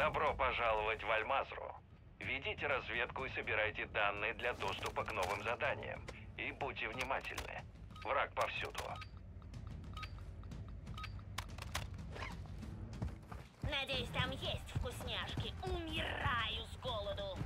Добро пожаловать в Альмазру. Ведите разведку и собирайте данные для доступа к новым заданиям. И будьте внимательны. Враг повсюду. Надеюсь, там есть вкусняшки. Умираю с голоду.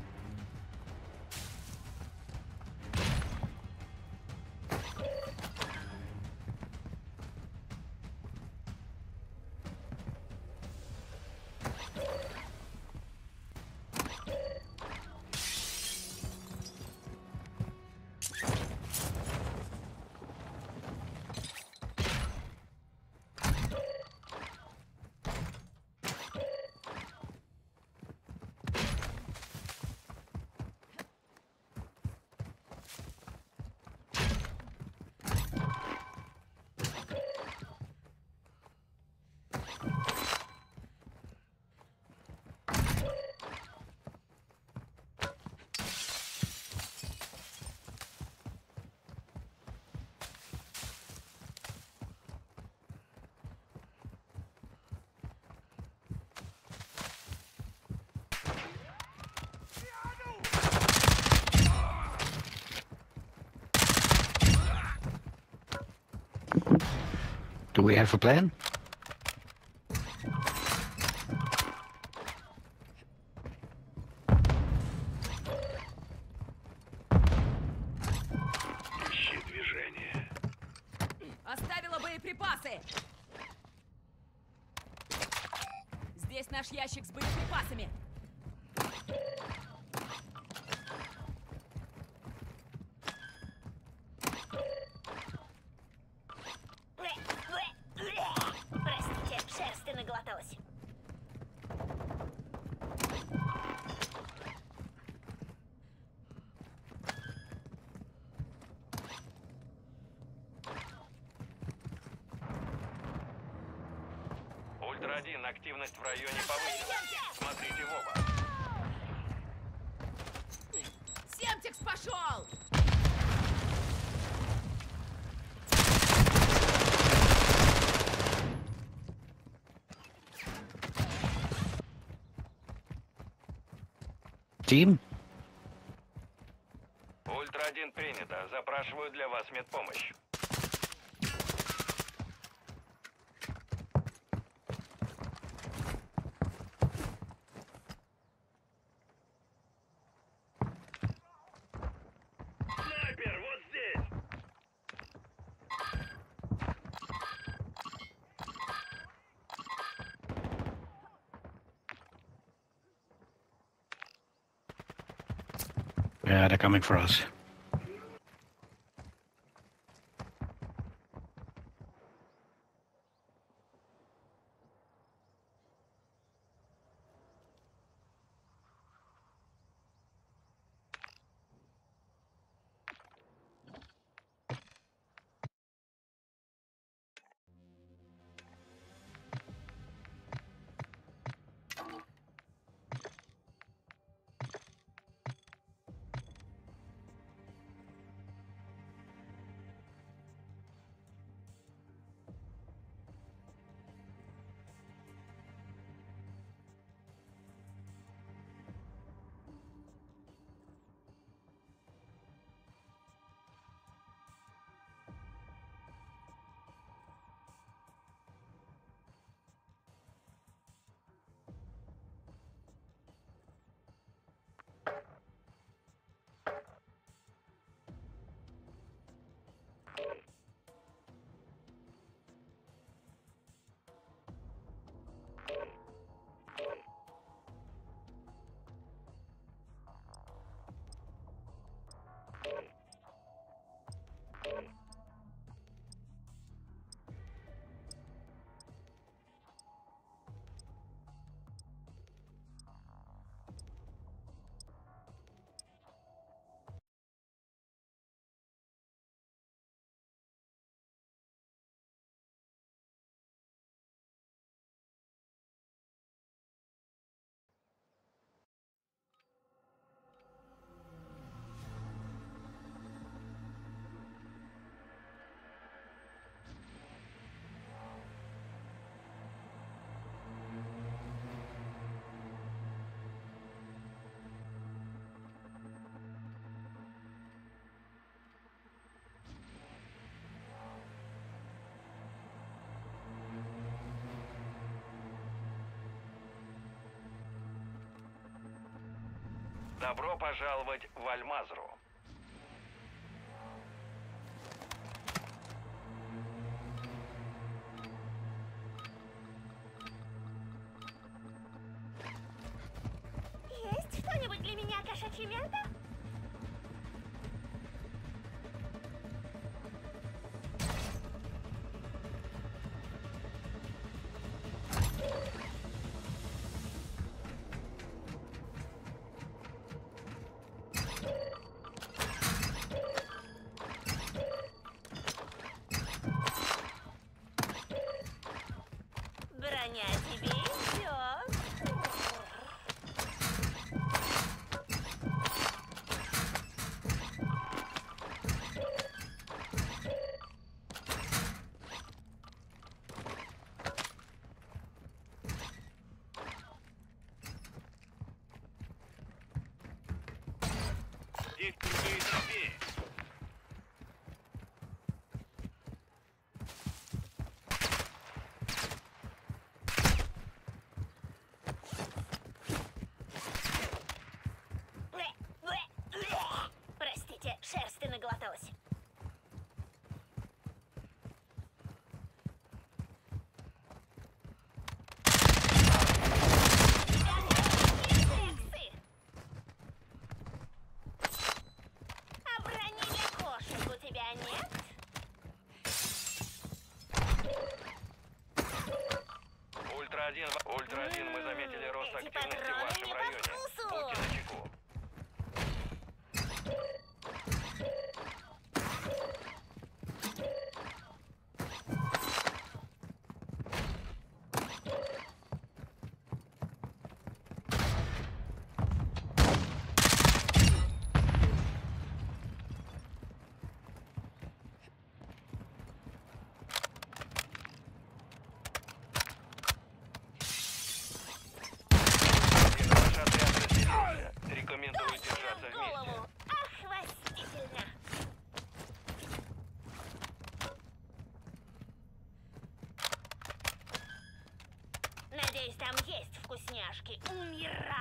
We have a plan? Ищи движение. Оставила боеприпасы! Здесь наш ящик с боеприпасами. Активность в районе повысилась. Смотрите в оба. Семтикс пошел! Team? Yeah, they're coming for us. Добро пожаловать в Альмазру. Объект Ультра-1, мы заметили рост э, типа активности. бедняжки умирают.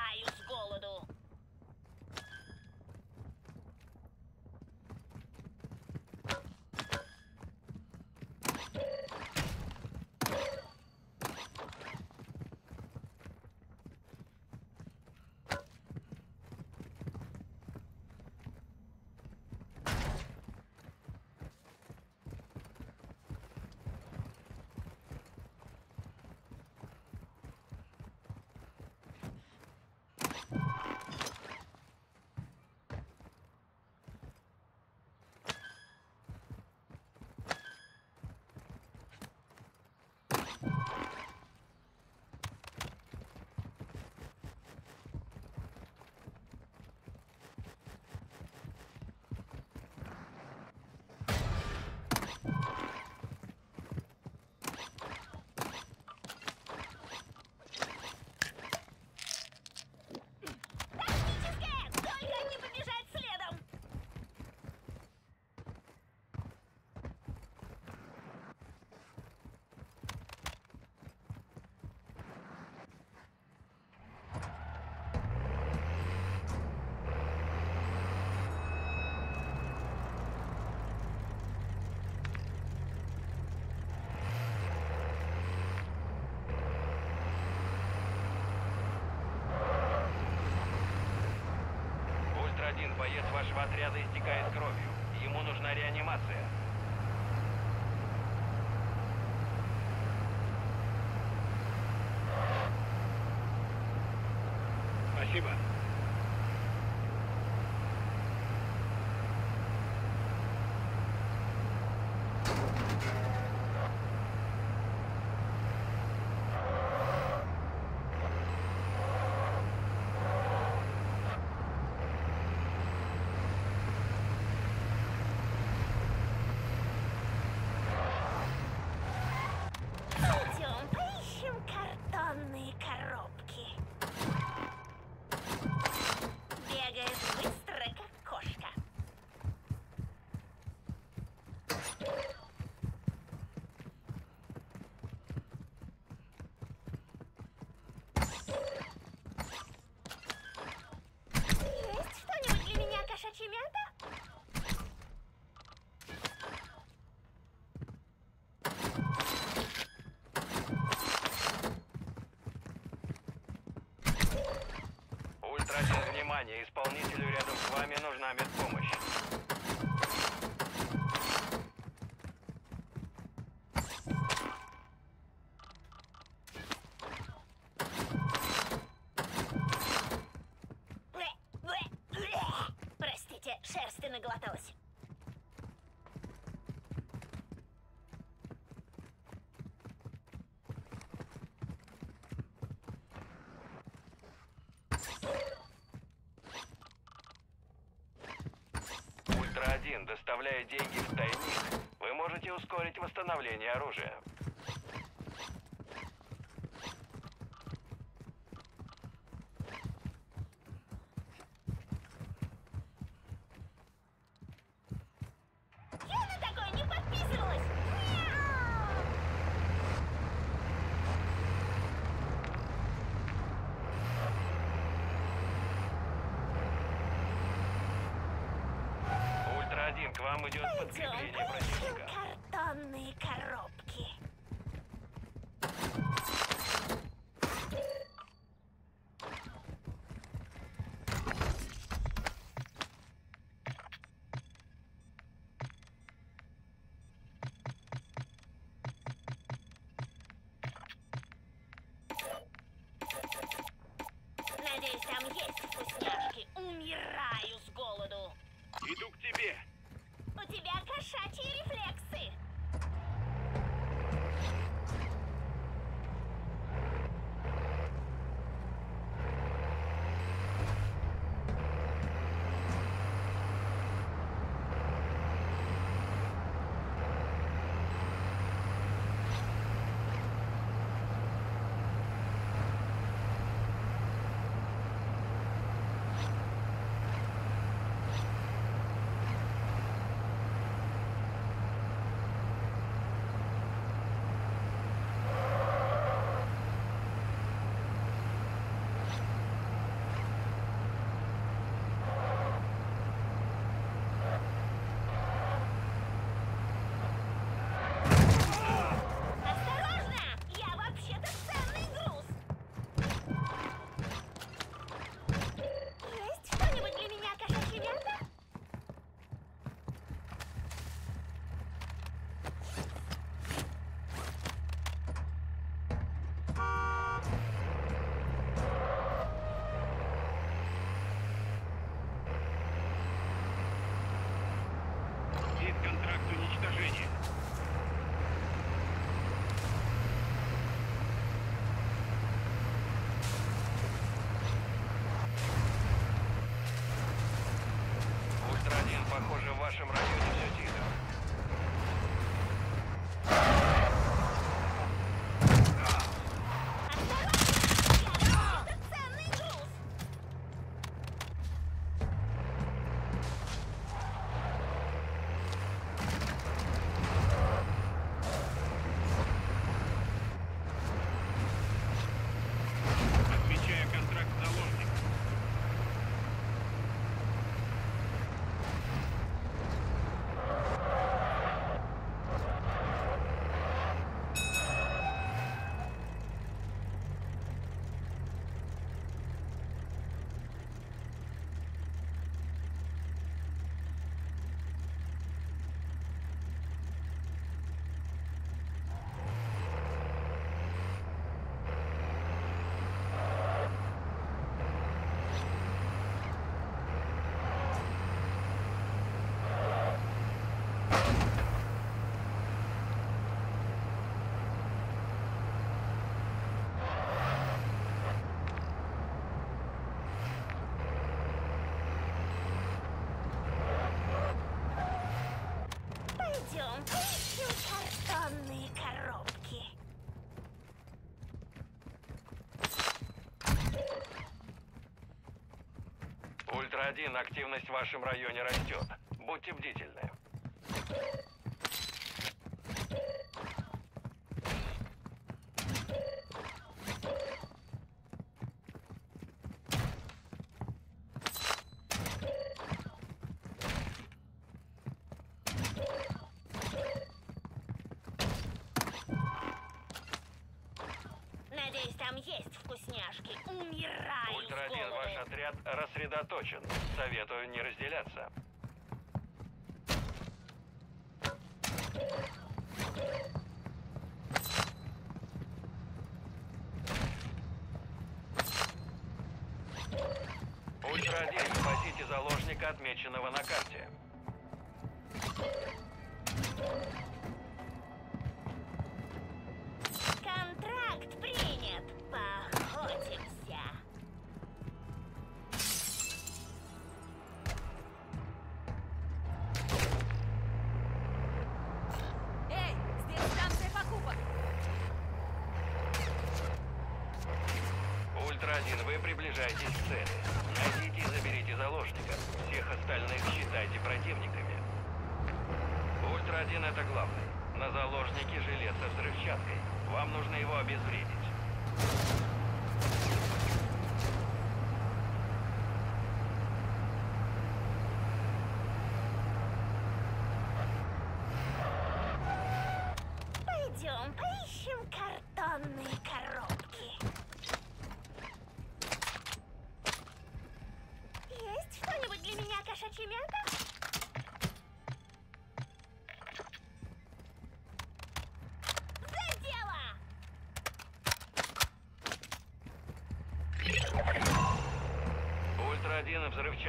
боец вашего отряда истекает кровью. Ему нужна реанимация. Внимание, исполнителю рядом с вами нужна медпомощь. отправляя деньги в тайник, вы можете ускорить восстановление оружия. 1, активность в вашем районе растет. Будьте бдительны. Надеюсь, там есть вкусняшки. Умираю Ультра-1, ваш отряд рассредоточен. Советую не разделяться.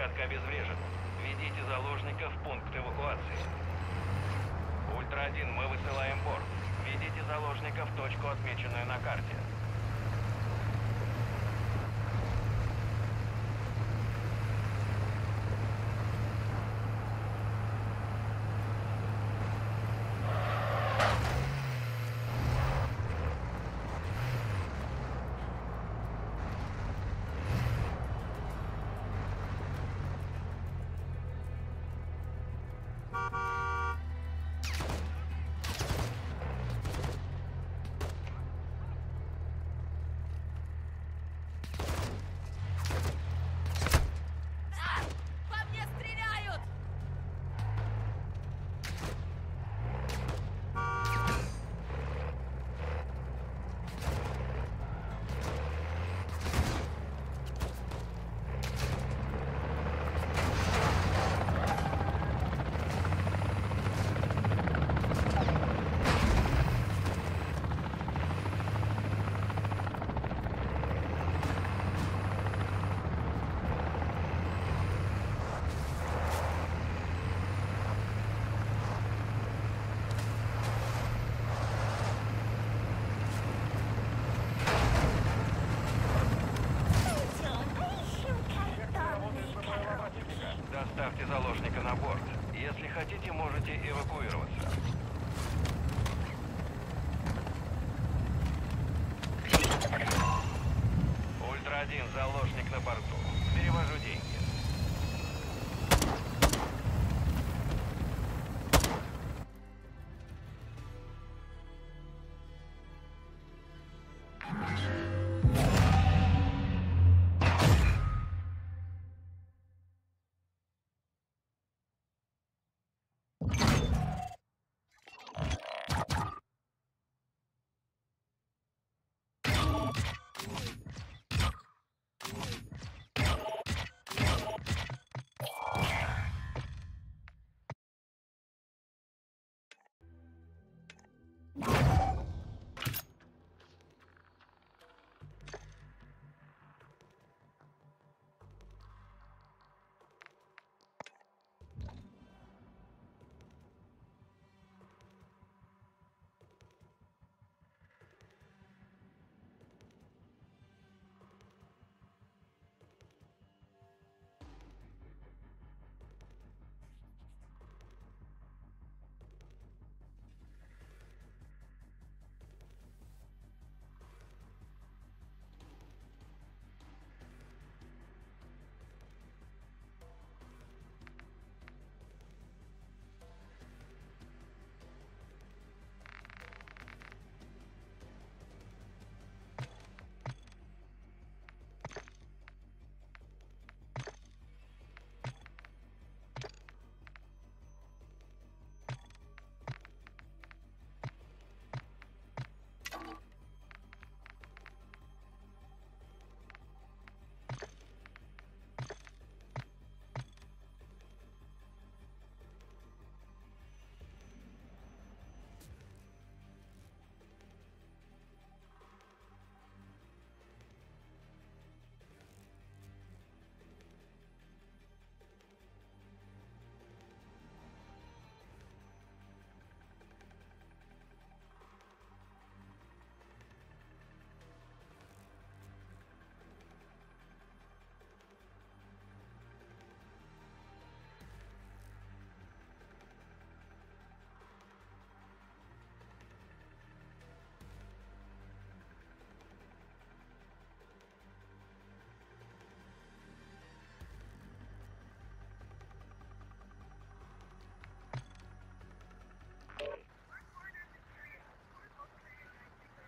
площадка обезврежена. Ведите заложника в пункт эвакуации. Ультра-1, мы высылаем борт. Ведите заложника в точку, отмеченную на карте.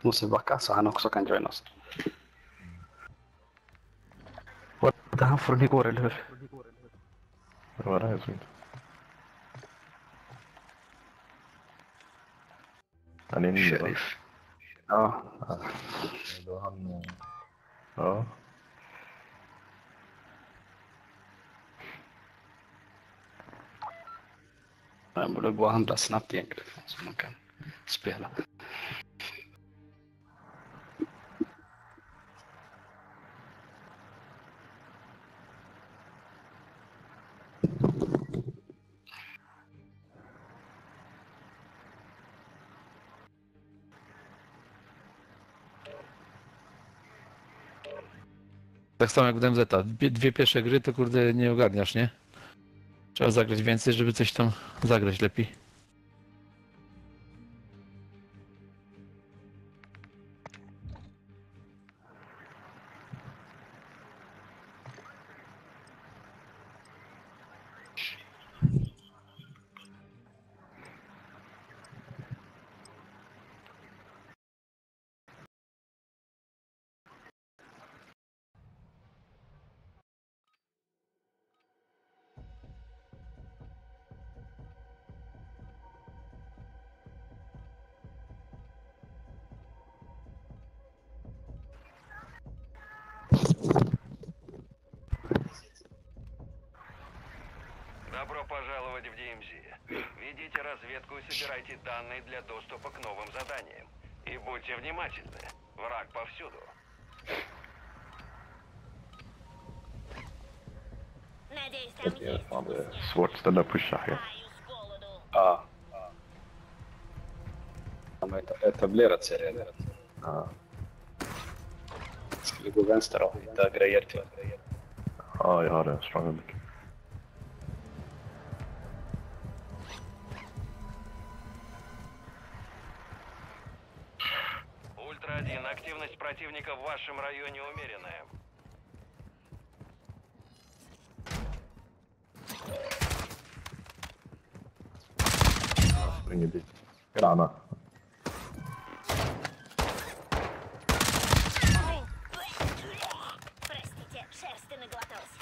Måste backa så han också kan joina oss. Var det han från igår, eller hur? Det var det jag såg. Han är ny va? Ja, Då han... Ja. jag borde gå och handla snabbt egentligen så man kan spela. Tak samo jak w DMZ. Dwie, pierwsze gry to kurde nie ogarniasz, nie? Trzeba zagrać więcej, żeby coś tam zagrać lepiej. Для доступа к новым заданиям. И будьте внимательны. Враг повсюду. Надеюсь, там есть fan det är вкусняшки. svårt ställe att pusha här. Умираю с голоду. Ja. Han har eta- etablerat sig redan. Противника в вашем районе умеренная. Dit. Granna. Простите, шерсти наглотался.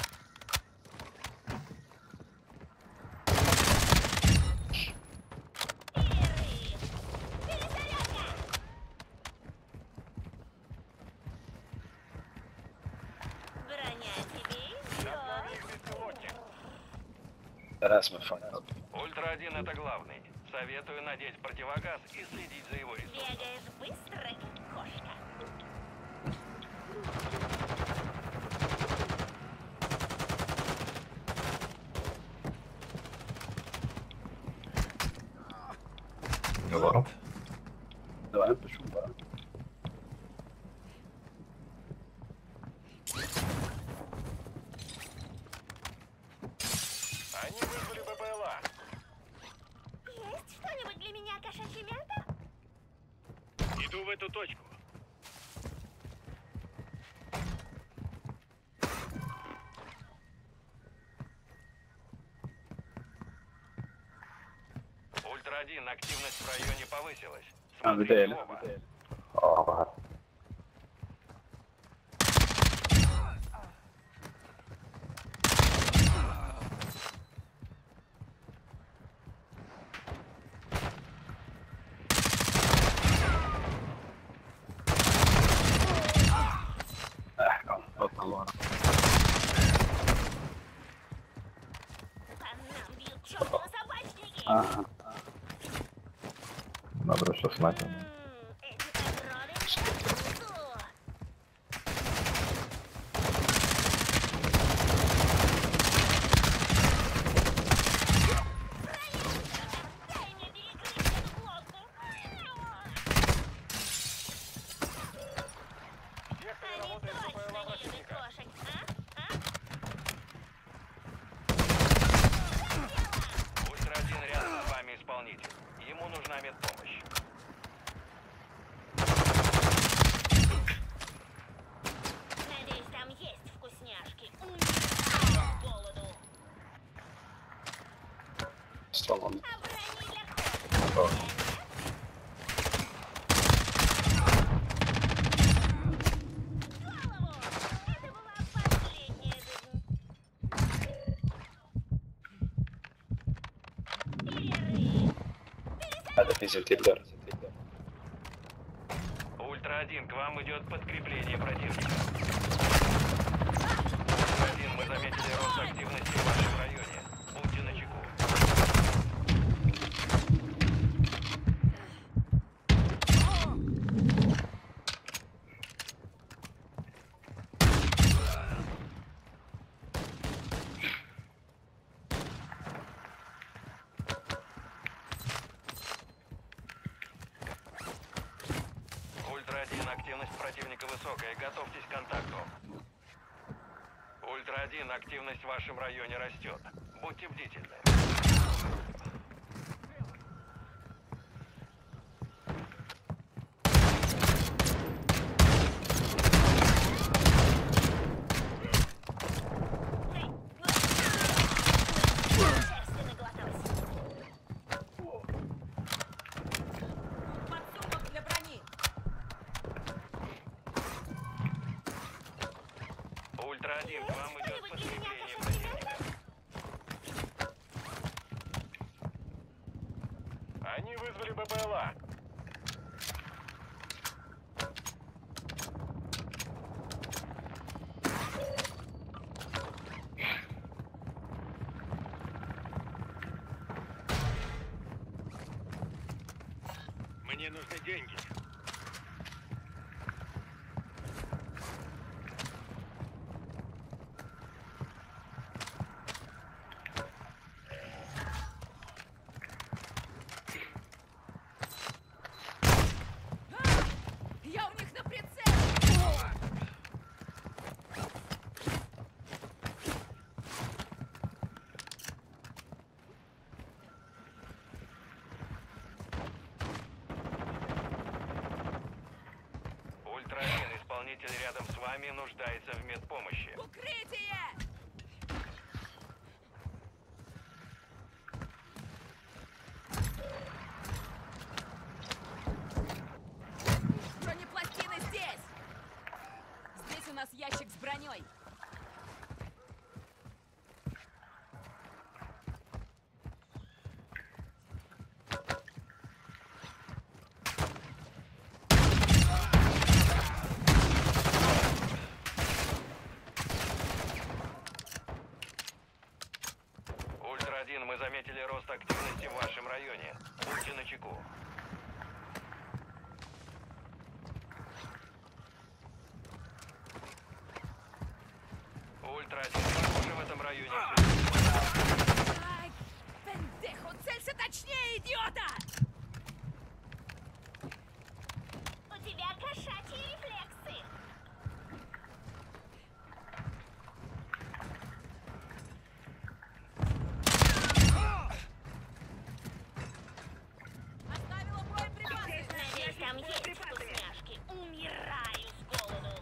Перерыв. Перезарядка. Броня тебе идет. Som är fucked up. Ультра-1 это главный. Советую надеть противогаз и следить за его ресурсом. Бегаешь быстро, кошка. Vad var de? Det var en person bara. Они вызвали БПЛА. Есть что-нибудь для меня, кошачий ментор? Иду в эту точку. Ультра-1, активность в районе повысилась. Смотрите в оба. Welcome. Där. Ультра-1, к вам идет подкрепление противника. Ультра-1, мы заметили рост активности в вашем районе. Будьте начеку. Ультра-1, активность противника высокая. Готовьтесь к контакту. Ультра-1, активность в вашем районе растет. Будьте бдительны. Шерсти наглоталась. Подсумок для брони. Ультра-1, к вам идет Что-нибудь подкрепление для меня противника. Они вызвали БПЛА. Мне нужны деньги. Я у них на прицеле. Ультра-1, исполнитель рядом с вами нуждается в медпомощи. Укрытие! Бронепластины здесь! Здесь у нас ящик с броней. Ультра-1, мы заметили рост активности в вашем районе. Будьте начеку. Ультра-1, похоже, в этом районе целься точнее, идиота! У тебя кошачьи рефлексы. Оставила боеприпасы! Надеюсь, там есть вкусняшки. Умираю с голоду.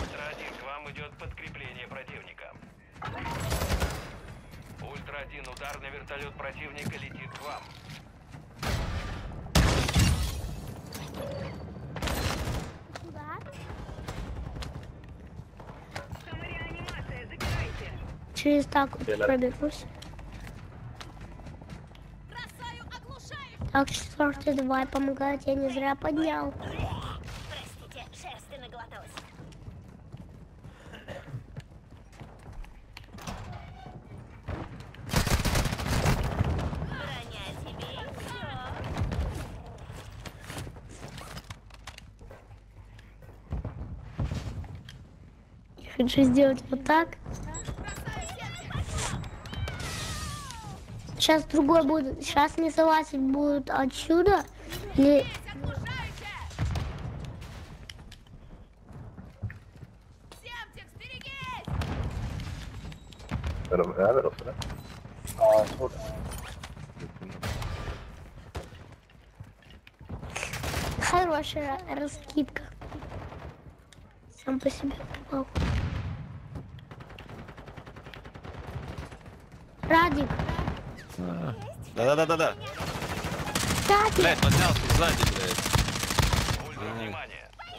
Ультра-1, к вам идет подкрепление противника. Ультра-1, ударный вертолет противника летит к вам. Через так вот пробегусь. Так, четвертый, давай помогать, я не зря поднял. Простите, шерсти наглоталась. Броня тебе и всё. Хочу сделать вот так. Сейчас другой будет. Сейчас не залазить будут отсюда. Или jag tror det. хорошая раскидка. Сам по себе попал. Да-да-да-да-да. Блять, поднялся сзади, блядь.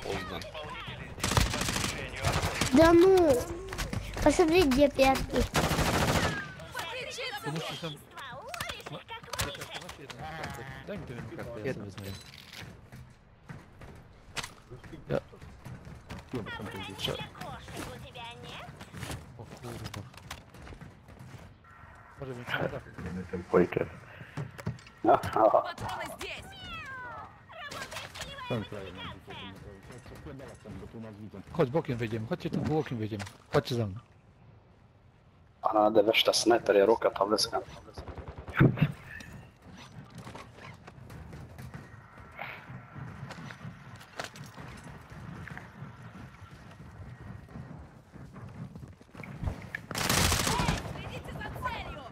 Поздно. Да ну. Посмотри, где пятки. Дай мне твою карту, я возьму. Я... Ща- кошек у тебя нет? О, kurwa. Może więc nadal. Ten Quaker. Патроны здесь! Chodź, bokiem wejdziemy. Chodźcie tu bokiem wejdziemy. Chodźcie za mną. Värsta sniper jag råkat ta väskan. Следите за целью!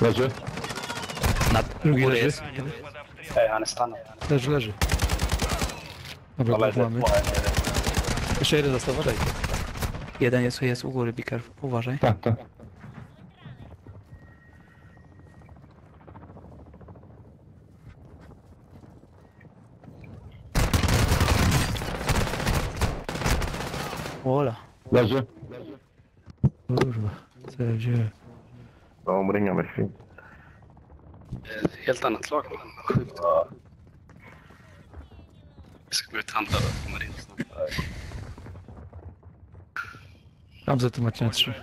Leży. Na drugi leży. Ej, han är stannad. Leży, leży. Dobra, dwóch mamy. Jeszcze jeden został, uważaj. Jeden jest, jest u góry, careful. Uważaj. Tak, tak. Ola. Leży. Kurwa, co ja wziąłem? De omringar mig ett helt annat lag. Sjukt. Ja. Jag ska gå ut handla och in snart. Tam za tym odcinek 3.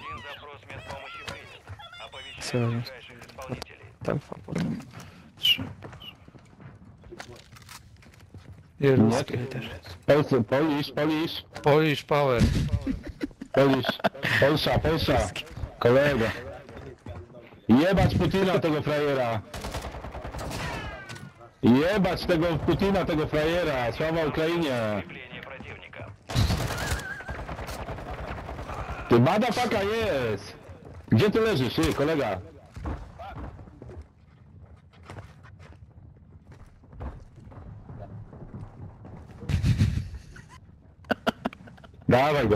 Serio. Telfa potem 3. Jeruski też. Polsy, Polish, Polish. Polish power. Polish. Polsza, Polsza. Kolega. Jebać Putina tego frajera. Jebać tego Putina, tego frajera, sława Ukrainie. Ty bada faka jest! Gdzie ty leżysz, ty kolega? Dawaj go.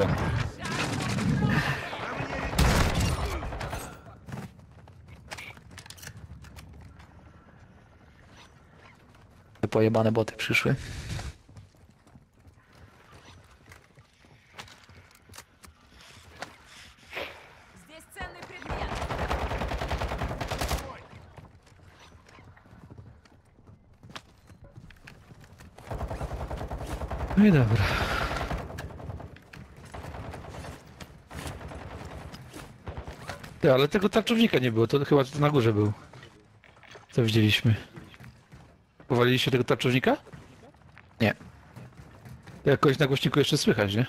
Te pojebane boty przyszły. Здесь ценный предмет! No i dobra. Ty, ale tego tarczownika nie było, to chyba to na górze był. Co widzieliśmy. Powaliliście tego tarczownika? Nie. To Jakoś na głośniku jeszcze słychać, nie?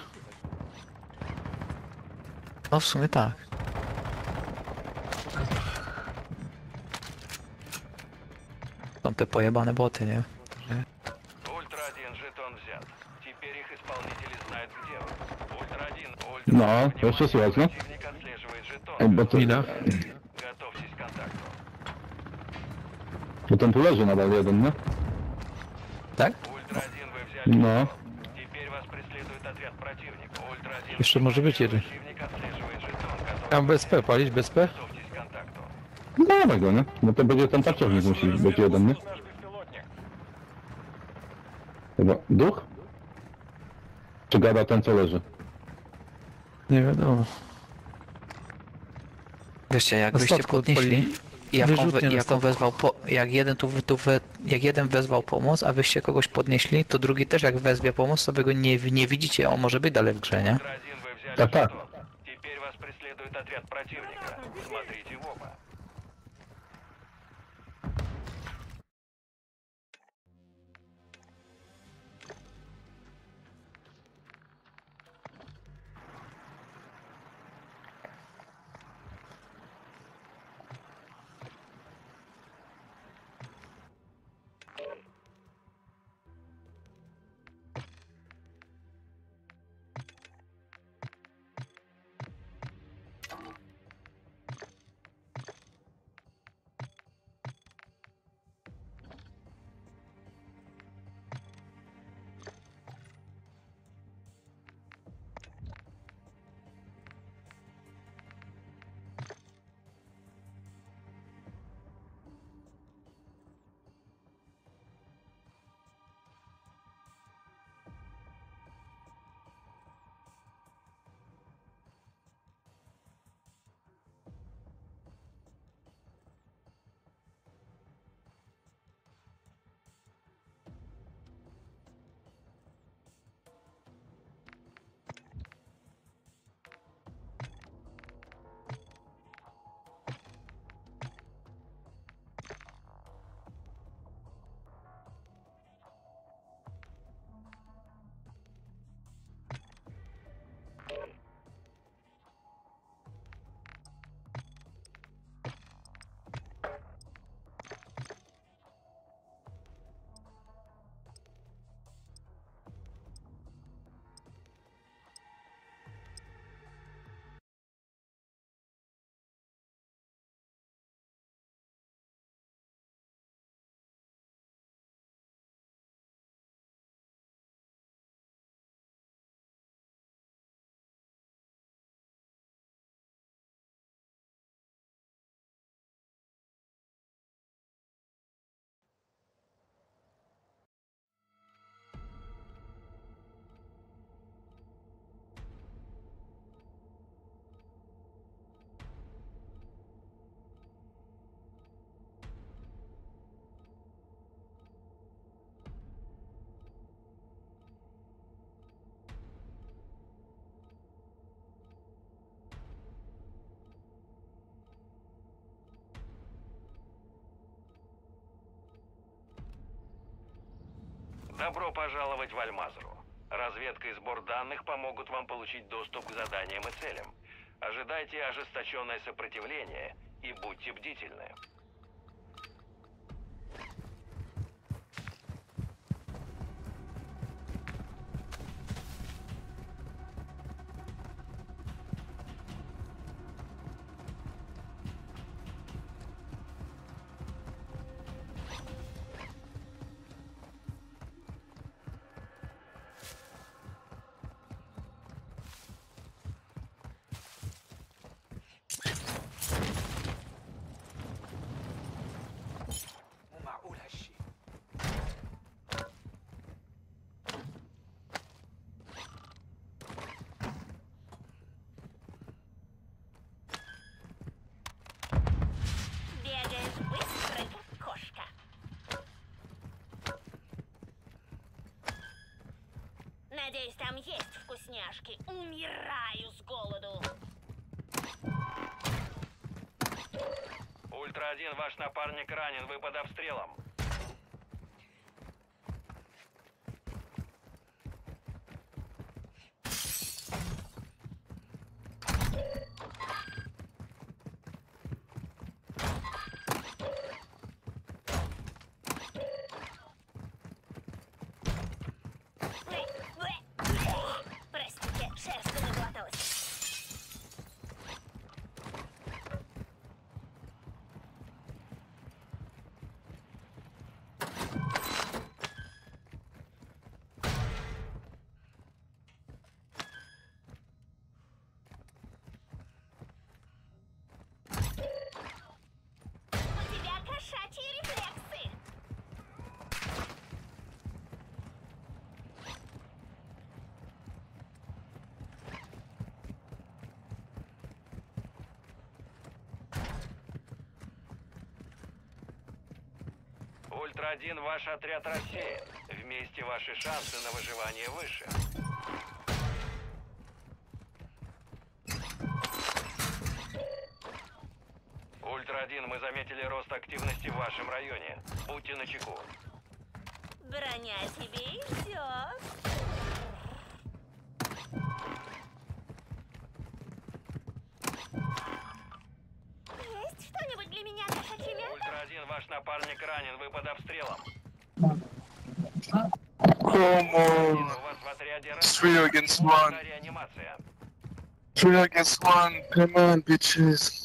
No w sumie tak. Są te pojebane boty, nie? Ультра-1 жетон взят. Теперь их исполнители знают, где вы. Ультра-1, Ультра... No, jeszcze słychać, no. Противник отслеживает жетон. Ej, bo to, Mina. bo ten tu leży nadal jeden, nie? Tak? Ультра-1 вы взяли No. жетон. Теперь вас преследует отряд противника. Ультра-1... Jeszcze może być jeden. Противник отслеживает жетон. Готов- Tam BSP, palić BSP? Готовьтесь к контакту. No dawaj go, nie? No to będzie ten tarczownik musi być jeden, nie? Chyba duch? Czy gada ten, co leży? Nie wiadomo. Wiecie, Na jakbyście statku podnieśli odpalili. i jak on, Wyrzutnie we, na jak on statku. wezwał, po, jak jeden tu, tu we, jak jeden wezwał pomoc, a wyście kogoś podnieśli, to drugi też jak wezwie pomoc, to wy go nie, nie widzicie, on może być dalej w grze, nie? Ультра-1 вы взяли Так, так. жетон. Теперь вас преследует отряд противника. Смотрите в оба. Добро пожаловать в Альмазру. Разведка и сбор данных помогут вам получить доступ к заданиям и целям. Ожидайте ожесточенное сопротивление и будьте бдительны. Wait. Ультра-1, ваш отряд рассеян. Вместе ваши шансы на выживание выше. Ультра-1, мы заметили рост активности в вашем районе. Будьте начеку. Броня тебе идет. Есть three against one. Three against one, come on bitches.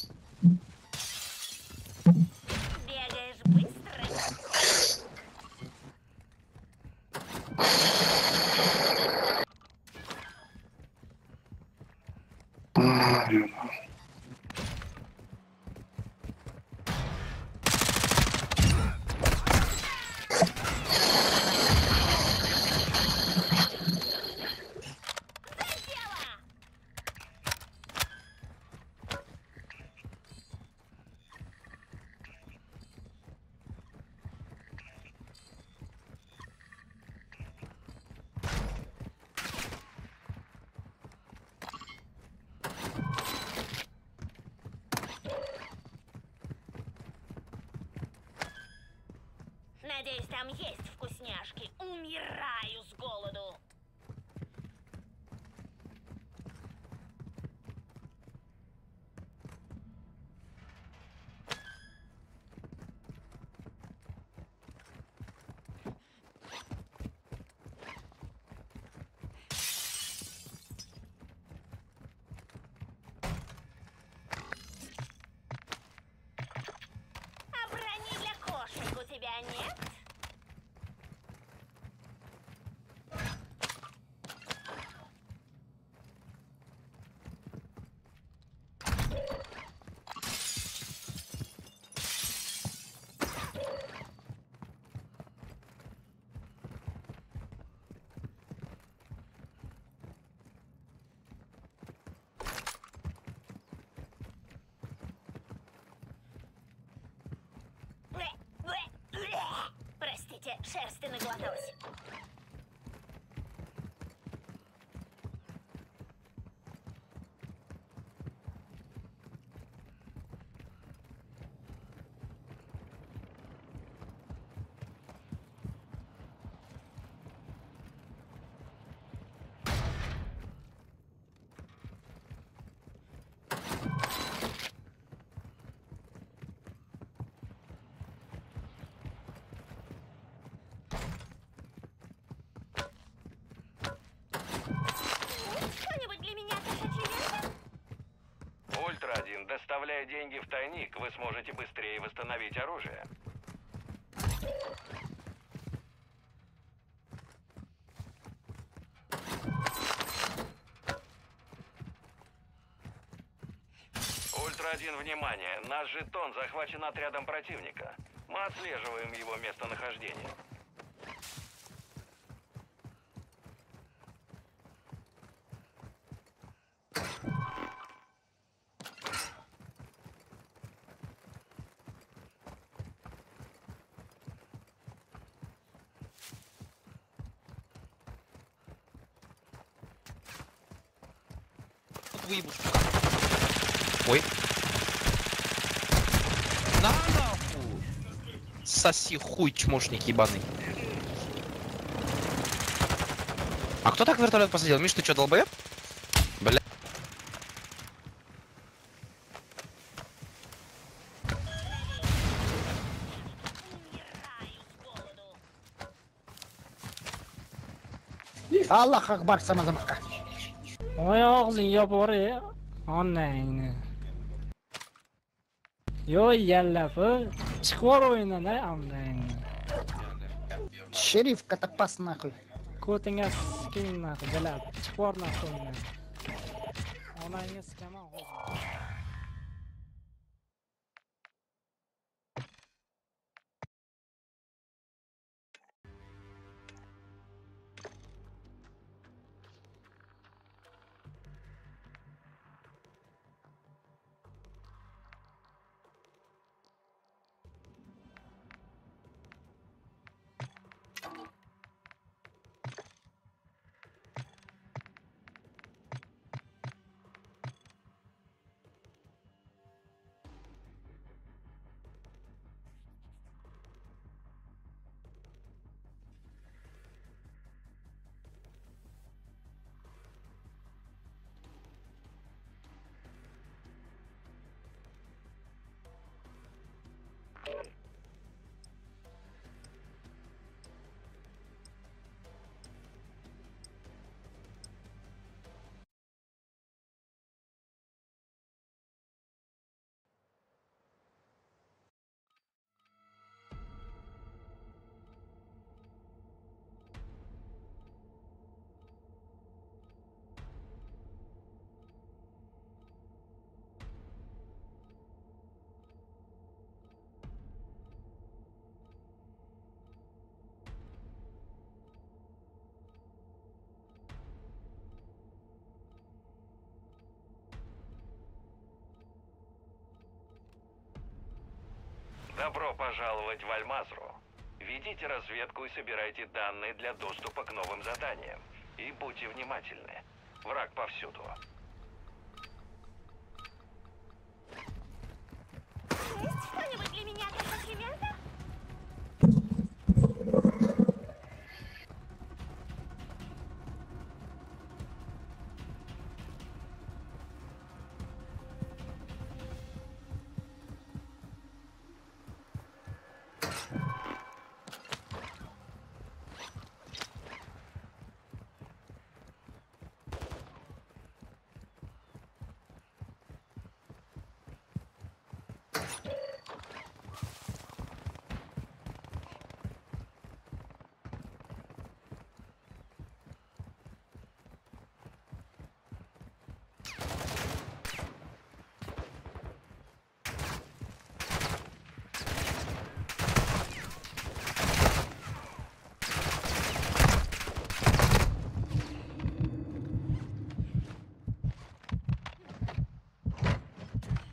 Шерсти наглоталась. Оставляя деньги в тайник, вы сможете быстрее восстановить оружие. Ультра-1, внимание! Наш жетон захвачен отрядом противника. Мы отслеживаем его местонахождение. выебу, сука. Ой. На нахуй! Соси хуй, чмошник ебаный. А кто так вертолет посадил? Миш, ты чё, долбоеб? Бля. Alloh akbar samazamoqqa. Oyog'ing yopor ya. Onangni. Yo yallapi. Chiqvor o'yindan ay amdangni. Шериф катапас нахуй. Ko'tingga skin нахуй, блядь. Она не Onangiz Добро пожаловать в Альмазру. Ведите разведку и собирайте данные для доступа к новым заданиям. И будьте внимательны. Враг повсюду. Есть что-нибудь для меня для комплимента?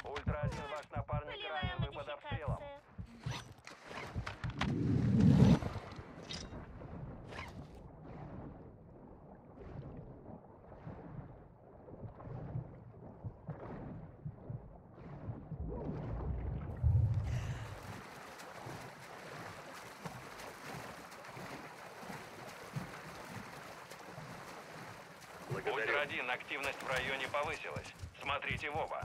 Ультра-1, ваш напарник ранен, вы под обстрелом. Ультра-1, активность в районе повысилась. Смотрите в оба.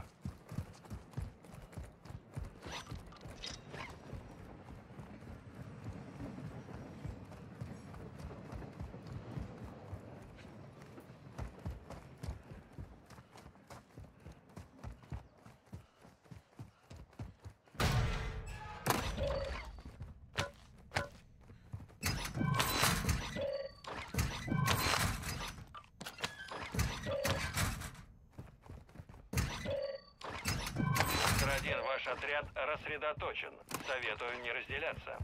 Отряд рассредоточен. Советую не разделяться.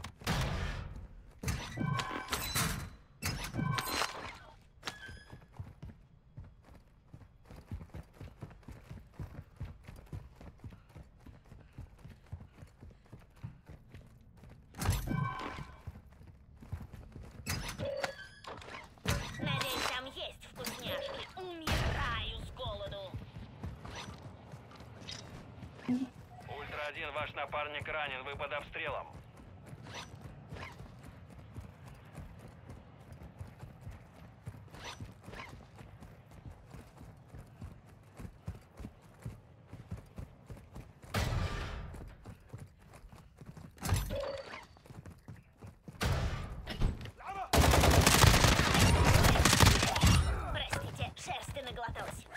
Есть вкусняшки. Ультра-1, ваш напарник ранен, вы под обстрелом. Простите, шерсти наглоталась.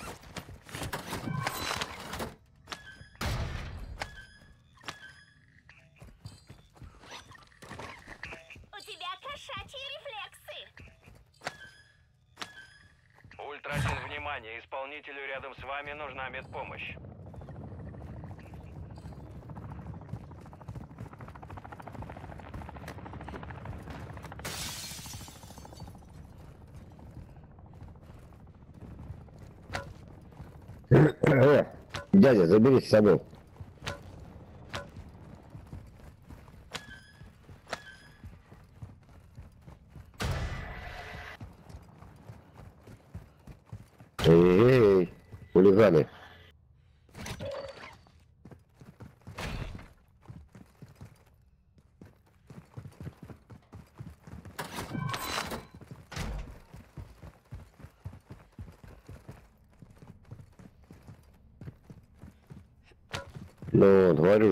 У тебя кошачьи рефлексы. Ультра-1, исполнителю рядом с вами нужна медпомощь. Дядя, забери с собой. Эй, хулиганы.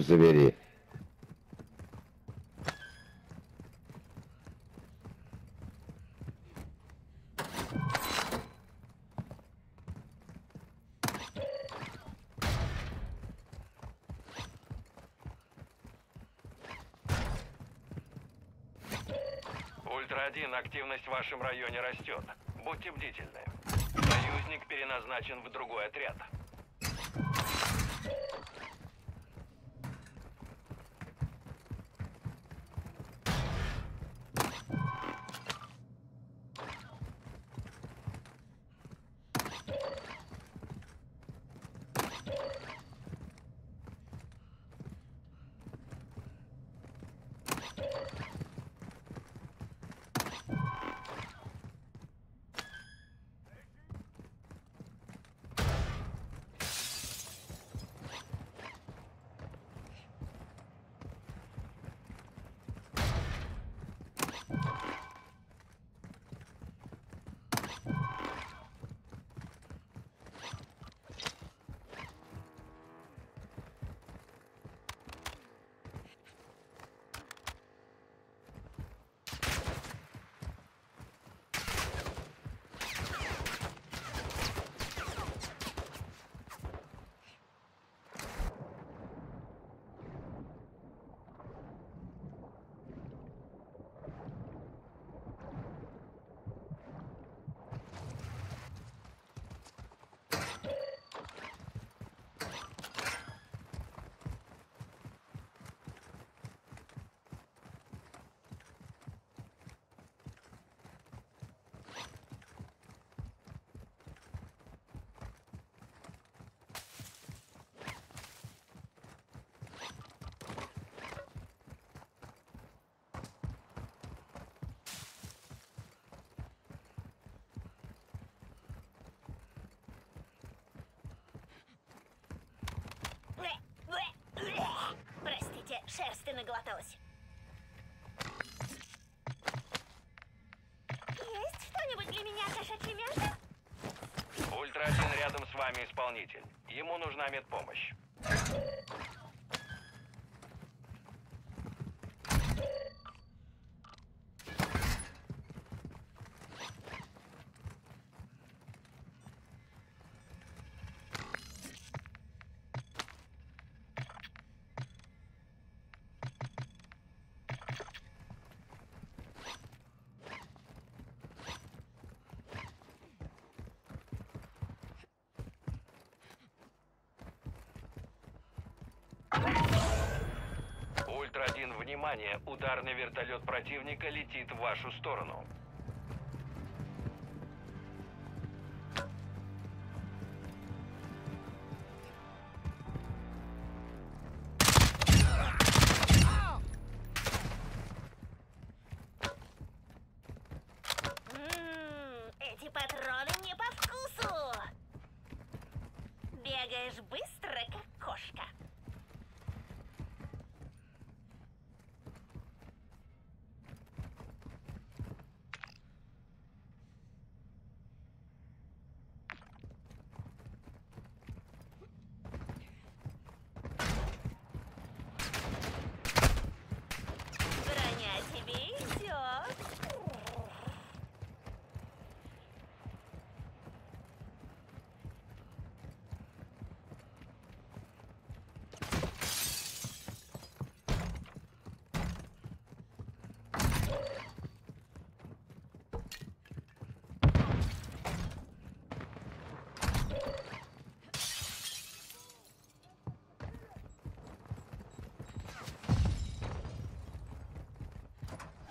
Ж, забери. Ультра-1, активность в вашем районе растет. Будьте бдительны. Союзник переназначен в другой отряд. Простите, шерсти наглоталась. Есть что-нибудь для меня, кошачье мясо? Ультра-1 рядом с вами исполнитель. Ему нужна медпомощь. Внимание! Ударный вертолет противника летит в вашу сторону. Ммм, эти патроны мне по вкусу. Бегаешь быстро, как кошка. Броня тебе идет.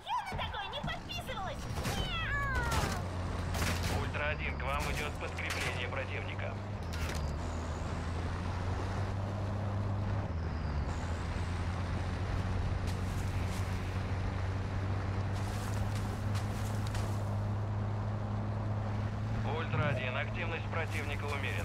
Я на такое не подписывалась! Мяу! Ультра-1, к вам идет подкрепление противника. Ультра-1, активность противника умеренная.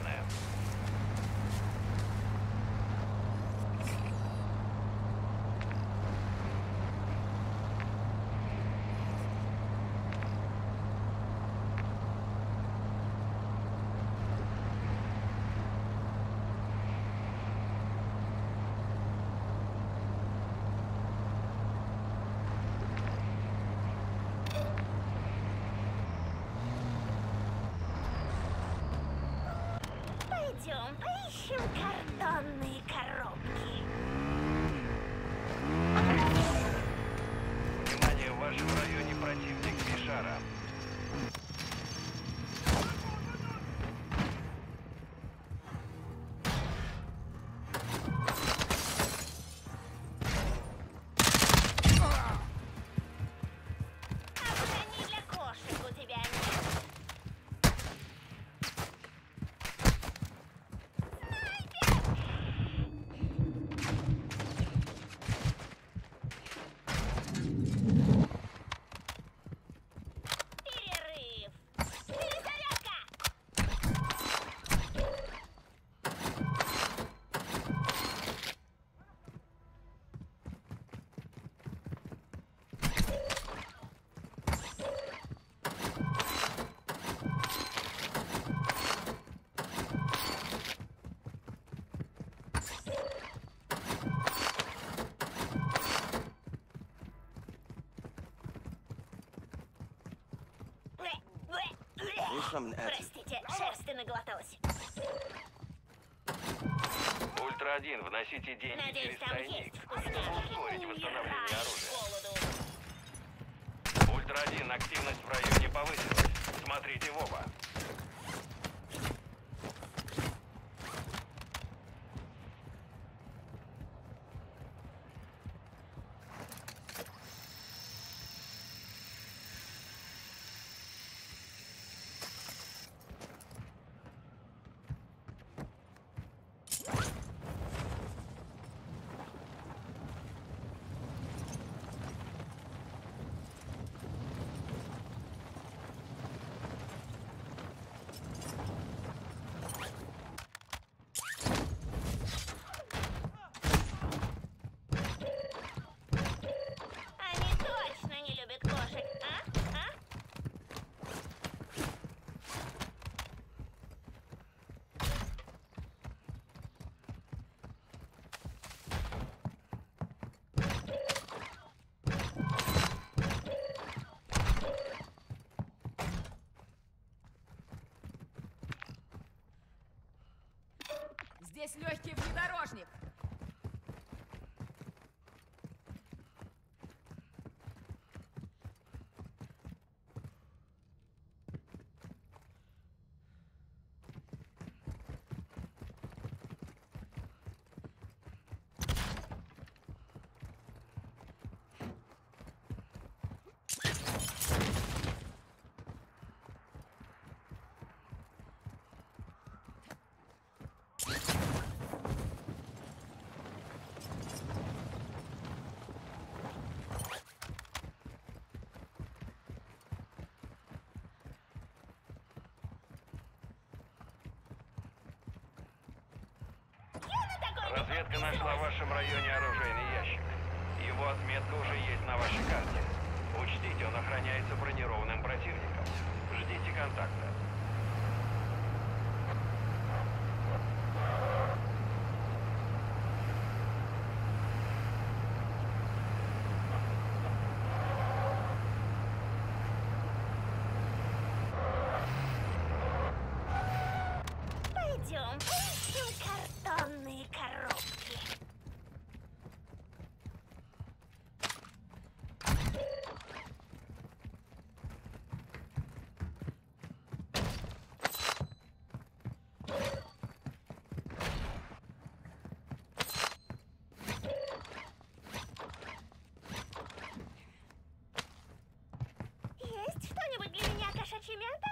Пойдем, поищем картонные коробки. Внимание, в вашем районе противник Бишара. Простите, шерсти наглоталась. Ультра-1, вносите деньги Надеюсь, через там тайник, есть чтобы вкусняшки. ускорить восстановление оружия. голоду. Ультра-1, активность в районе повысилась. Смотрите в оба. Разведка нашла в вашем районе оружейный ящик. Его отметка уже есть на вашей карте. Учтите, он охраняется бронированным противником. Ждите контакта. Пойдем, поищем картонные коробки. Есть что-нибудь для меня, кошачья мята?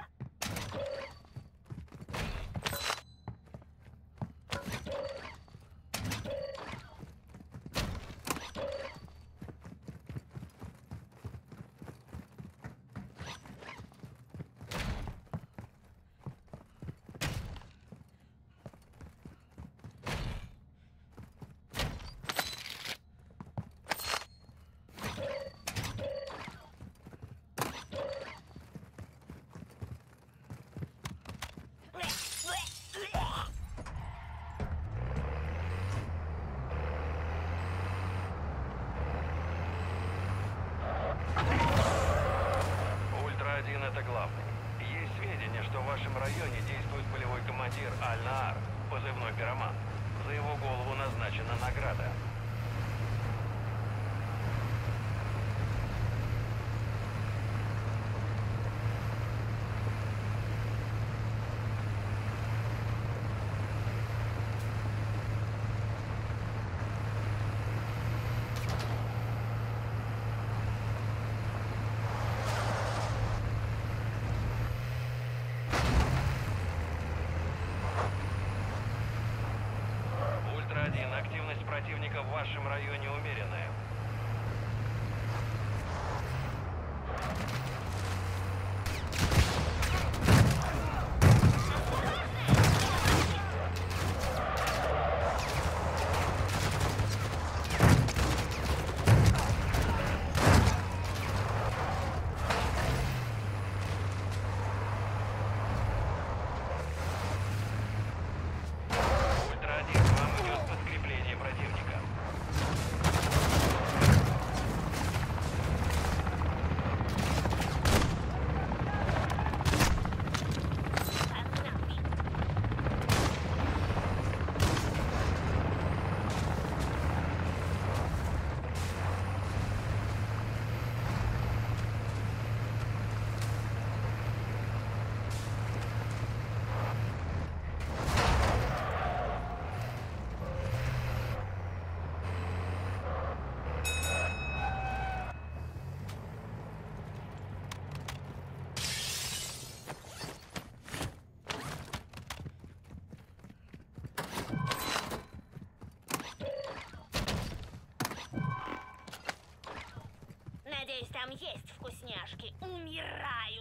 Надеюсь, там есть вкусняшки. Умираю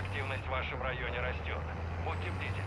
активность в вашем районе растет. Будьте бдительны.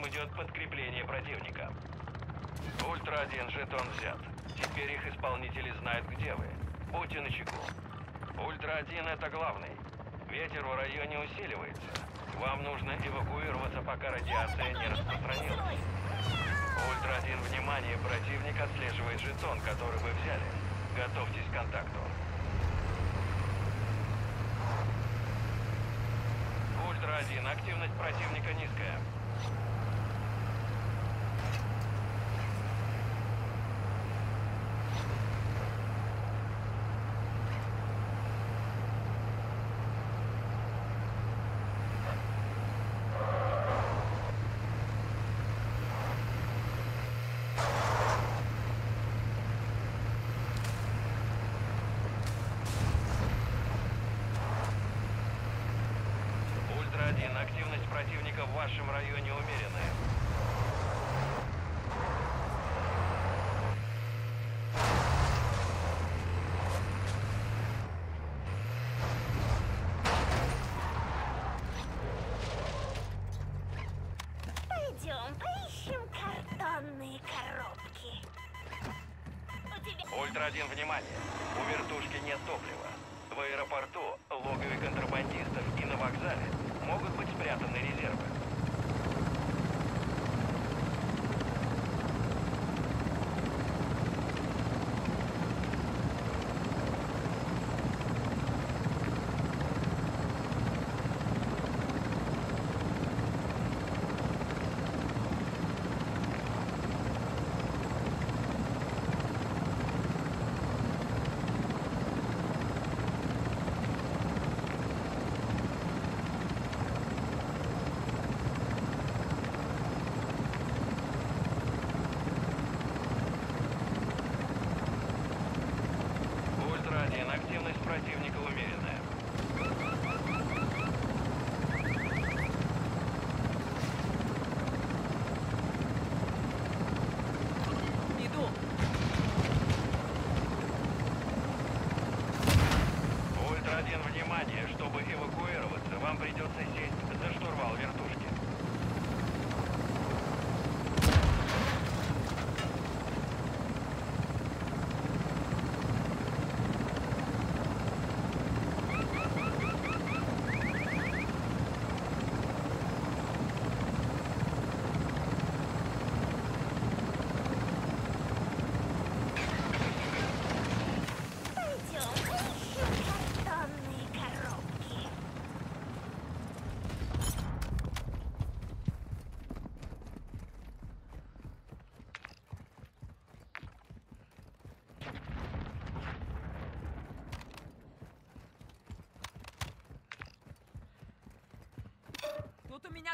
Ультра-1, к вам идет подкрепление противника. Ультра-1, жетон взят. Теперь их исполнители знают, где вы. Будьте начеку. Ультра-1 это главный. Ветер в районе усиливается. Вам нужно эвакуироваться, пока радиация не распространилась. Ультра-1, внимание, противник отслеживает жетон, который вы взяли. Готовьтесь к контакту. Ультра-1, активность противника низкая. Ультра-1, активность противника в вашем районе умеренная. Пойдем, поищем картонные коробки. У тебя... Ультра-1, внимание! У вертушки нет топлива. В аэропорту, логове контрабандистов и на вокзале могут быть спрятаны резервы.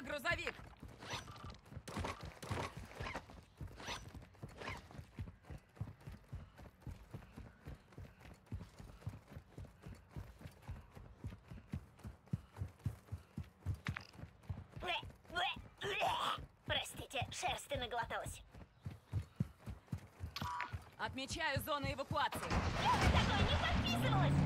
меня грузовик! Простите, шерсти наглоталась. Отмечаю зону эвакуации. Я такое не подписывалась!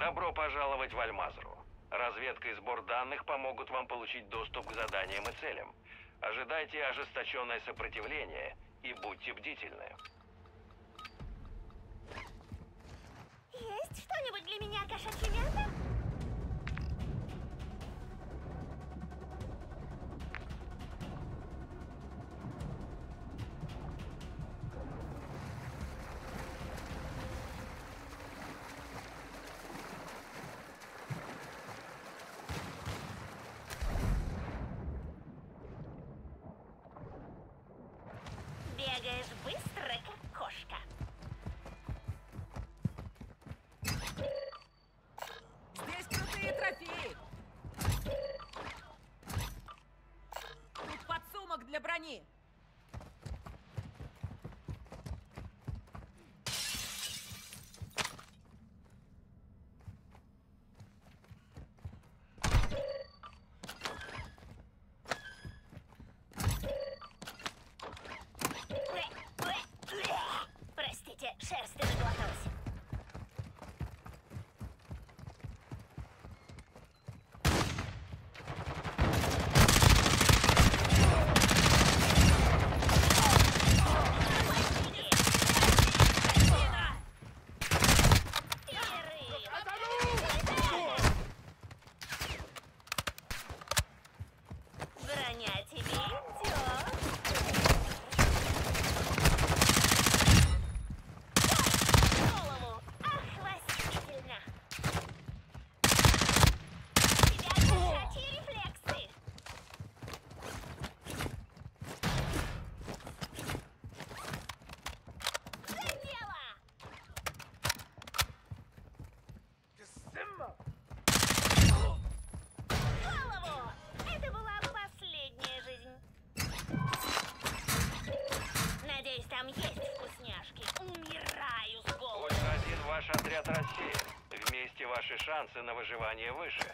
Добро пожаловать в Альмазру. Разведка и сбор данных помогут вам получить доступ к заданиям и целям. Ожидайте ожесточенное сопротивление и будьте бдительны. Есть что-нибудь для меня, кошачье мясо? Шансы на выживание выше.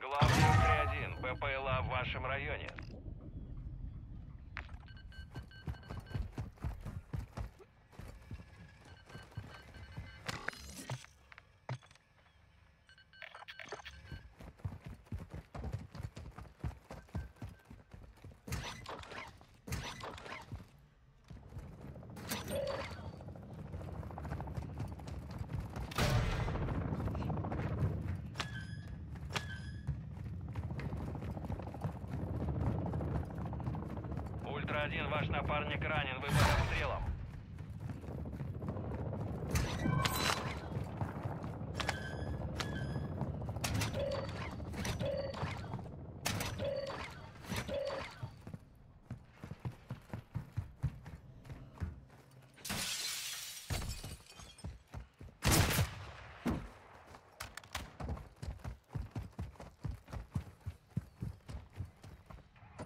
Главный Ультра-1, БПЛА в вашем районе. Ультра-1, ваш напарник ранен, вы под обстрелом.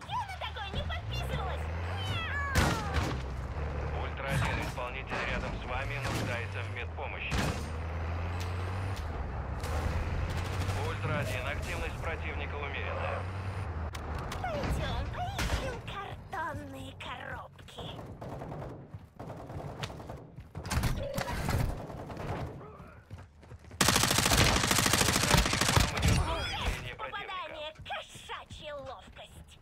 Я на такое не подписывалась. Ультра-1, исполнитель рядом с вами нуждается в медпомощи. Ультра-1, активность противника умеренная. Пойдем, поищем картонные коробки. Подкрепление противника. Попадание, кошачья ловкость.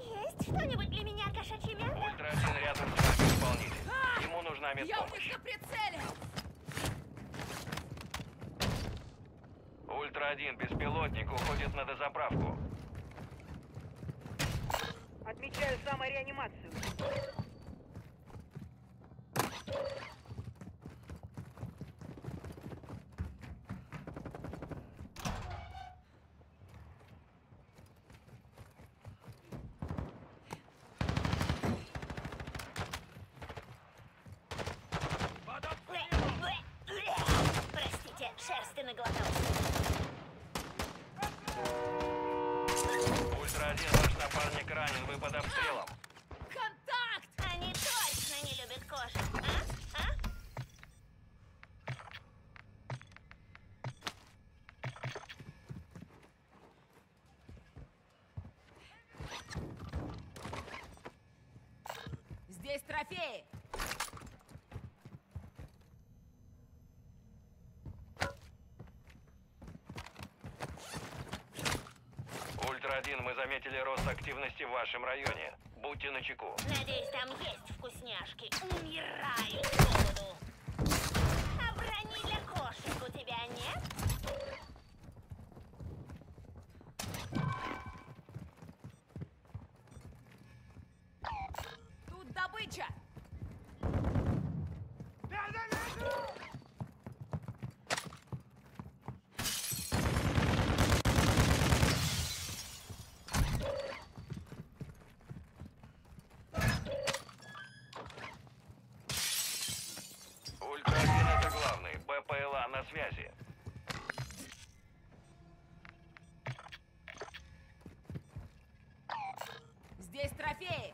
Есть что-нибудь для меня, кошачье мясо? Ультра-1 рядом с вами исполнитель. Я у них на прицеле. Ультра Ультра-1, беспилотник уходит на дозаправку. Отмечаю самореанимацию. Простите, шерсти наглотался. Ультра-1, ваш напарник ранен, вы под обстрелом. Контакт! Они точно не любят кошек, а? А? Здесь трофеи! Ультра-1, мы заметили рост активности в вашем районе. Будьте начеку. Надеюсь, там есть вкусняшки. Умираю с голоду. А брони для кошек у тебя нет? Shit.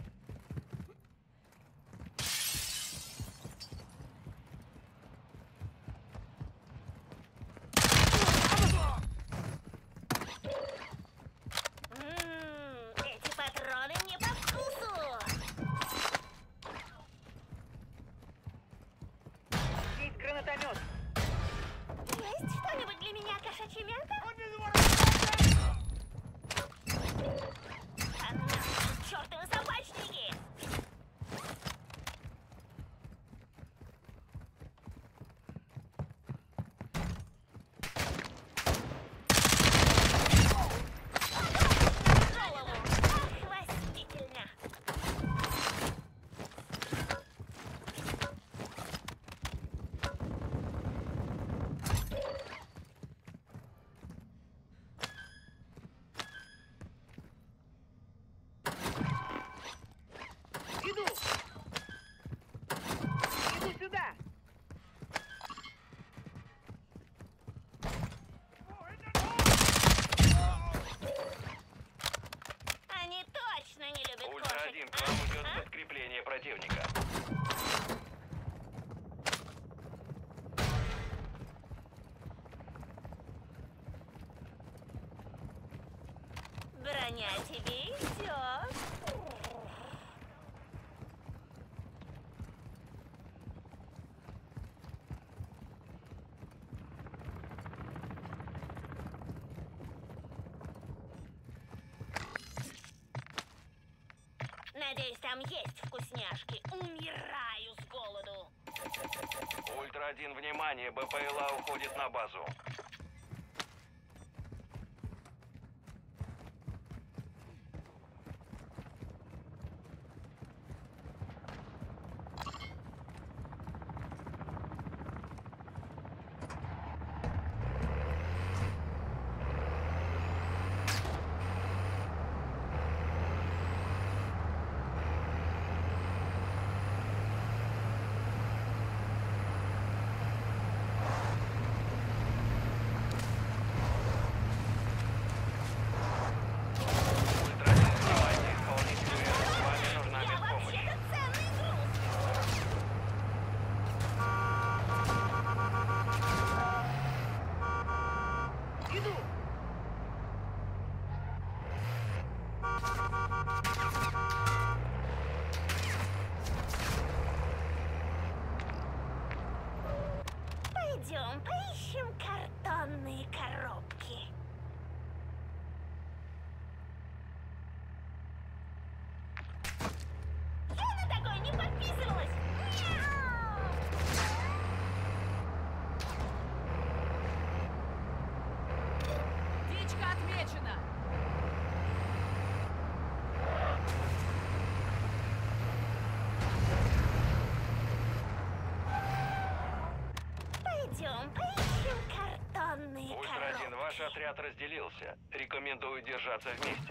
Надеюсь, там есть вкусняшки. Умираю с голоду. Ультра-1, внимание, БПЛА уходит на базу. рекомендую держаться вместе.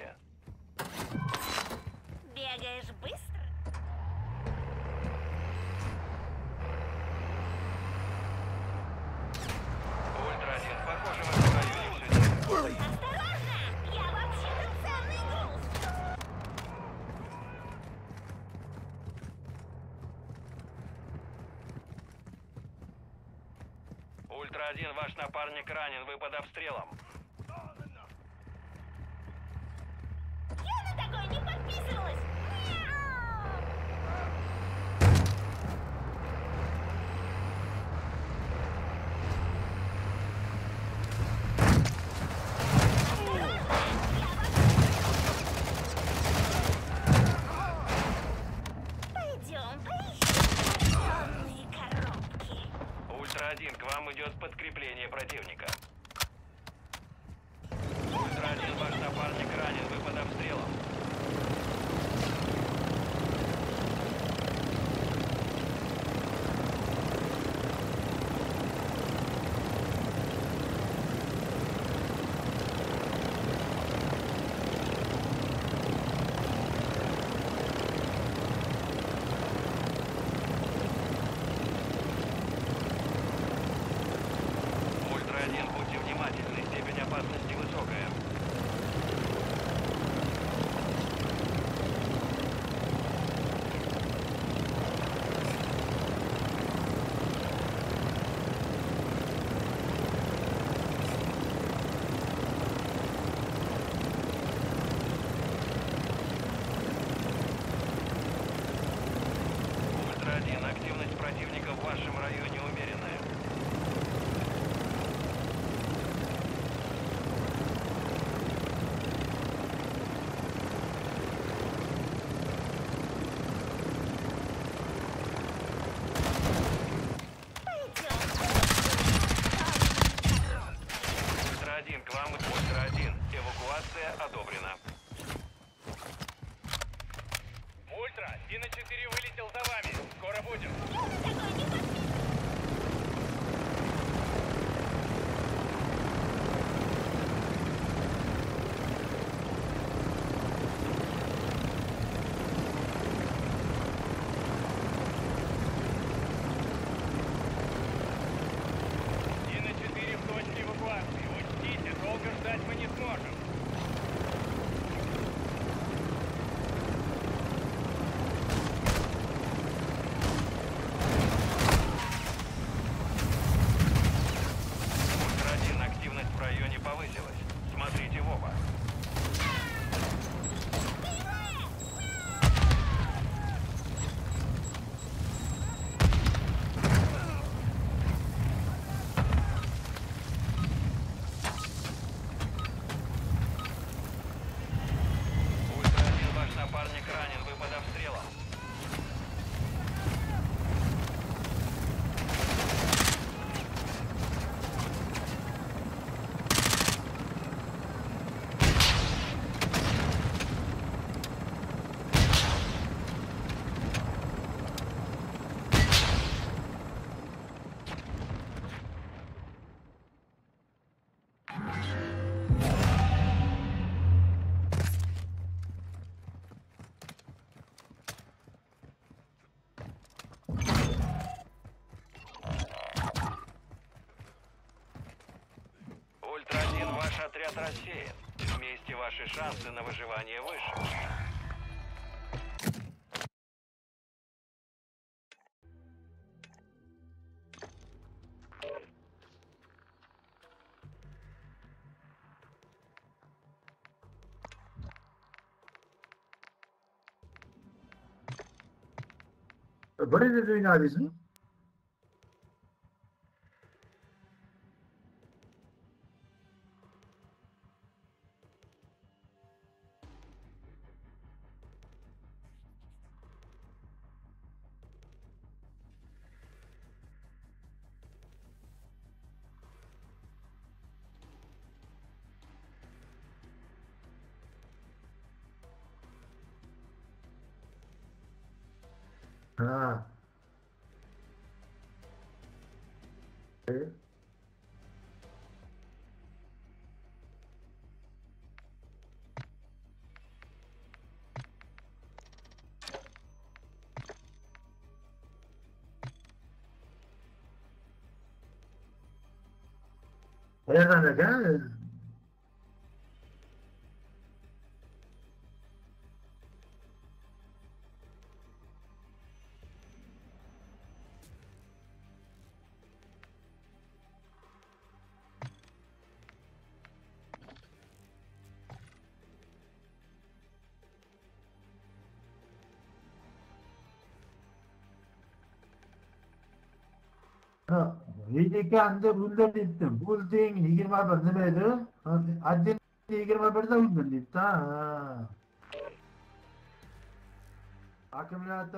отряд рассеян. Вместе ваши шансы на выживание выше. Böyle bir dünyadayız mı? Guerra, né? ഇരിക്കാൻ്റെ പുല്ലടിത്തും പുൽത്തീങ്ങി ഇരുപത് പേര് അതിൻ്റെ ഇരുപത് ഉണ്ടല്ലിത്താ ആക്കമില്ലാത്ത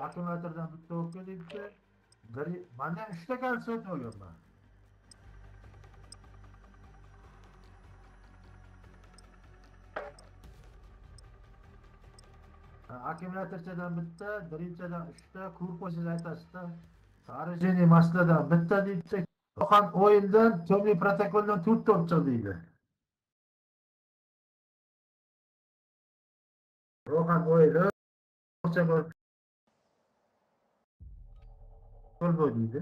Akımlatırdan tuttu okuyor dedi. Bana işte gelse oluyor ben. Akkumulyatorchadan bitta birinchidan uchta korpusiz aytasizda оружейный masladan bitta deydi Rohan o'yindan temniy protokoldan to'rtta olib chiq deydi. Rohan o'yini bo'lbo deydi.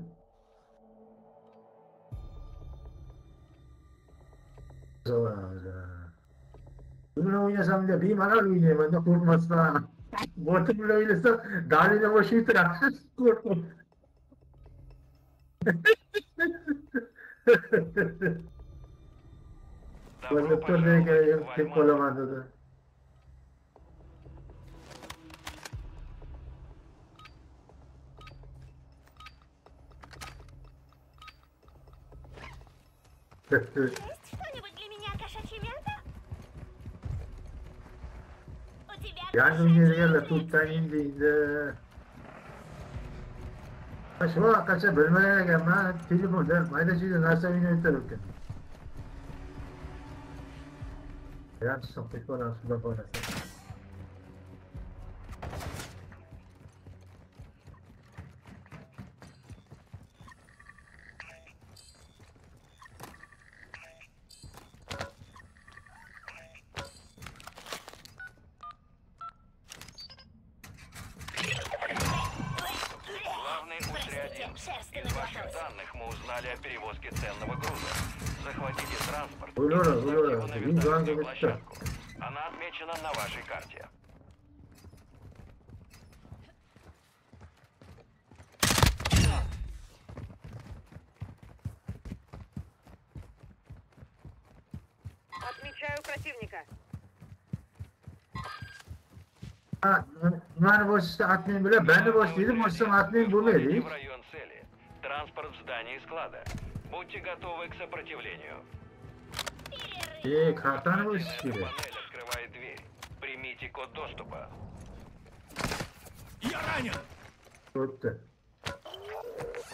Buni o'ynasam deb bemalol o'ynayman qo'rqmasdan. Botumilo ile są dalej na właśnie trafisz, kurwa. Bo Yardımcılarla tuttan indiydi. Aşağı kaça bölmelere gelme. Telefon der. Mayda çıktı. Nasıl oyunu ötürürken. Yardım sohbet var aslında bu arasında. Nimani bosishda atmen bilan bani boshlaydi, boshsam atmen bo'lmaydi. в район цели. Транспорт в здании склада. Будьте готовы к сопротивлению. E, kartani bosish kerak. Открывает дверь. Примите код доступа. O'tdi.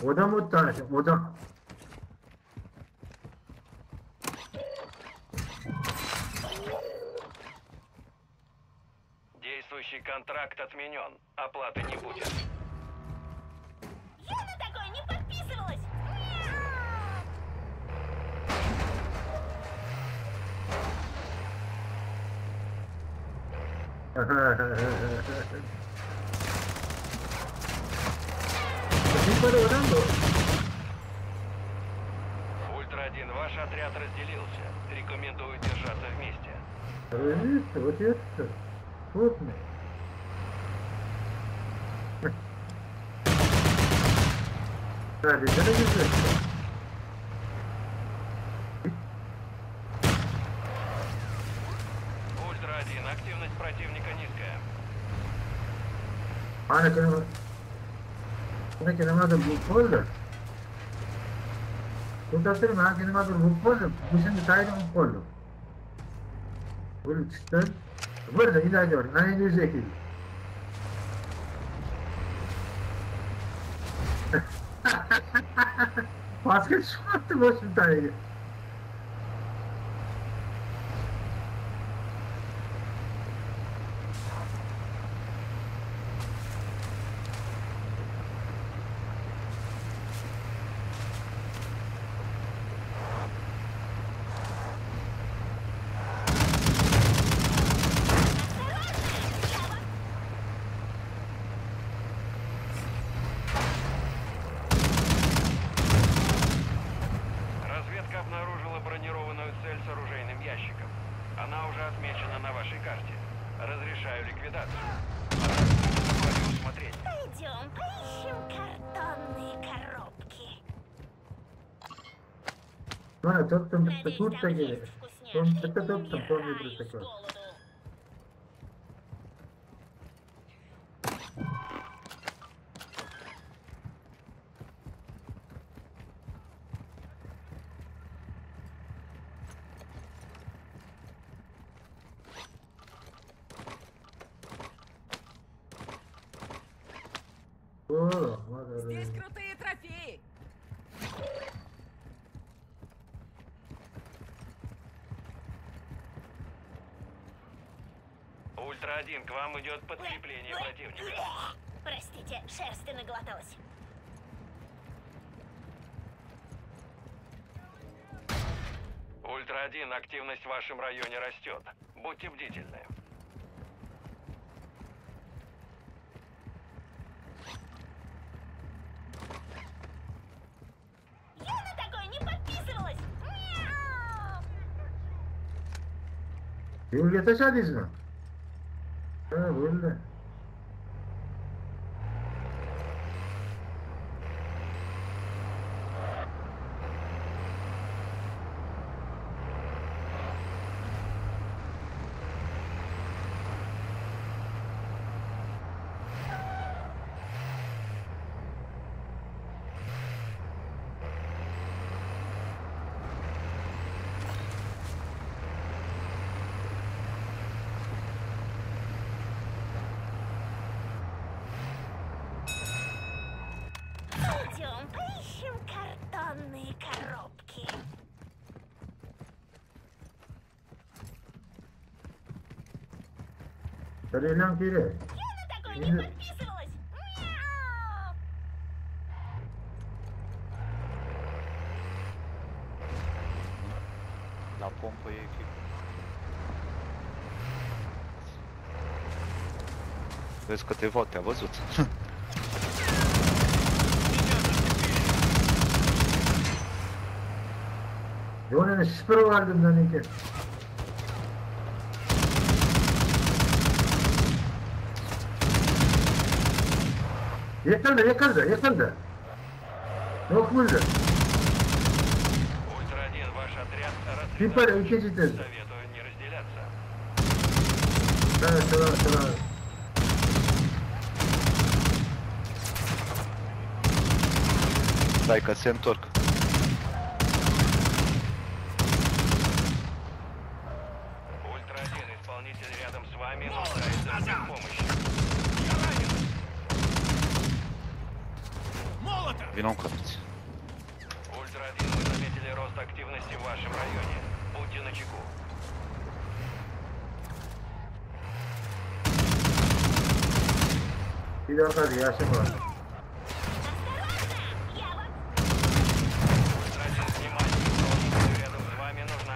Odam o'tdi ana shu, odam. Действующий контракт отменен. Оплаты не будет. Я на такое не подписывалась! Теперь odam bu. Ультра-1, ваш отряд разделился. Рекомендую держаться вместе. Öyle o'tyapti. Ko'pmi? Hadi, nima yuzlashdi? Ультра-1, активность противника низкая. Ana nima? Ana nimadir bu bo'ldi. To'xtatib, mana nimadir bu bo'ldi. O'shani tayini bo'lib qoldi. Verda inanıyorum. Aynı şekil. Basket şu attı başım taneye. Pastga tushibdi boshim tagiga. Mana to'rtta bitta to'rttaga to'n- bitta to'rtta to'rni bitta О, вот Здесь это. крутые трофеи. Ультра-1, к вам идет подкрепление противника. Простите, шерсти наглоталась. Ультра-1, активность в вашем районе растет. Будьте бдительны. Я на такое не подписывалась. Мяу. Yo'lga tashladingizmi? Ha, bo'ldi. Пойдем, поищем картонные коробки. Тарелям kerak. Я на такое не подписывалась. Мяу. На помпу які. Вискоти воти везуть. yo'lini shipirib yubordim ekan. Yiqildi, yiqildi, yiqildi. Yo'q bo'ldi. Ультра-1, ваш отряд Tepada расцветает. ikkinchi etildi. Советую не разделяться. Ha, shular, shular. Дайка Сенторг.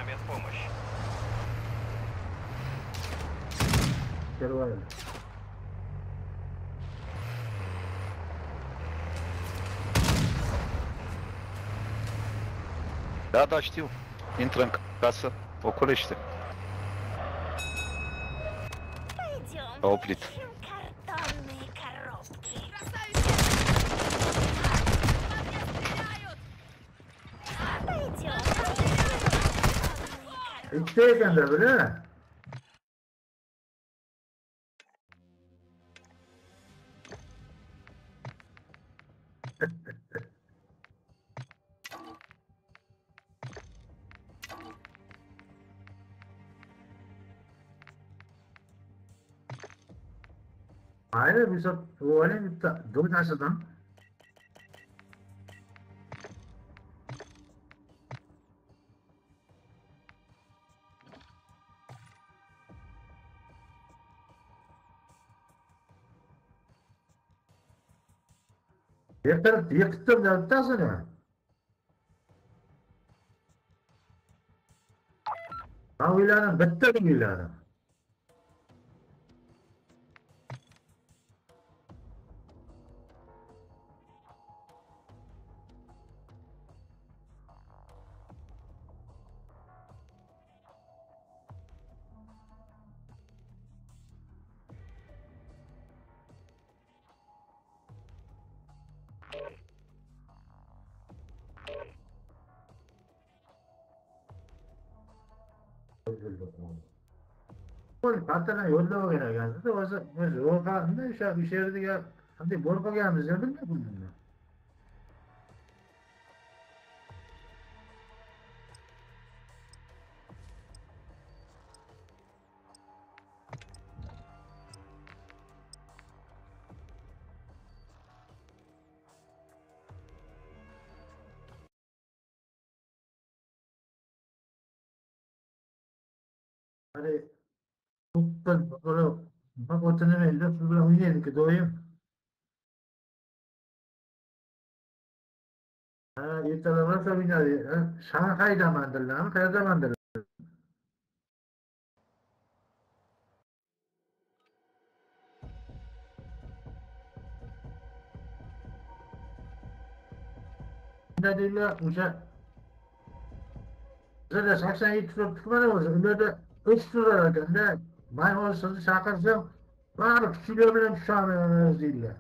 Медпомощь. Gel var. Da, da, știu. Intră în casă, ocolește. Пойдем, A oprit. Nereye sende böyle mi? Hayır, biz o tuvalin dolu taşıdan يقدر يقدر يقدر يقدر يقدر يقدر يقدر pattadan yo'llab olgan ekansizda o'zi o'z o'rqanda o'sha o'sha yerda bunday bo'lib qolganimizni bilmay qoldim que doy. የተለበሰ ብኛ ሻንሃይ ዳማ እንደላም ከዛም እንደላ እንደሌለ ውሸ ዘደ ሳክሳይ ትፈጥመነው እንደደ እሱ ረጋ እንደ ማይሆን ሰው ሳከሰው Kuchlar bilan tushaman deydilar.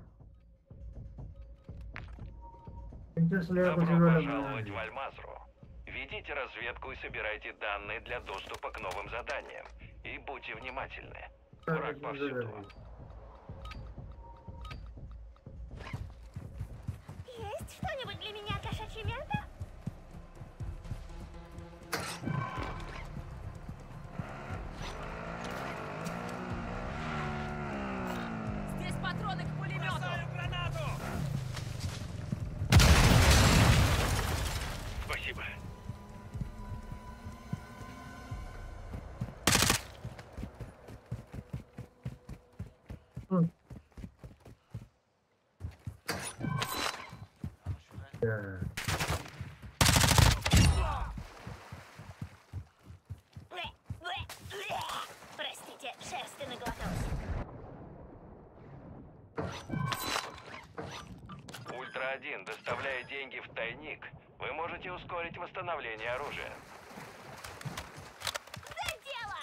Добро пожаловать в Альмазру. Ведите разведку и собирайте данные для доступа к новым заданиям. И будьте внимательны. Враг повсюду. Есть что-нибудь для меня, кошачья мята? Ультра-1, доставляя деньги в тайник, вы можете ускорить восстановление оружия. Дело!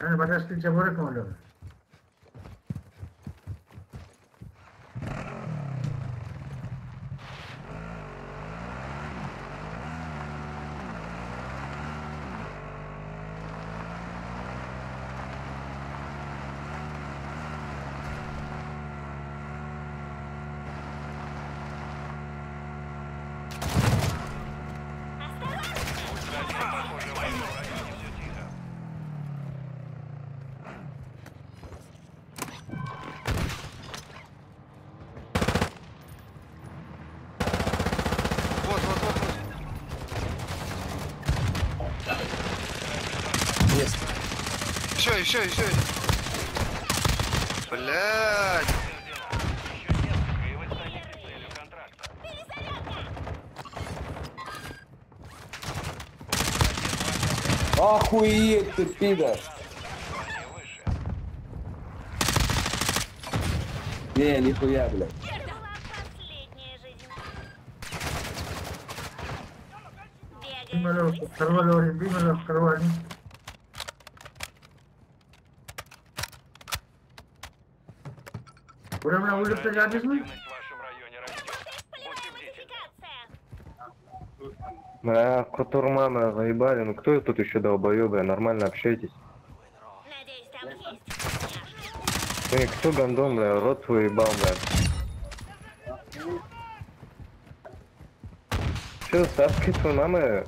Yani başka bırakma oğlum. Ультра-1, похоже, в вашем районе все тихо. Вот, вот, вот, вот. Есть. Еще, еще, еще. Блядь. И вы станете целью контракта. Охуеть ты, пидор! Не, нихуя, блядь. Это была последняя жизнь. Dímelo, Carvalho, dímelo, Carvalho. Куда меня улица рядом? Активность в вашем районе растет. Будьте бдительны. А, Кутурмана заебали. Ну кто тут еще долбоебы? Нормально общайтесь. Надеюсь, там есть. Эй, кто гандон, бля, рот свой ебал, бля. Че, Саски, твоей мамы? А?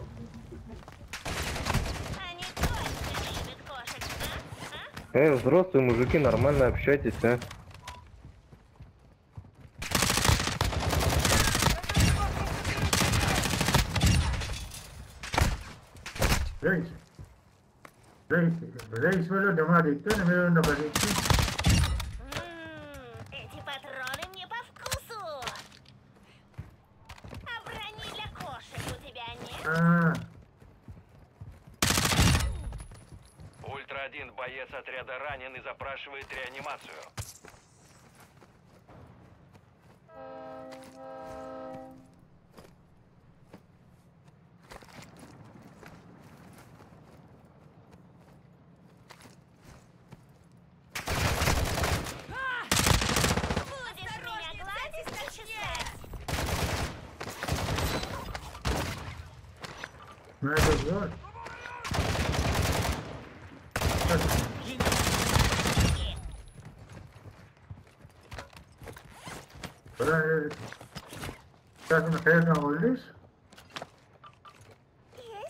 Эй, взрослые мужики, нормально общайтесь, а? Reis böyle devam etti, ne böyle devam etti. Ммм, эти патроны мне по вкусу. А брони для кошек у тебя нет? Ha, Ультра-1, боец отряда ранен и запрашивает реанимацию. Сейчас мы наверное улись.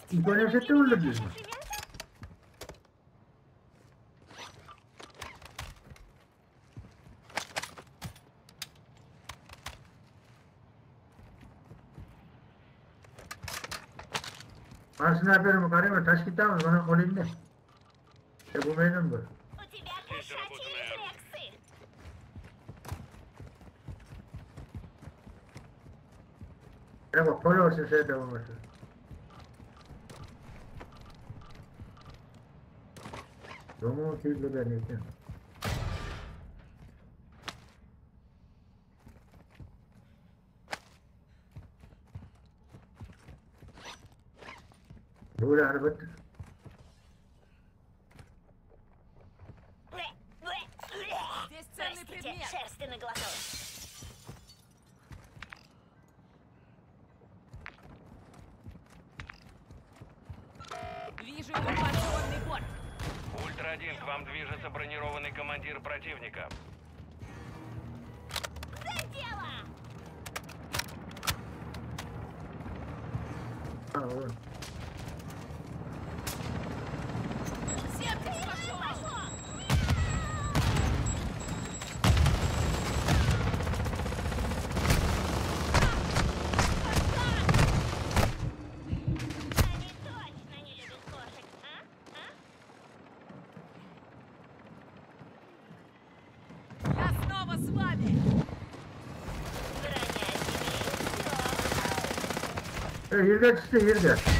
И конечно ты улыбишь. А снайпером карем таш китам, mana qo'lingda. Я bo'lmaydim bu. У тебя Kanka polo olsun şöyle devam olsun. Domo kirli belirtin. Böyle araba Вижу эвакуационный борт. Ультра-1, к вам движется бронированный командир противника. За дело! Ha, you get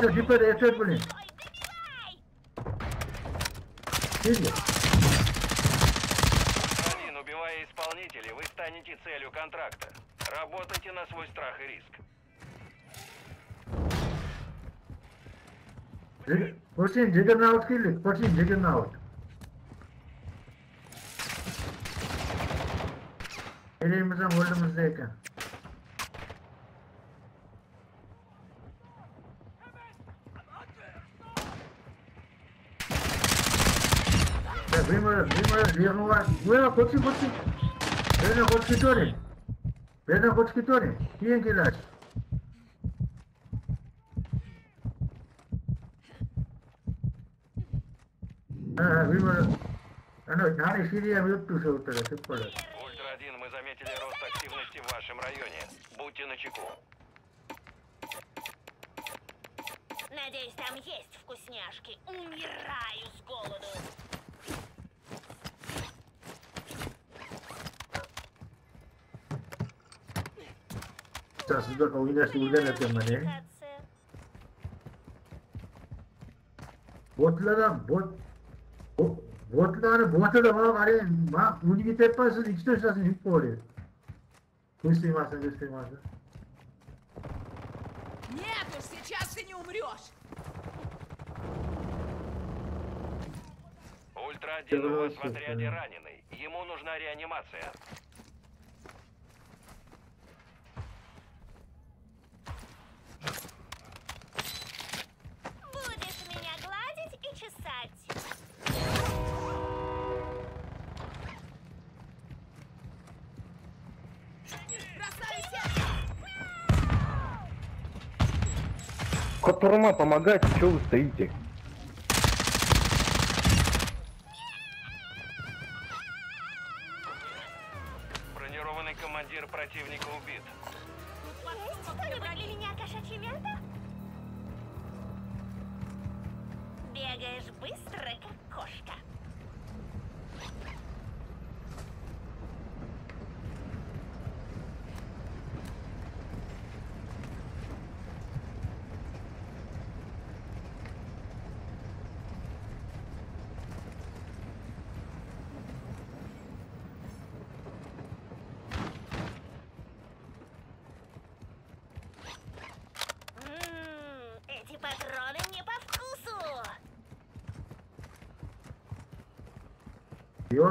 ранен. Dipper, dipper, effect buni. Yerga. Ультра-1, убивая исполнителей, вы станете целью контракта. Работайте на свой страх и риск. Pushing Juggernaut keldik, pushing Juggernaut. Elimiz ham oldimizda ekan. Ya Voy, qo'ching, qo'ching. Yana qo'chib ketavering. Yana qo'chib ketavering. Keyin kelasiz. Ha, ha, bemalol. Ana, naani Siriya yuribdi o'sha o'rtada, tepada. Ультра-1, мы заметили рост активности в вашем районе. Будьте начеку. Надеюсь, там есть вкусняшки. Умираю с голоду. Sizga o'ynashni o'rgatyapman e. Botlar ham bot bo- botlarni botida mana qarang, man o'lib ketyapman, siz ikkita ishlasini yutib oling. Ko'z tegmasin, ko'z tegmasin. Нет уж, сейчас ты не умрешь. Ультра-1, у вас в отряде раненый. Ему нужна реанимация. Будешь меня гладить и чесать. Которому помогать, что вы стоите?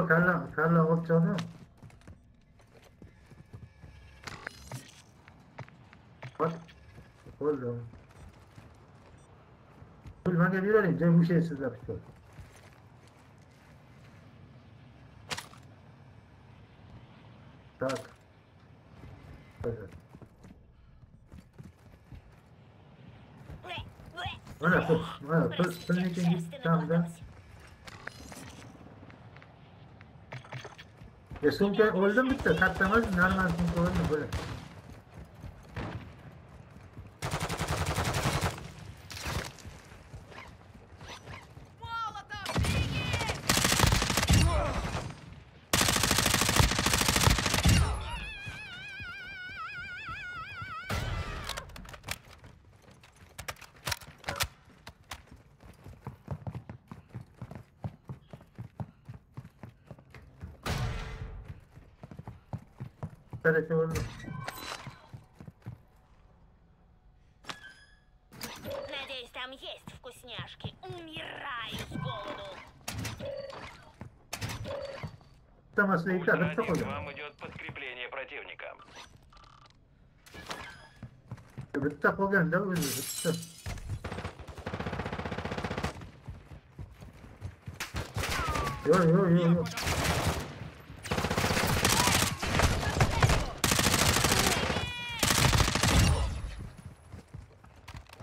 형 달라 달라 없잖아. 어? 몰라. 우리 방금 이러니 이제 무시했어 잡시고. Так. Voilà, voilà, prenez une table. Deswegen wollen wir bitte, hat damals in der Anwendung wollen. Там остается, Ультра это 1, к такое. вам идет подкрепление противника. Bitta qolganda o'zi bitta. Yo'q, yo'q, yo'q, yo'q.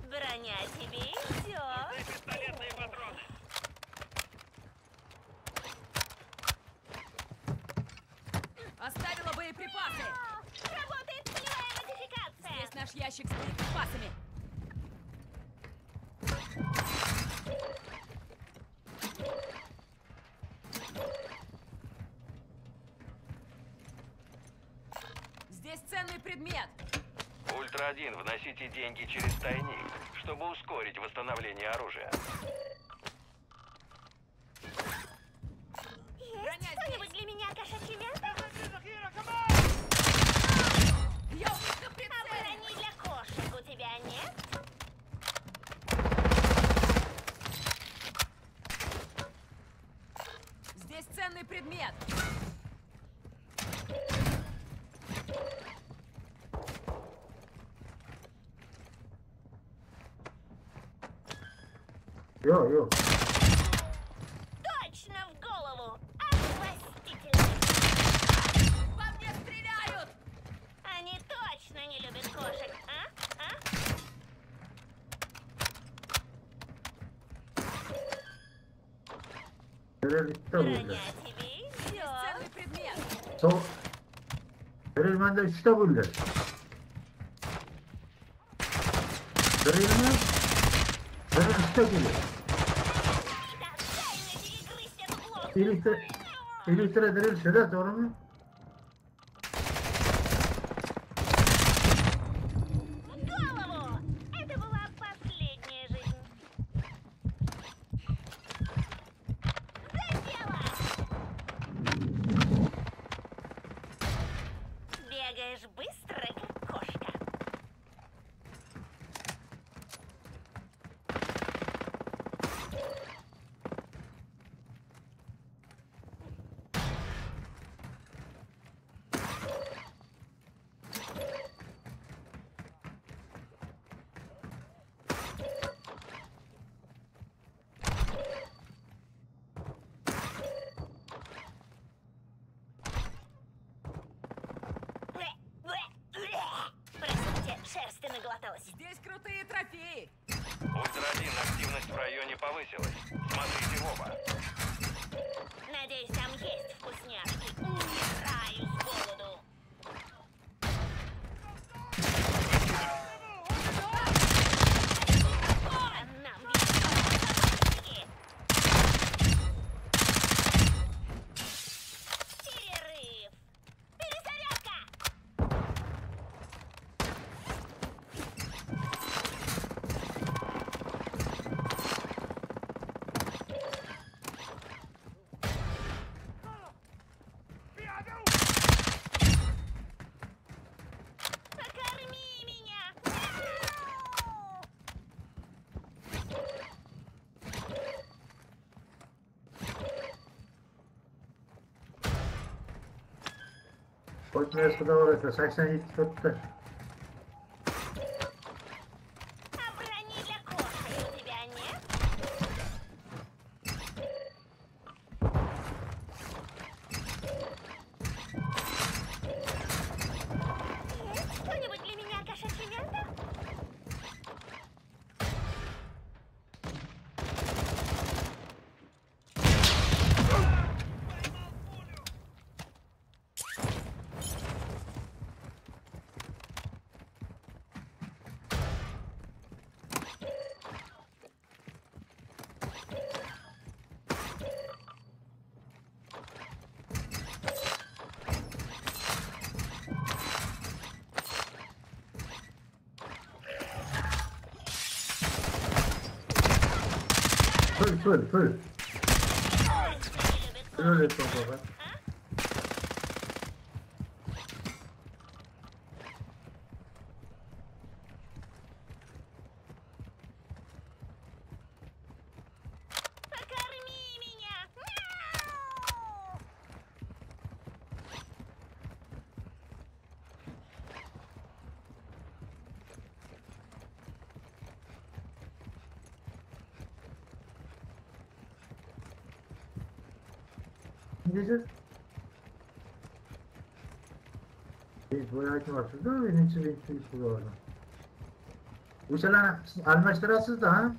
Броня тебе идет. Пистолетные патроны. Оставила боеприпасы. Работает целевая модификация. Здесь наш ящик с боеприпасами. Здесь ценный предмет. Ультра-1, вносите деньги через тайник, чтобы ускорить восстановление оружия. Есть кто-нибудь для меня кошачье мясо? Я на А прицеле. брони для кошек у тебя нет? Здесь ценный предмет. Yo'q, yo'q. Точно в голову. Отвратительно. По мне стреляют. Они точно не любят кошек, а? А? Броня тебе. Ценный предмет. So Birer manda uchta bo'ldi. Birini Birer uchta İlüstre, ilüstre edilirse de doğru mu? Мне сподобалося, так що ніхто Full, full. gideceğiz. Biz buraya kim atıldı mı? Benim için bir iki kişi. Bu şeyler anlaştırasız da ha.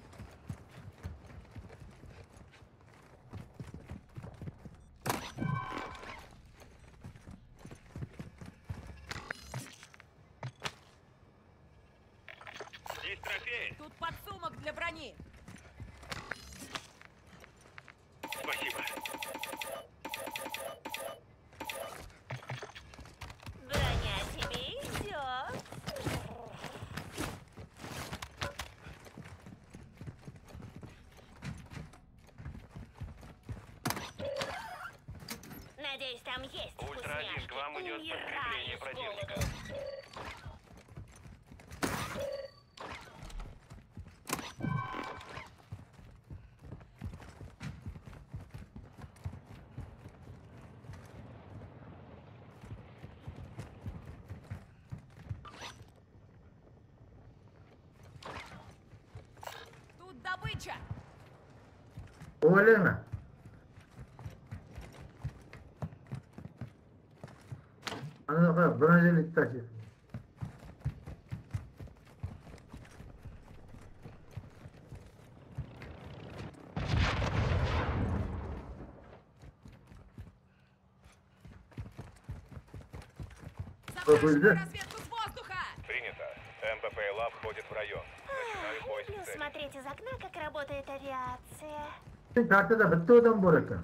Запрашиваю разведку с воздуха. Принято. МБПЛА входит в район. Начинаю поиск Люблю цели. смотреть из окна, как работает авиация. ದಾಟದ ಹತ್ತೋದಂ ಬರುತ್ತೆ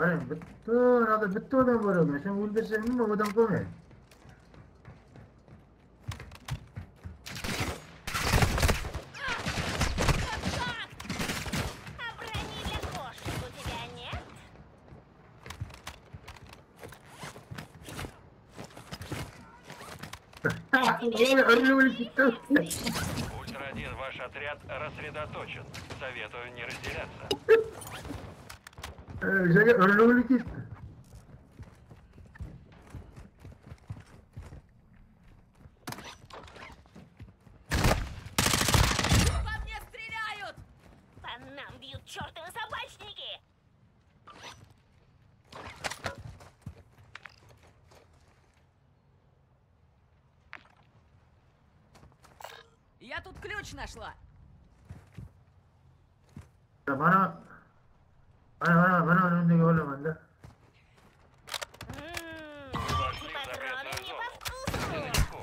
ಅರೆ ಬಿತ್ತು ನಾವು ಬಿತ್ತೋದಂ ಬರೋದು ಮನುಷ್ಯ ಉಲ್ಬಿಸಿ ಓದಂಕೋಮೆ Ультра-1, ваш отряд рассредоточен. Советую не разделяться. Seni ölümlük gitti. По мне стреляют. По нам бьют чертовы собачники! Я тут ключ нашла. Bana bana bana bana önündeki oğlum bende. Ммм, Вошли эти в патроны запретную мне зону. по вкусу! Ты новичку.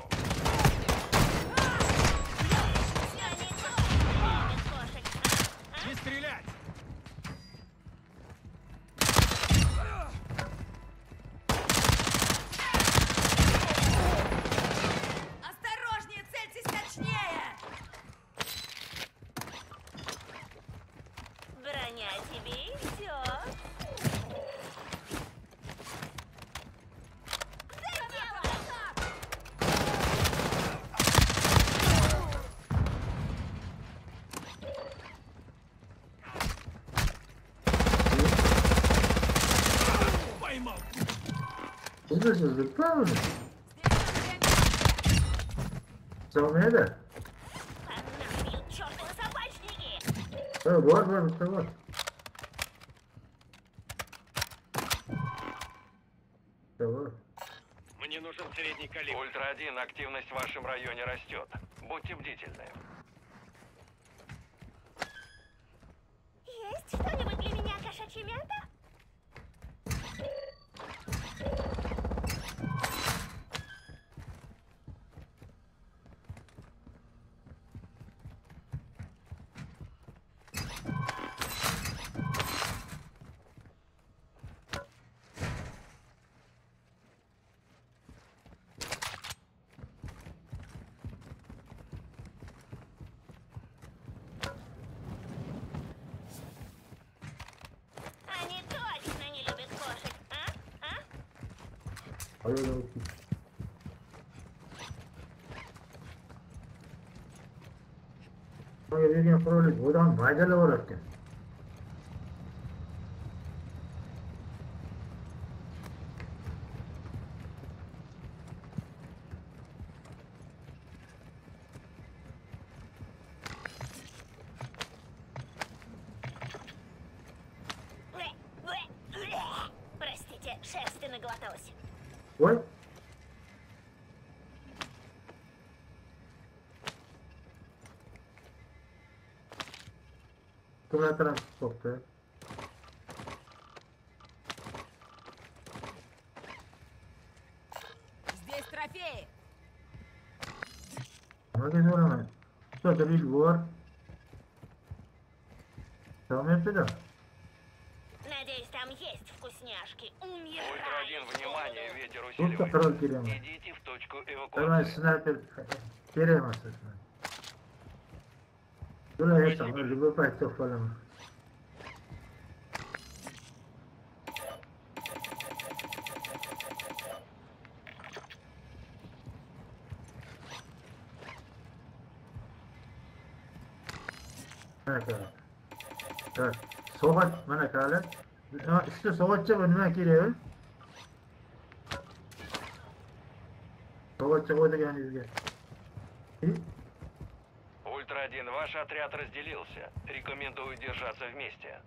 Они тоже любят кошек. А? Не стрелять! Осторожнее, цельтесь точнее. Броня тебе идет. Hızlı hızlı правильно? Понахрен, чертовы собачники! Да, вот, вот, вот. Вот. Мне нужен средний калибр. Ультра-1, активность в вашем районе растет. Будьте бдительны. ये वीडियो अपलोडेड गोदाम वायरल हो। Куда транспорт? Здесь трофеи. Dur hemen. Что-то ведь вор. Там это да. Надеюсь, там есть вкусняшки. Умираю. Ультра-1, внимание, ветер усиливается. Идите в точку Давай эвакуации. снайпер. Керемаса. questo, proprio questo. Evet, evet. Evet. Soğuk bana kalır. İşte soğukça önüme giriyor. Soğukça o da yani izliyor. Ваш отряд разделился. Рекомендую держаться вместе.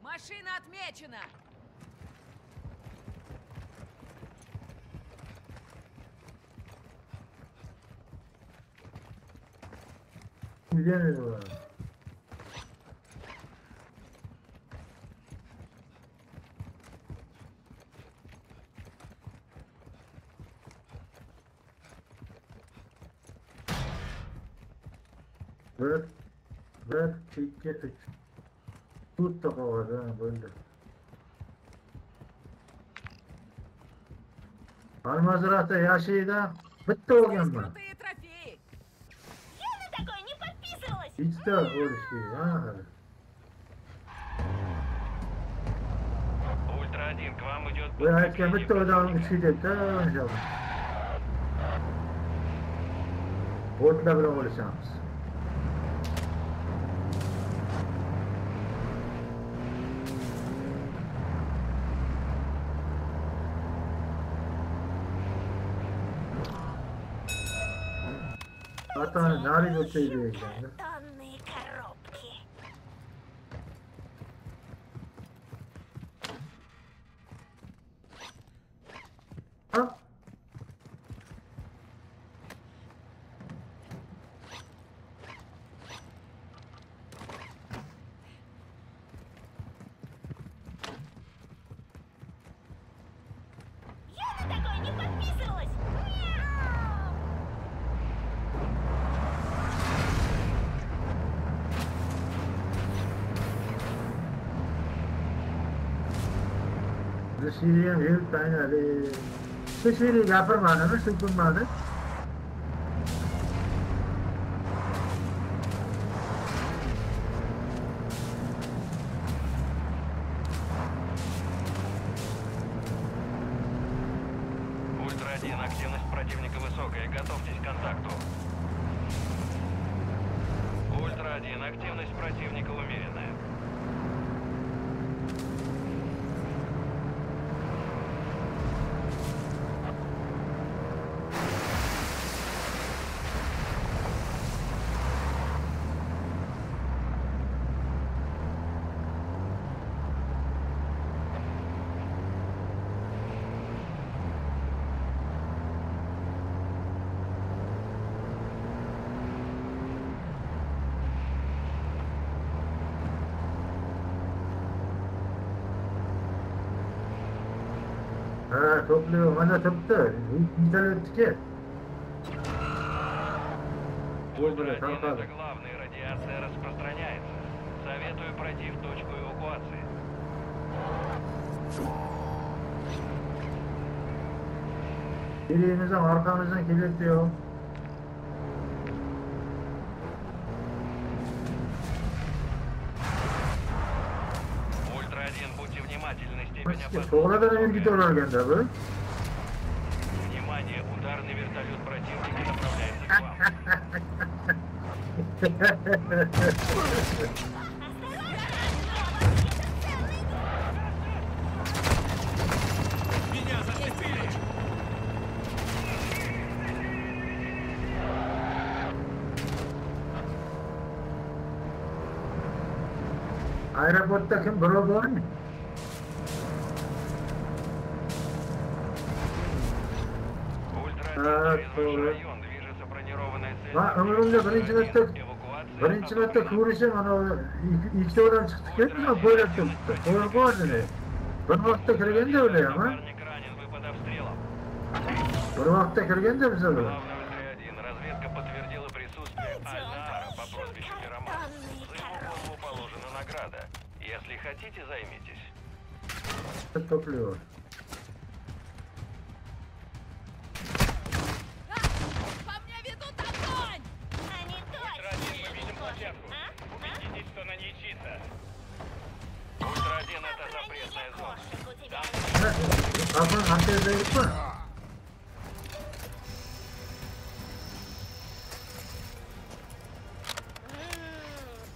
Машина отмечена. Güzel bir, ikki, uch. To'rtta qog'oz, ha, bo'ldi. Almazrata yashaydi, bitta olganman. Крутые трофеи. Я на такое не подписывалась. Ikkita bo'lish kerak, ha. Ультра-1, к вам идет Bu aytgan bitta odamni ichi debda, inshaalloh. Botlar bilan o'lishamiz. Not even TV again. Syrian Hill Time, Syrian Gaffer Manor, Sukun Manor. To'playver mana turibdi intalyaptiki Ультра-1 это главный, радиация распространяется. Советую пройти в точку эвакуации. biriyimizdan orqamizdan kelyapti внимательны, степень to'g'ridan yurgita ularganda bu Внимание, ударный вертолет противника направляется к вам. aeroportda kim birov bormi Ha, va umrimda birinchi marta birinchi marta ko'rishim ana ikkita odam chiqdi ketdi bo'ylab turibdi to'g'ri bordini bir vaqtda kirganda ular ham a bir vaqtda kirganda biz ular Разведка подтвердила присутствие Азара по прозвищу Мироман. За Kapın antezeyip mi?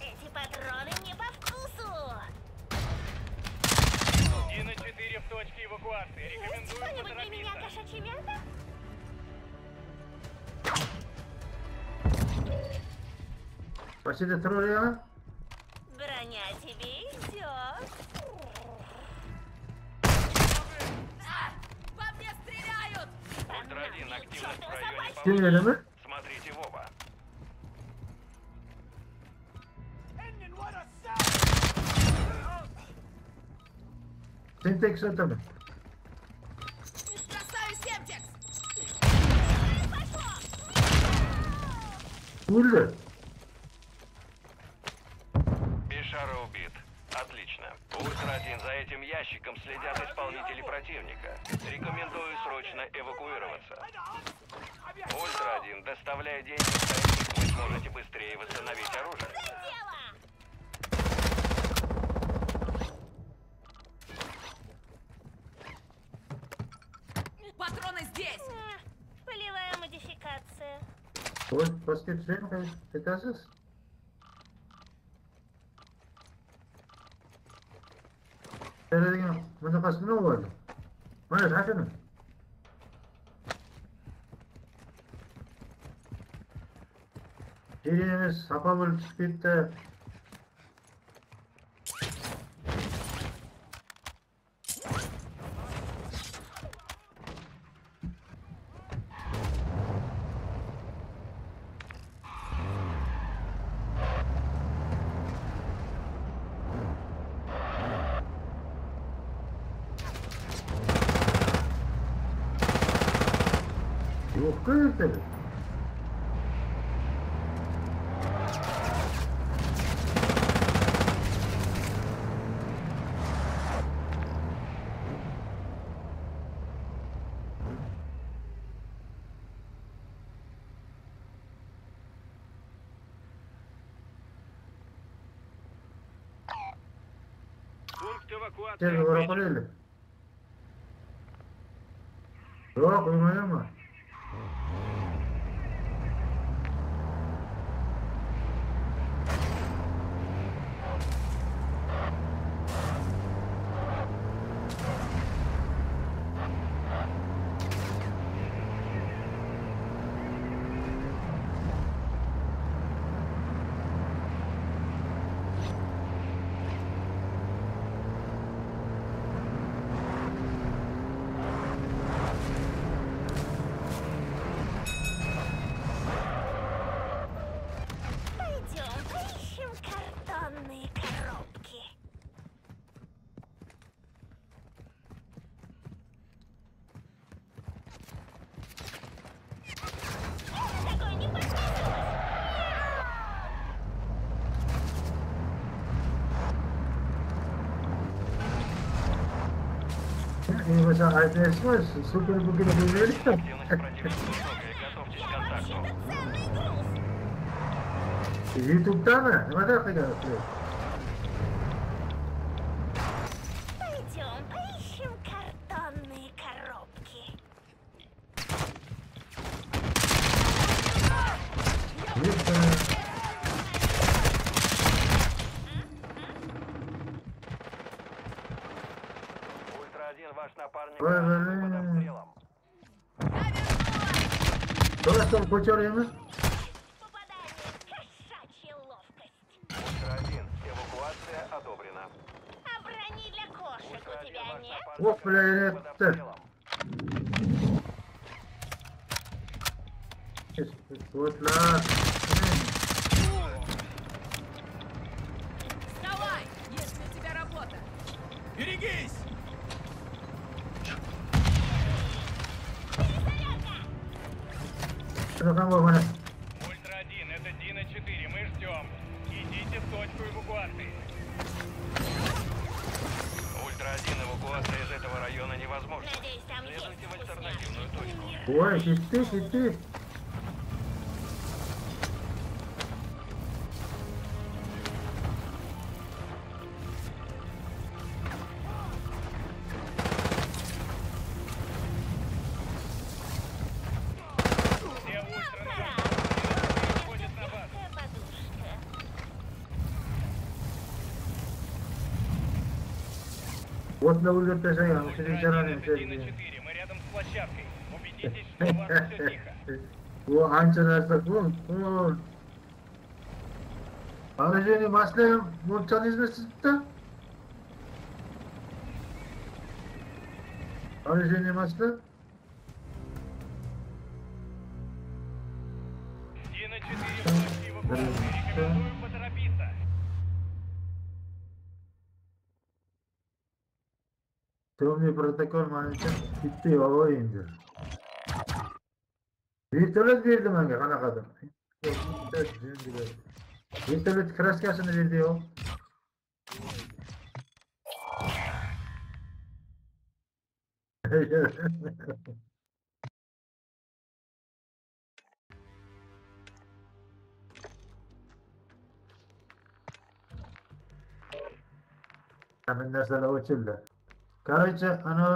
Эти патроны мне по вкусу. Дина 4 в точке эвакуации. Рекомендую Что-нибудь для меня кошачье мясо? Başında troll inelim mi? Sintex atalım. Vurdu. Этим ящиком следят исполнители противника. Рекомендую срочно эвакуироваться. Ультра-1, доставляя деньги вы сможете быстрее восстановить оружие. Патроны здесь! Полевая модификация. Вот, basket şey mi? Nereye Bunun kastı ne oldu? Bana zaten mi? Dediğimiz sapabıl çıkıp da Gel yorakını öyle. Yorak uyumaya mı? Конечно, а это супер Ютуб-тана? Вода хотя бы, 教练呢？Района невозможна. Надеюсь, там есть Следуйте в альтернативную точку. Ой, gitti gitti. Вот на улице стоял, сидит Ультра-1, заранее. это Дина-4, мы рядом с площадкой. Убедитесь, что у вас все тихо. Bu ançalarda bu. Bu. Aracını maslayın. Bu çalışma sizde. Aracını masla. Дина-4, в точке эвакуации. Рекомендую Tommy protokol manimcha bitta yo'q endi vertolyot berdi manga qanaqadir vertolyot kraskasini berdiyu Hemen derslere uçurlar. короче ana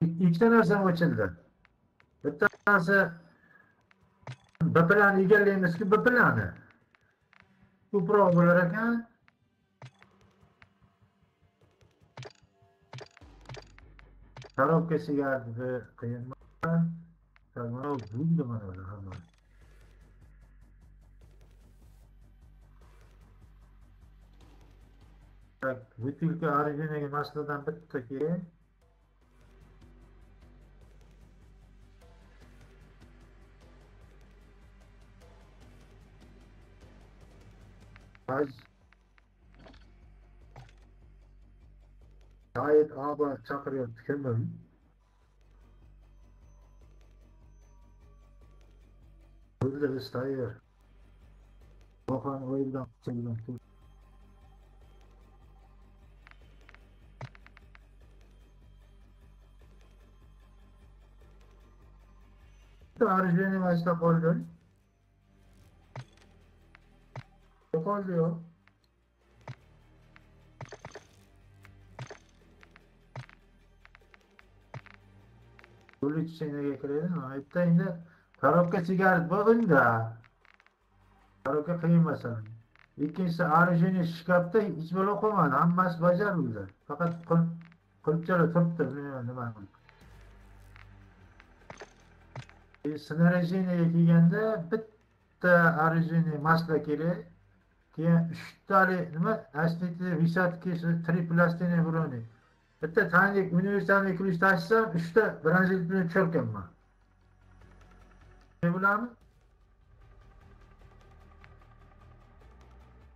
ikkita narsa o'childi bittasi b planni egallaymizku b plani ko'proq bo'lar ekan коробка sigarni qiyin bo'ldi mana bular hammasi Так, бутылка оригинального масляdan bitta kerak. Haj. Gayet aba chaqirıyor kimim? Burada istayır. Bakan oyundan çekilen Arjeni maçta gol gol. Gol diyor. Gol içine getirelim mi? Hatta yine Tarokka sigaret bakın da. Tarokka kıymasın. İkincisi Arjeni şikapta hiç böyle okumadı. Hamas bacarmıydı. Fakat kılıpçalı tuttu. Bilmiyorum ne var. снаряжение kelganda bitta orijini masla kerak keyin uchtali nima asniti висятки triplastini broni bitta tanlik universitetga kirish tashsam uchta bronzit bilan tusharkanman ne bilamni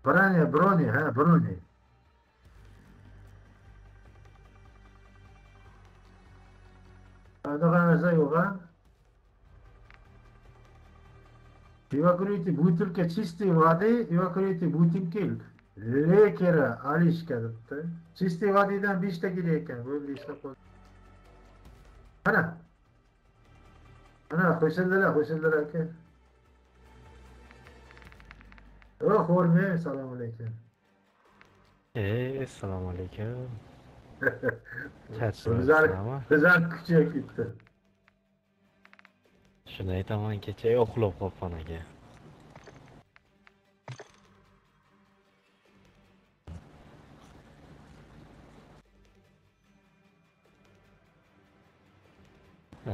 broni broni ha broni anaqa narsa yo'q a Evakuiруйте бутылка чистой воды, evakuiруйте бутылки лекера Алишка debdi. Чистой водыdan 5 ta kerak ekan. Bo'ldi ishlab qo'ydi. Ana. Ana qo'shildilar, qo'shildilar aka. O, xo'rme, assalomu alaykum. Ey, assalomu alaykum. Bizlar, bizlar kuchayib ketdi. Shuni aytaman, kecha uxlab qolibman aka.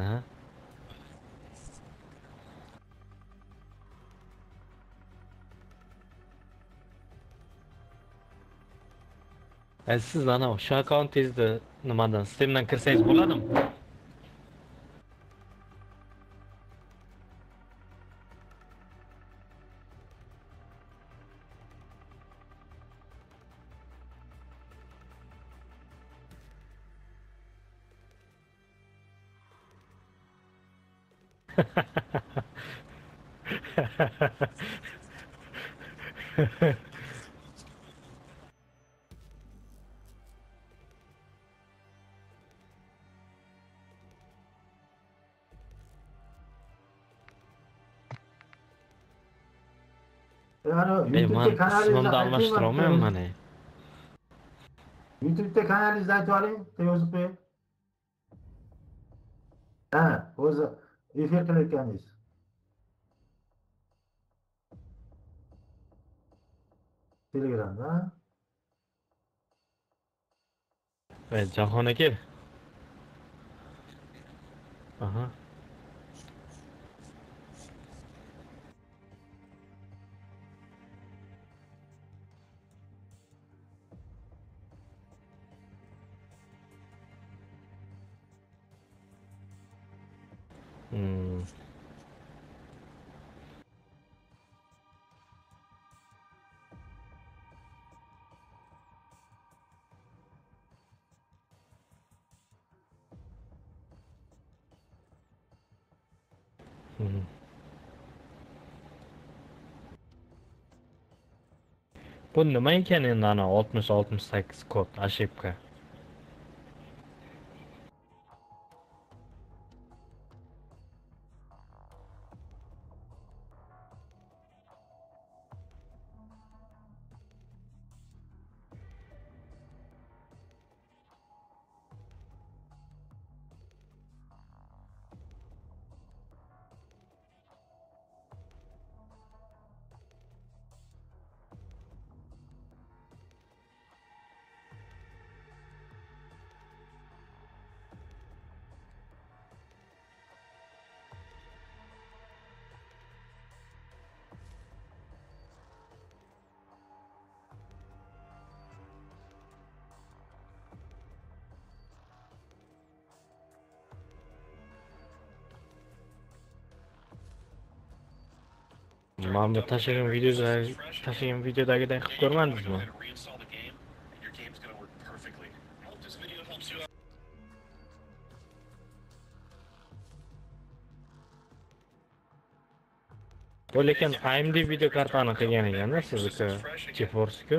Aha. Siz ana o'sha akkauntingizni nimadan sistemdan kirsangiz bo'ladimi? Yani Benim sunumda anlaştıramıyor şey mu hani? YouTube'da kanal izletiyorum. Teyozuk Bey. Ha, o zaman. Efir qilayotganingiz. Telegramda. E, Jahon aka. Aha. Hmm. Hmm. Bu nima ekan endi ana 60 68 kod ошибка. Mana bu tashlagan videoda tashlagan videodagiday qilib ko'rmadingizmi? Bu lekin AMD video kartani qilgan ekanda sizniki GeForce-ku.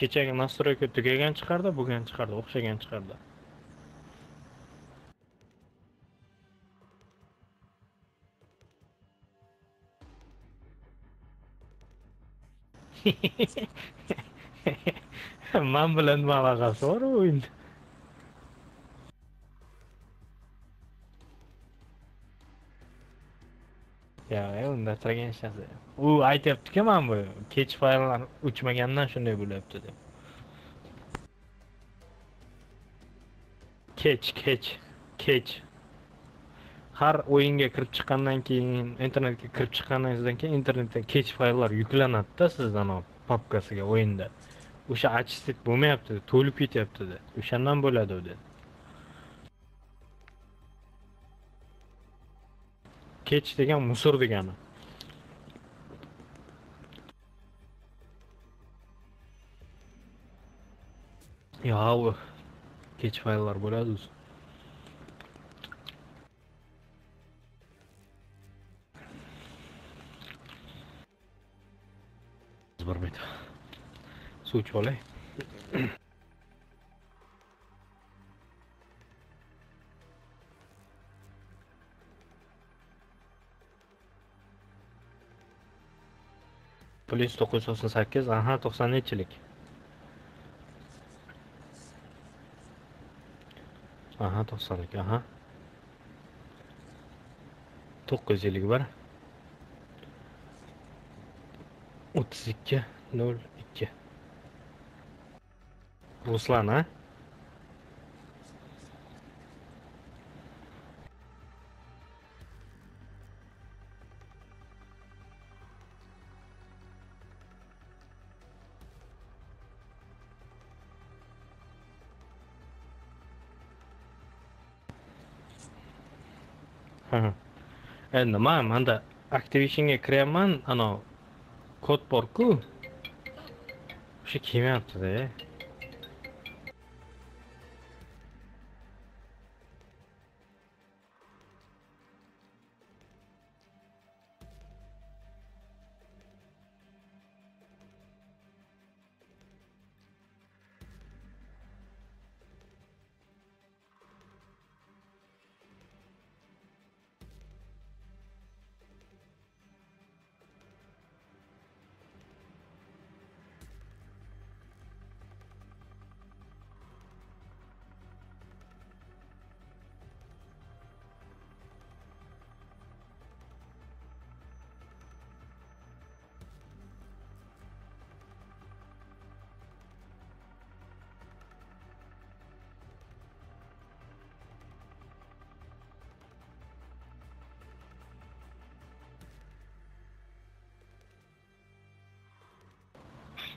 Kechagi настройка tugagan chiqardi, bugun chiqardi, o'xshagan chiqardi. Man bilan nima aloqasi bor u endi? Ya, ya unda tragan ishasi. U aytyapti-ku mana bu kech fayllar uchmagandan shunday bo'lyapti deb. Kech, kech, kech. Har o'yinga kirib chiqqandan keyin, internetga kirib chiqqaningizdan keyin internetdan kech fayllar yuklanadi-da sizdan papkasiga o'yinda. O'sha очистить bo'lmayapti, to'lib ketyapti dedi. O'shandan bo'ladi u dedi. Kech degan musor degani. yo'q kech fayllar bo'ladi o'zi bormaydi suv ichib olay plyus to'qqiz yuz to'qson sakkiz aha to'qson nechilik aha to'qsonlik aha. To'qqiz yuz ellik bir o'ttiz ikki nol ikki. Ruslan a nima manda activisionga kiryapman anavi kod borku o'sha kelmayaptida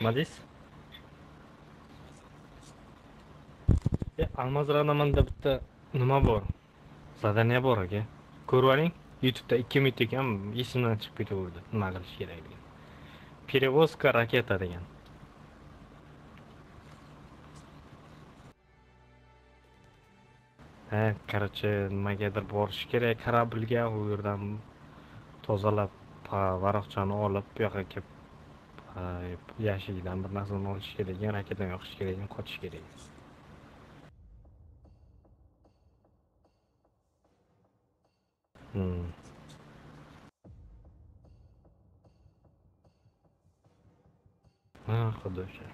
nima E, e almazranamanda bitta nima bor? Zadaniya bor aka. Ko'rib oling youtubeda 2 minut ekan esimdan chiqib ketaverdi nima qilish kerakligi перевозка raketa degan. Ha короче nimagadir borish kerak kорабльga u yerdan tozalab varaqchani olib bu yoqqa kelib yashikdan bir narsani olish kerak ekan raketani yoqish kerak ekan qochish kerak Hmm. ha xuddi o'sha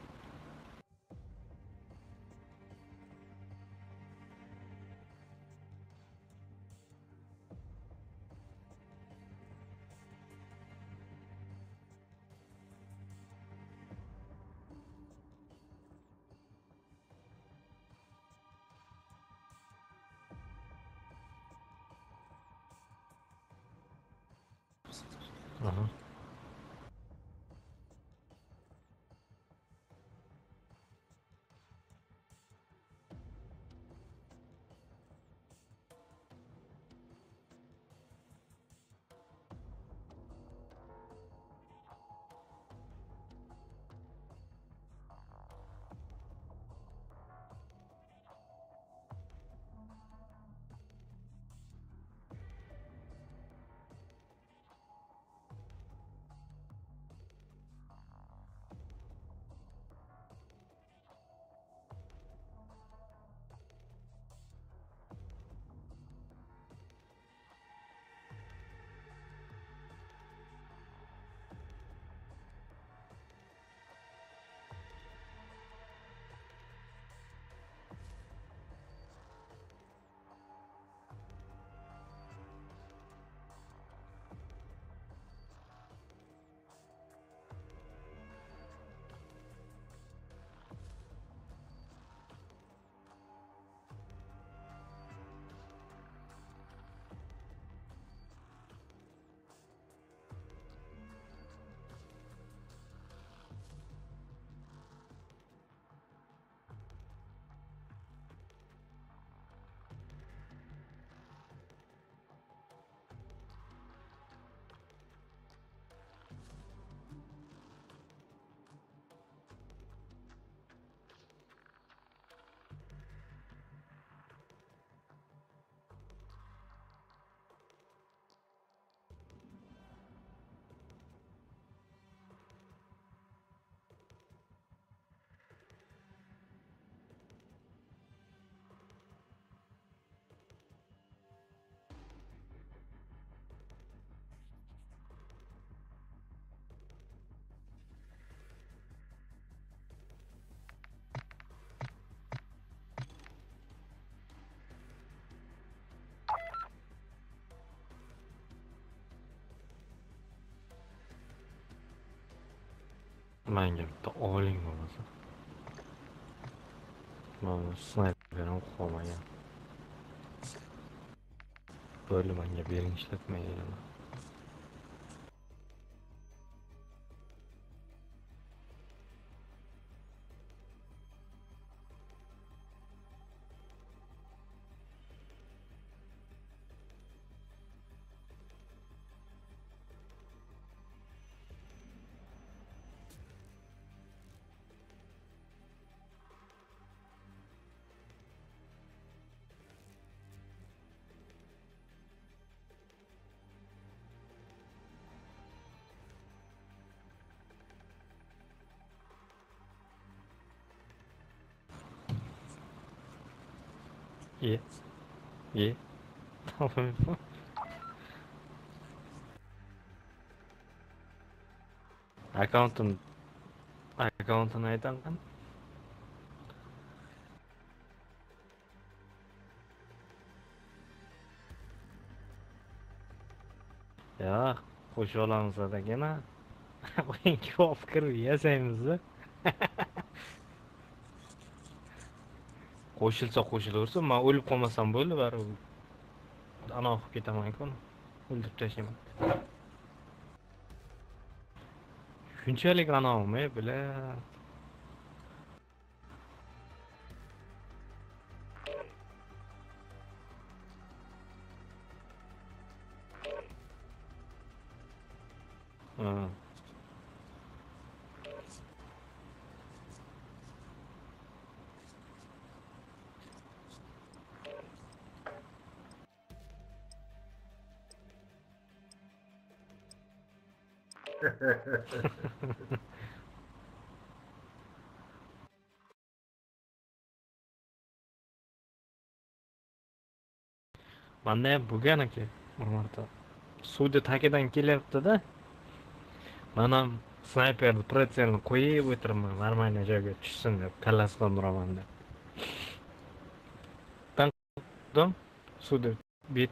만겹다 어울린 거 봐서 뭐 스나이퍼는 고마야 böyle manyak birini işletmeye yalan auf jeden Fall. Accountant. Accountant aytanman. Ya, qo'shib olamiz adagina. O'yinga olib kirib yasaymiz. Qo'shilsa qo'shilaversin, ma ölüp qolmasam böyle var. Anov qilib ketamanku o'ldirib tashlayman shunchalik anovmi bля manda ham bo'lgan aka bir marta suvni tagidan kelyaptida man ham snayperni pritselni qo'yib o'tiribman нормальный joyga tushsin deb kallasidan uraman deb tan suvni bet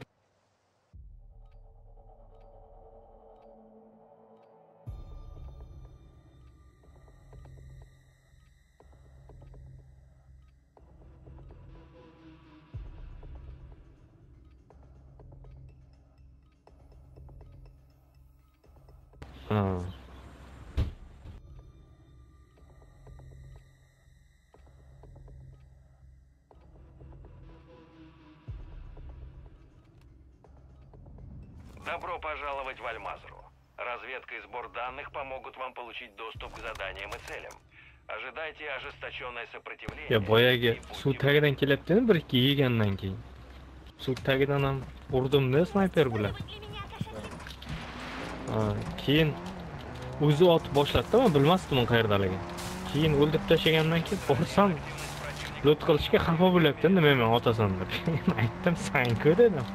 ya boyagi suv tagidan kelyaptimi bir ikki yegandan keyin. Suv tagidan ham urdimda snayper bilan. Keyin o'zi otib boshladida man bilmasdim u qayerdaligini. Keyin o'ldirib tashlagandan keyin borsam loot qilishga xafa bo'lyapti nima men otasan deb aytdim sanku dedim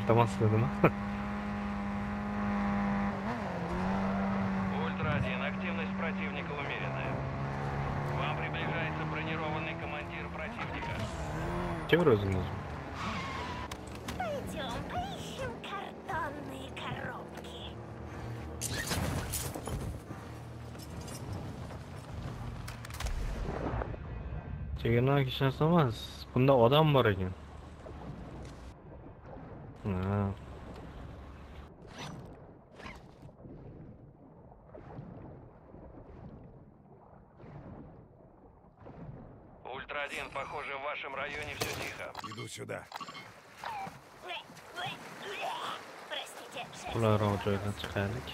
Iltimos dedim. Ультра-1, активность противника умеренная. К вам приближается бронированный командир противника. Kim o'zingiz? Пойдем, поищем картонные коробки. Hech narsa emas. Bunda bor ekan. Joydan chiqaylik.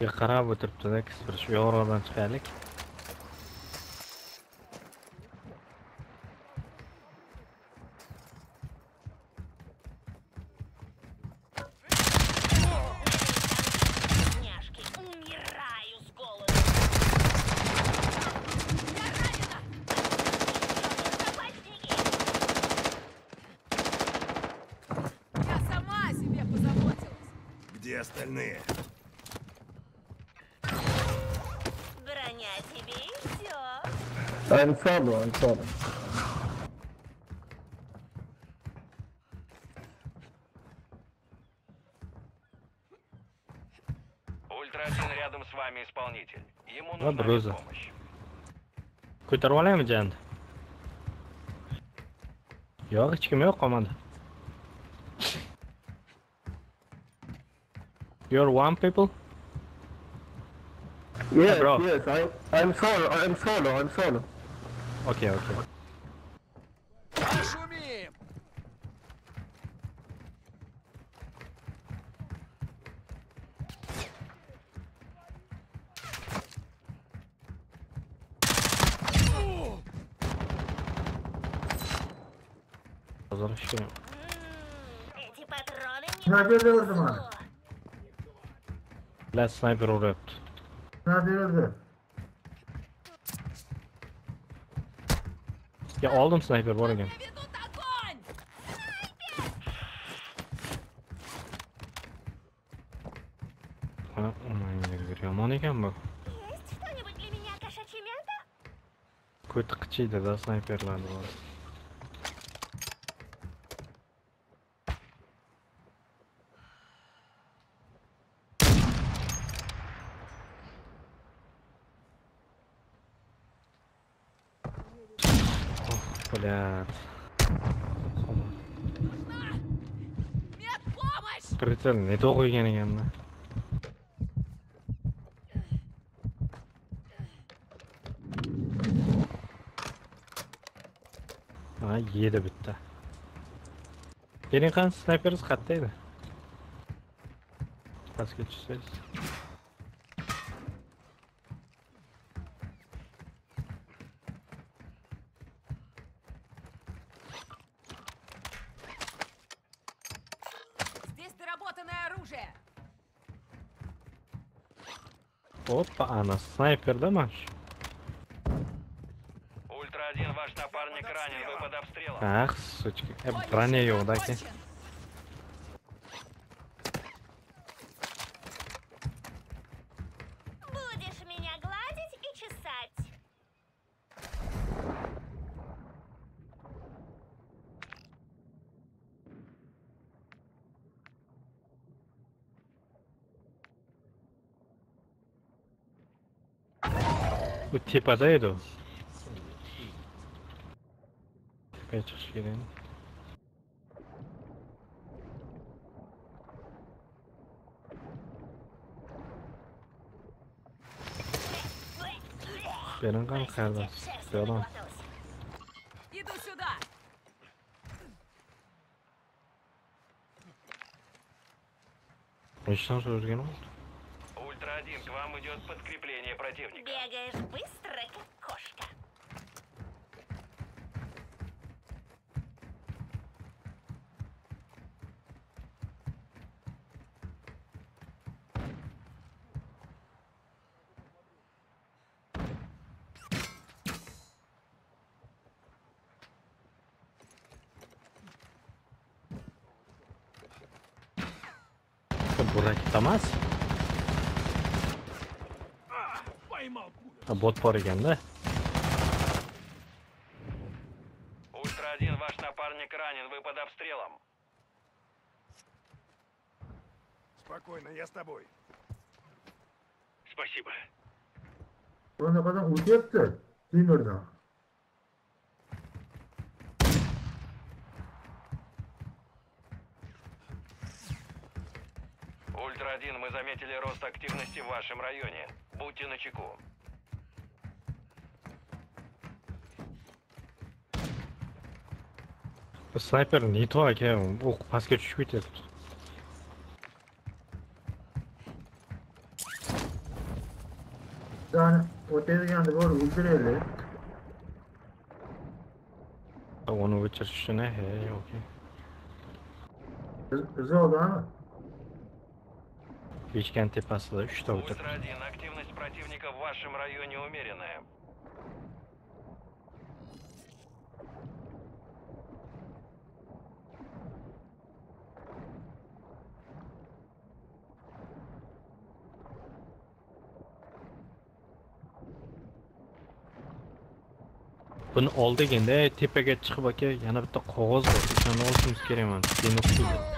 Ya qarab o'tiribdi-da, bir shu yo'g'roqdan chiqaylik. Solo, I'm solo. Ультра-1 рядом с вами исполнитель. Ему нужна bruza. помощь. Ko'tarib olaymi jandi? Yo'q, hech kim yo'q qolmadi. You're one people? Yes, bro. yes, I, I'm solo, I'm solo, I'm solo. Okay, okay. Шумим! Возвращаем. Эти патроны мне Снайпер öldü bana. Last sniper uğrattı. Sniper öldü. Ya aldım sniper var again. Ведут огонь! Ha, aman yomon ekan bu. Есть что-нибудь для меня, кошачья мята? Ko'ti qichiydi-da sniperlarni Neto Прицел qo'ygan ekanman. Ha, yedi bitta. Keling qani snayperingiz qayerda edi? Pastga tushsangiz. Ana snayperda mana shu. Ультра-1, ваш напарник ранен, вы под обстрелом. Ах, сучка. E, bроня yo'q-da aka. Будешь меня гладить и чесать. U. Tepaga chiqish kerak. Benim kan qayerda? Yo'qdan. Иду сюда. So'rgan u? Ультра-1, к вам идет подкрепление противника. Бегаешь быстро, как кошка. Ha, bot bor ekanda. Ультра-1, ваш напарник ранен, вы под обстрелом. Спокойно, я с тобой. Спасибо. Sonra kadar ulti yaptı. активности в вашем районе. Будьте начеку. Snayper neti bor aka o'q pastga tushib ketyapti Yani o'tayotganda bor o'ldiraylik. uni o'chirish uchun he okey Zodami? pechkani tepasida uchta o'tiribdi Ультра-1, активность противника в вашем районе умеренная. buni ol deganda tepaga chiqib aka yana bitta qog'oz bor o'shani olishimiz kerak mana seni ustida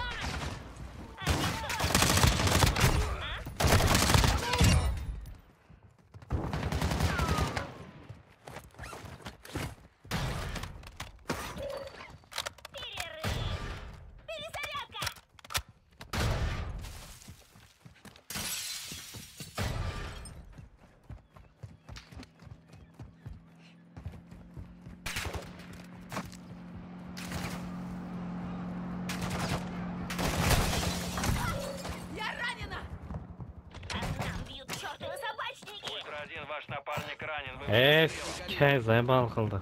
Я ранена! Нам бьют чертовы собачники! Ультра-1, ваш напарник ранен. Вы e skay zaybal qildi Надеюсь, там есть вкусняшки. Умираю с голоду. Тут под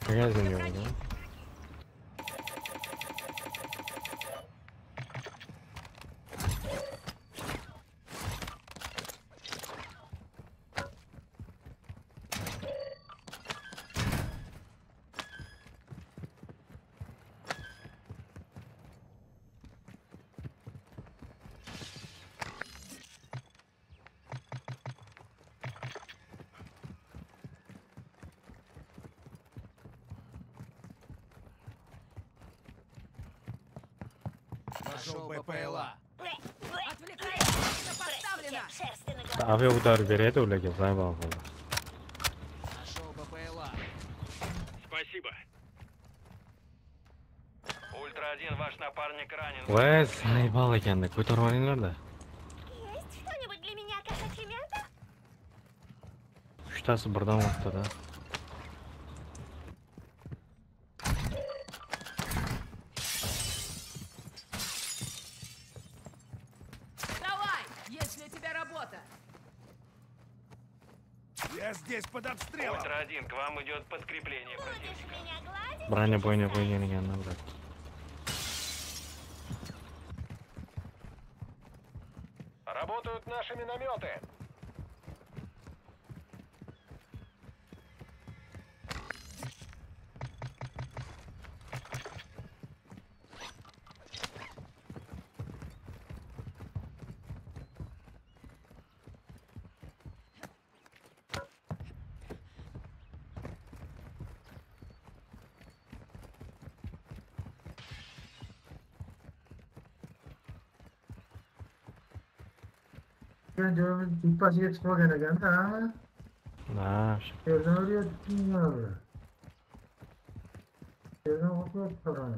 Какая за него, да? Нашел БПЛА. Отвлекай! Мина поставлена! Udar beradi ularga zaybal qildi Нашел БПЛА. Спасибо. Ультра-1, ваш напарник ранен. voy zaybal ekanda ko'tarib olinglarda Есть что-нибудь для меня, кошачье мясо? uchtasi birdan o'rtada Давай! Есть для тебя работа! Я здесь под обстрелом. Ультра-1, к вам идет подкрепление противника. Меня гладить? bronja bo'yniga qo'ygan ekanlar vaziyet spogana ganda ha? Naş. Yerden oraya tutmuyor. Yerden okuyor paranı.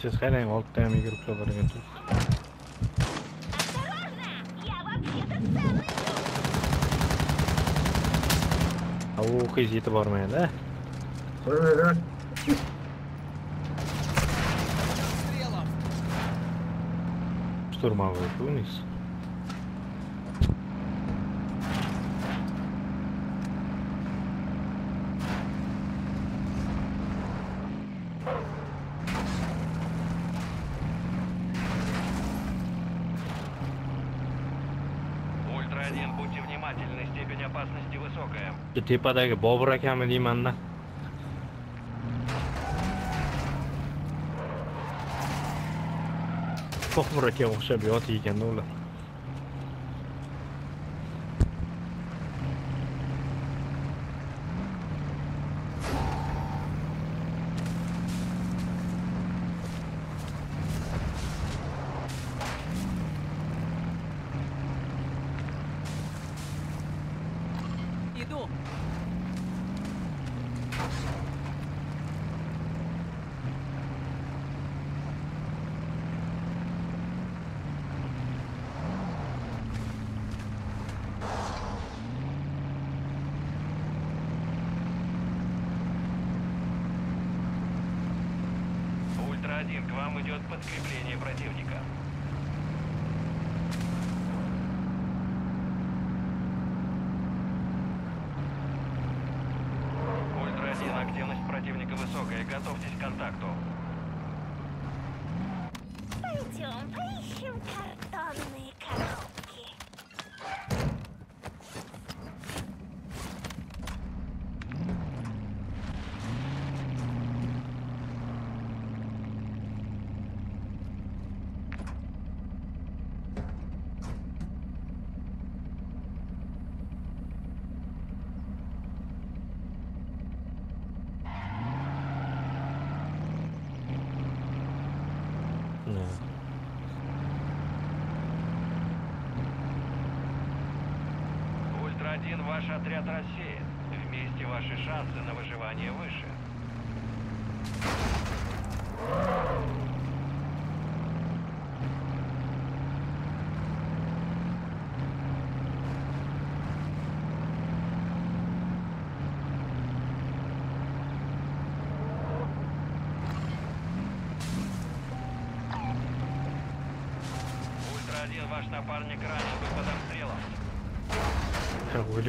siz qarang oltida ham yugurib borgan turibdi o'qiz yetib bormaydi штурмовой вниз. tepadagi bobur akami deymanda. Bobur akaga o'xshab yot ekanda ular.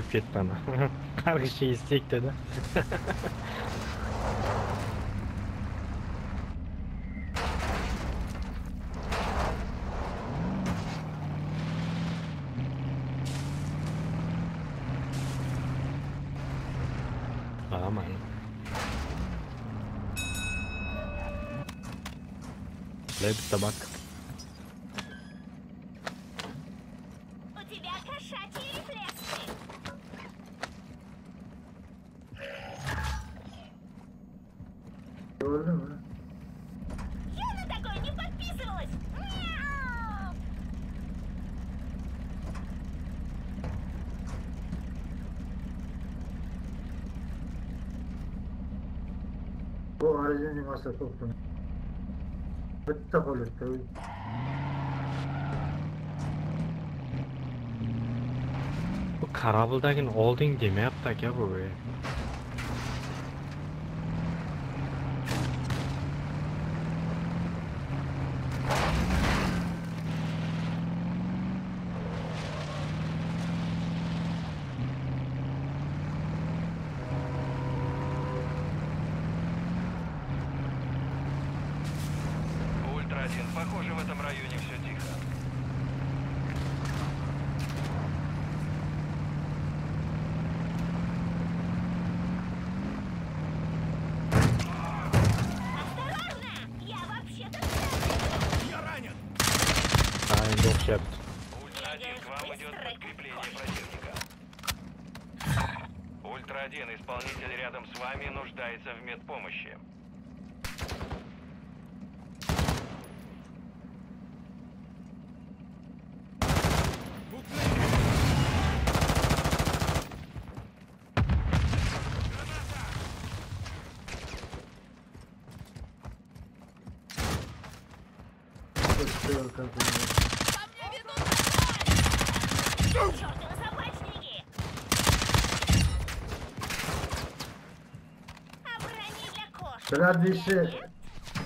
küfür etti bana. Kargı şeyi istek dedi. varsa tuttum. Tuttuk. Bu Karabul'daki holding yaptık bu? Radiše,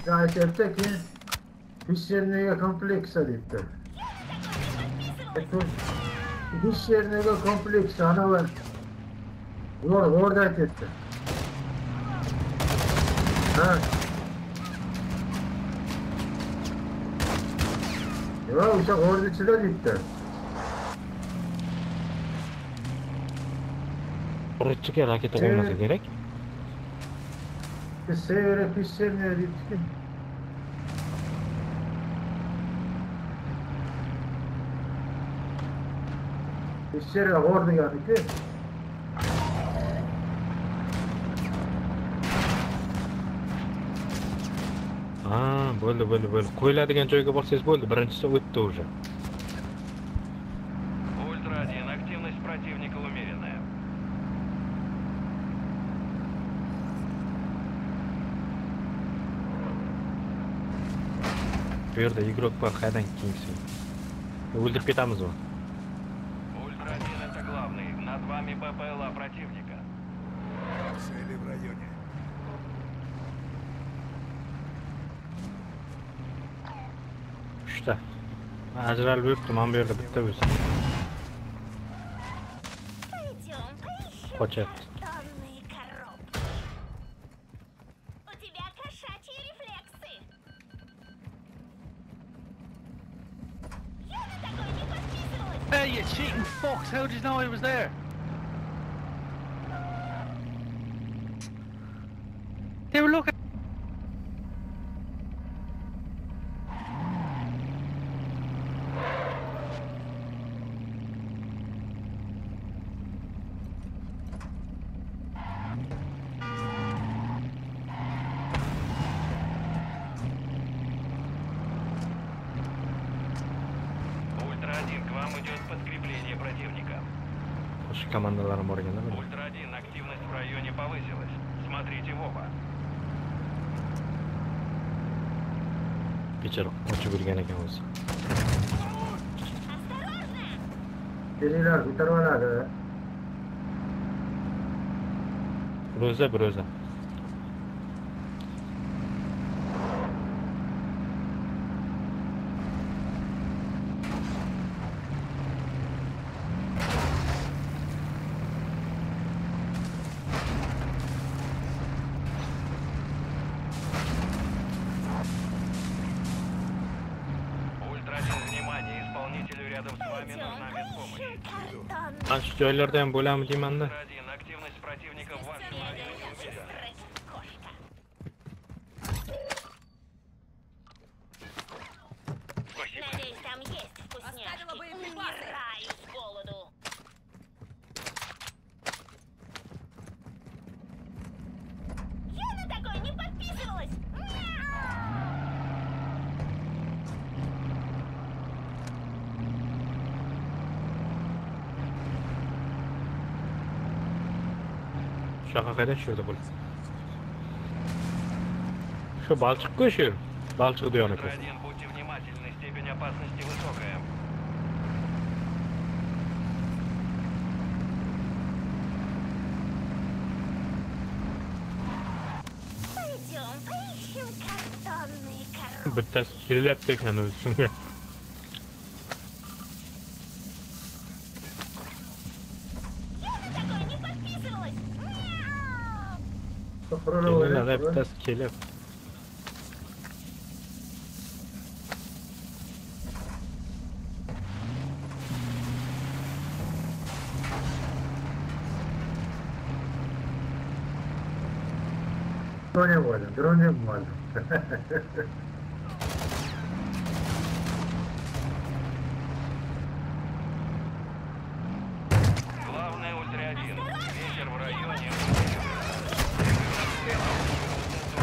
dajte teki, hiç yerine yakın pleksa gitti. Hiç yerine yakın pleksa, ana var. Zor, zor dert etti. Ha. Ya uçak orada içine gitti. Oraya çıkıyor raket olması ee, gerek. Севера, пи северной ритки. Пи севера горный ядыки. bo'ldi bo'ldi bo'ldi qo'yiladigan joyga borsangiz bo'ldi birinchisi o'tdi уже Bu yerda igrok bor, qaydan kiyingsin. O'ldirib ketamizmi? Ультра-1, это главный. Над вами БПЛА противника. Цели в районе. Uchta. Ajralib yuribdi, mana bu yerda bitta o'zi. Пойдем, поищем Qochyapti. no he was there. Bir o'za. Ультра-1, внимание, исполнителю Hele şurada bul. Şu balçık koşuyor. Balçık diyor ona kız. Bitti kirlettik hani üstüne. Kelinglar, bittasi kelyapti. Drone vuole, drone vuole. Главное, Ультра-1, ветер в районе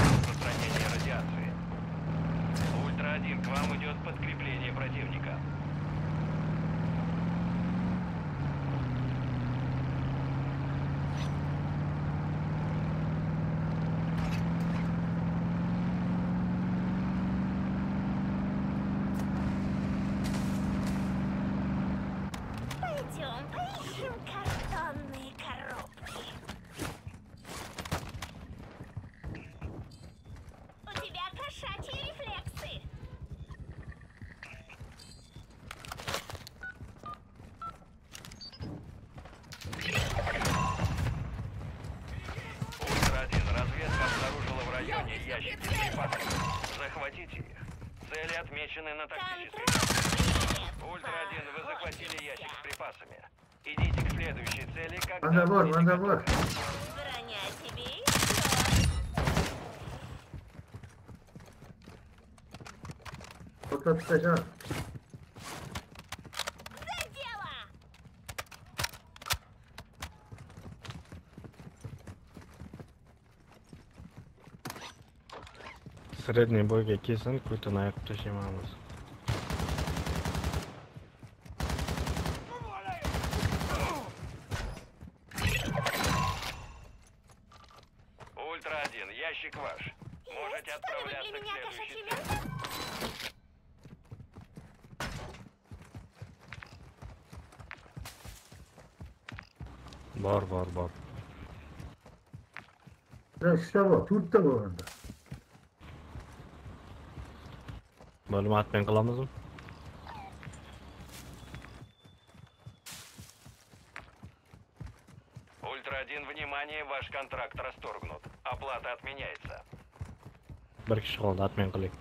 распространения радиации. Ультра-1, к вам идет подкрепление противника. Захватите их. Цели отмечены на тактической карте. Ультра-1, вы захватили ящик с припасами. Идите к следующей цели. Броня тебе и Вот это стажар. За дело! Средний bo'yga kelsin, ko'tini ayirib tashlaymiz. Ультра-1, ящик ваш. Можете отправляться к следующей цели. Bor. Uchta bor, to'rtta bor unda. Atmen qilamizmi? Ультра-1, внимание, ваш контракт расторгнут. Оплата отменяется. Bir kishi qoldi, atmen qiling.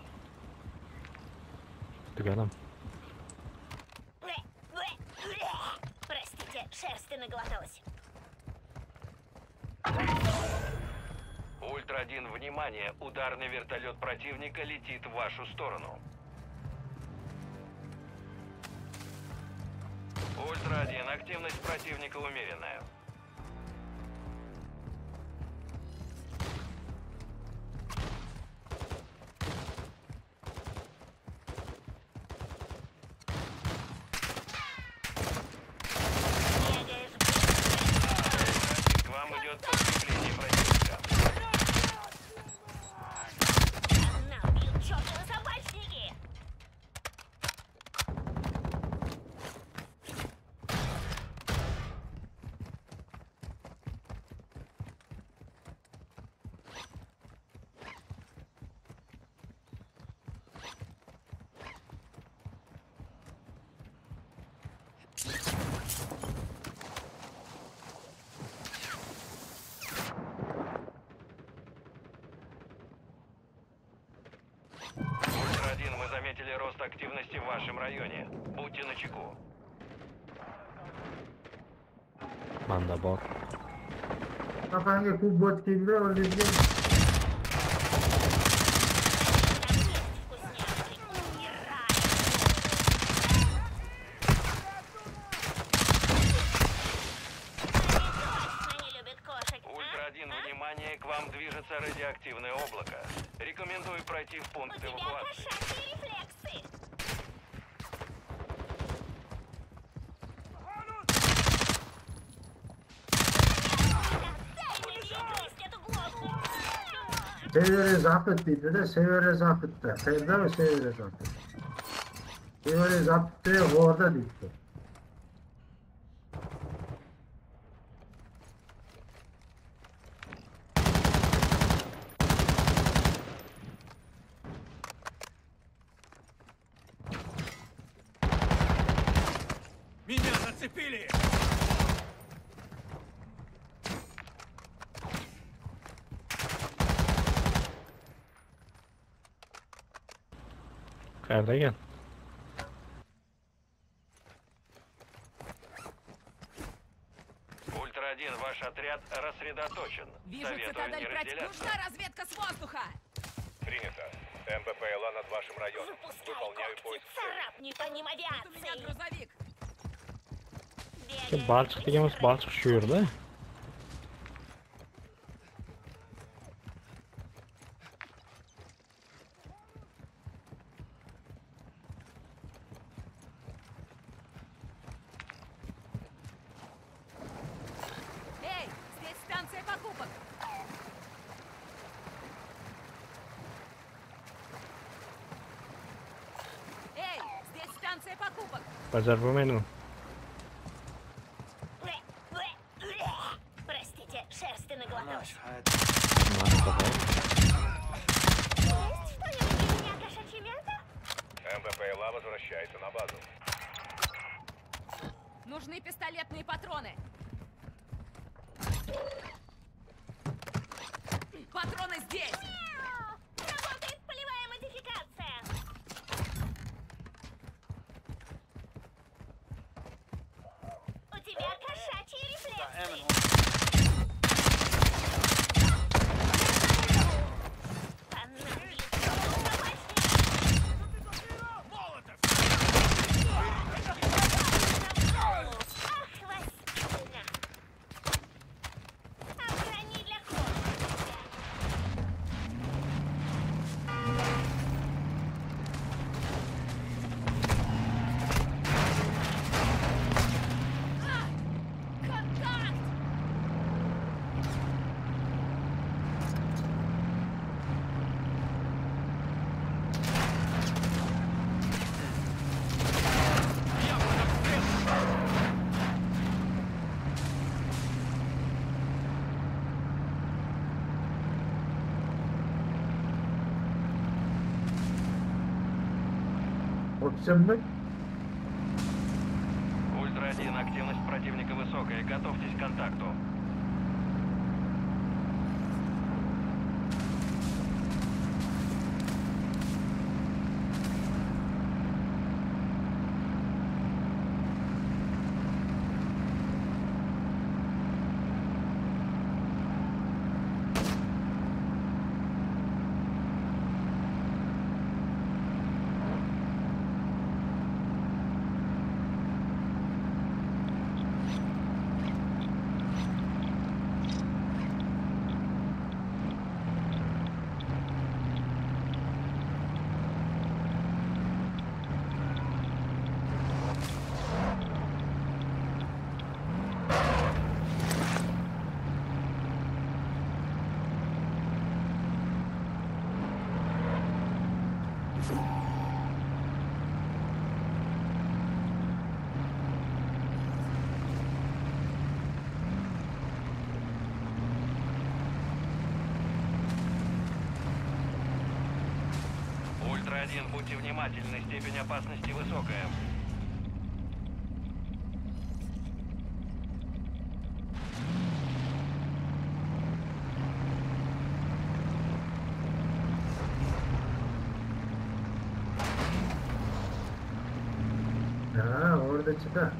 Tugadim. Простите, шерсти наглоталась. Ультра-1, внимание, ударный вертолет противника летит в вашу сторону. Заметили рост активности в вашем районе. Будьте начеку. Kafanga kub bot keldi, o'ldirgan. Ультра-1, Severe zapytite de severe zapytta. Sevda ve severe zapytta. Severe zapytta orada dikti. Qayerda ekan? Ультра-1, ваш отряд рассредоточен. Вижу Советую цитадель не против. Нужна разведка с воздуха! Принято. МППЛА над вашим районом. Выполняю поиск цели. Царапни по ним У меня авиации! грузовик! Shu balchiq deganmiz, balchiq pasar por menos. September. Будьте внимательны. Степень опасности высокая. Ha, orada çıkar. Пойдем,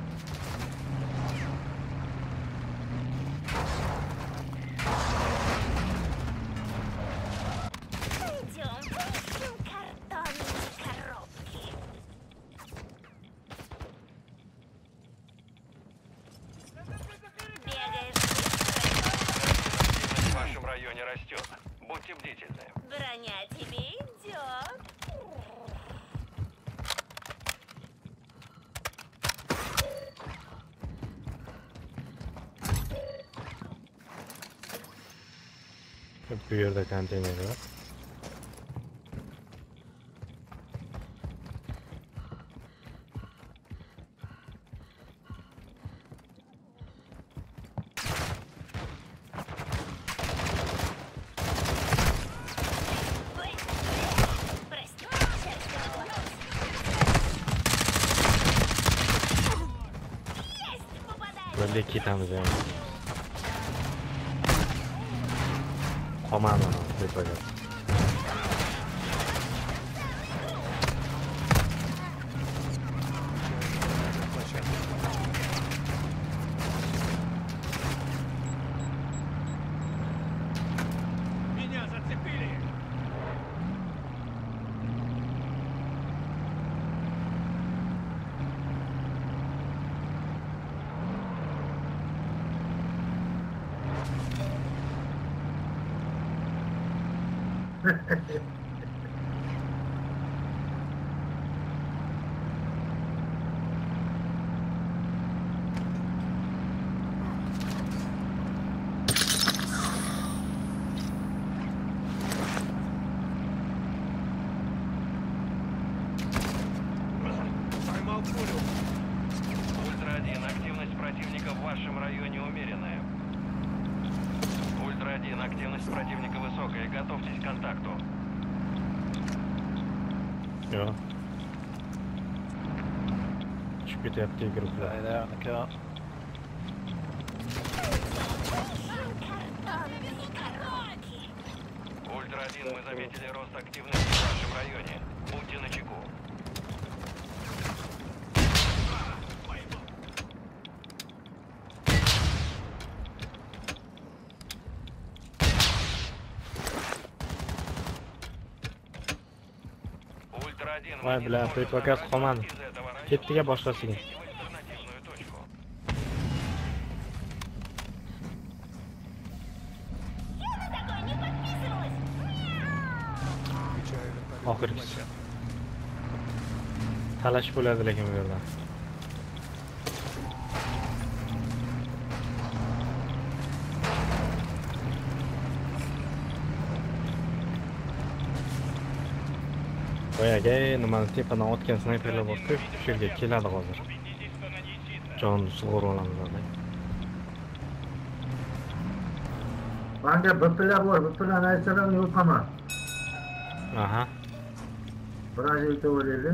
Bir yerde konteyner var. Böyle iki tane üzerine. Tushib ketyapti guruhlar. Ультра-1, мы заметили рост активности в вашем районе. Будьте начеку. Ультра-1, Voy bilan prepokaz qolmadi. Ketdiga boshqasiga. Oxirgisi. Talash bo'ladi lekin bu yerda. Boyagi nimani tepadan otgan snayperlar bor-ku shu yerga keladi hozir jonni sug'urib olamiz Manga bipilar bor, bipilarni aytsalar yo'qaman. aha Bir ayta o'raydi.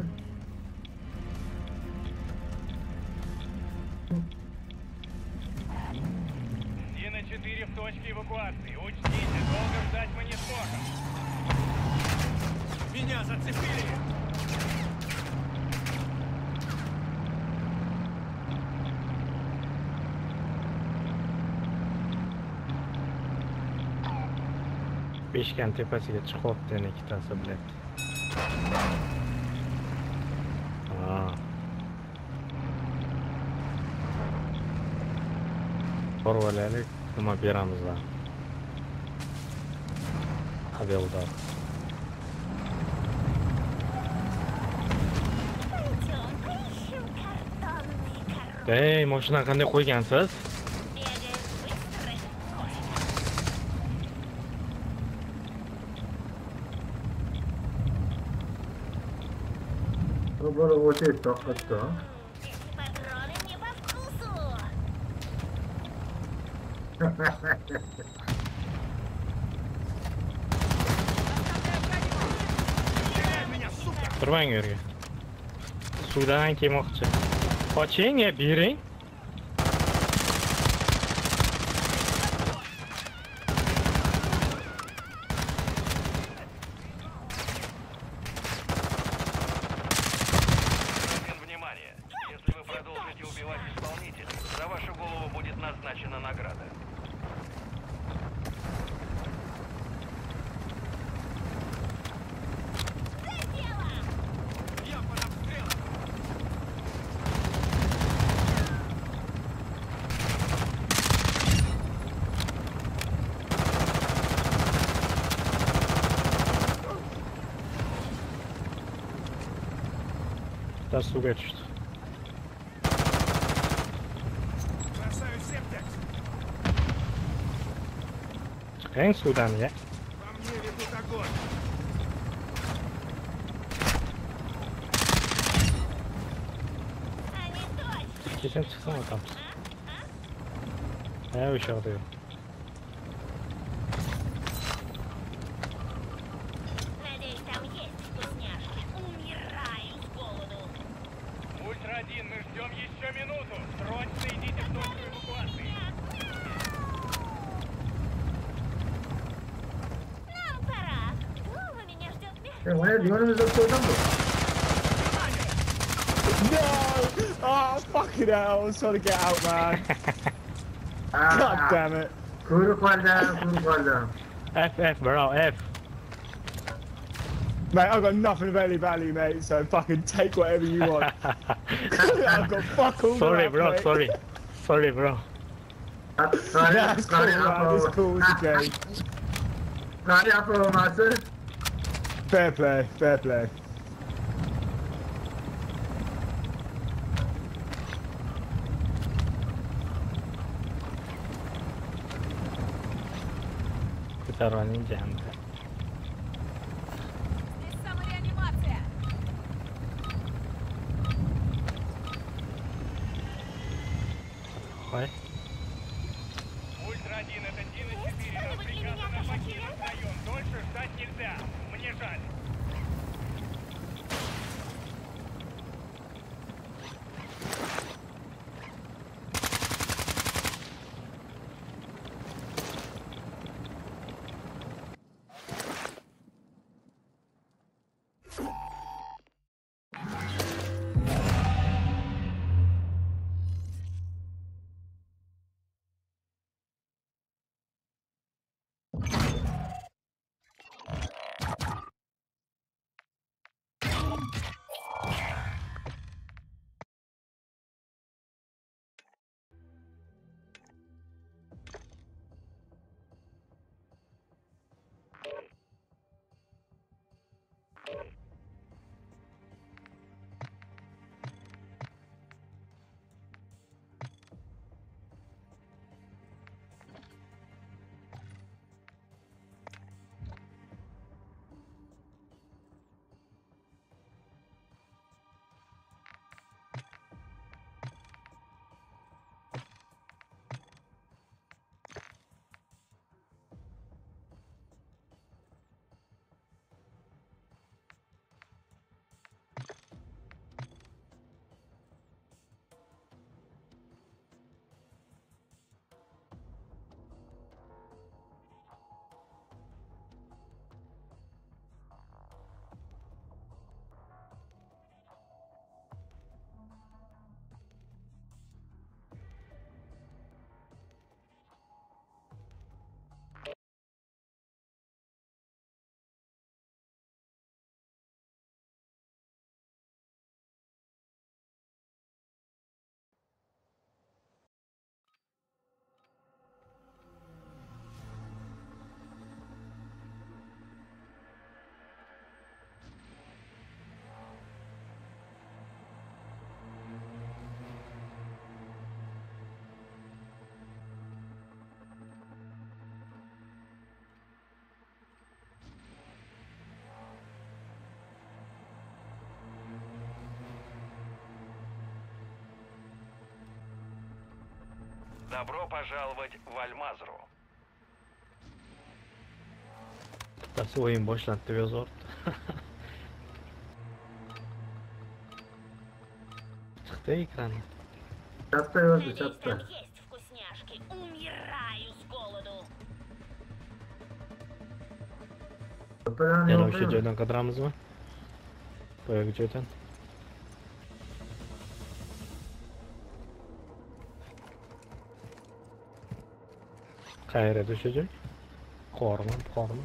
peshkan tepasiga chiqyapti yana ikkitasi блядь olaylik nima beramizlar habeldor ey moshinani qanday qo'ygansiz? было вот это, так, так. Патроны мне по вкусу. Turmang yerga. Suvdan kelmoqchi. Qoching, ya, bering. Ters sokağa düştü. En soldan ya. Geçen çıksana tam. Ne aşağıda yok. Fucking hell. I was trying to get out, man. God damn it. Kuyruk valda, kuyruk valda. F, F, bro, F. Mate, I've got nothing of any value, mate, so fucking take whatever you want. I've got fuck all Sorry, left, bro, mate. sorry. Sorry, bro. Sorry, That's cool, sorry, man. It's cool. It's okay. Sorry, yapılması. Fair play, fair play. Running जहन है। Добро пожаловать в Альмазру. bittasi o'yin boshlandi deb yozyapti chiqdi ekrani Katta yozdi, katta. Есть вкусняшки. Умираю с голоду. Kattalarni yana Kayra düşecek. Korma korma.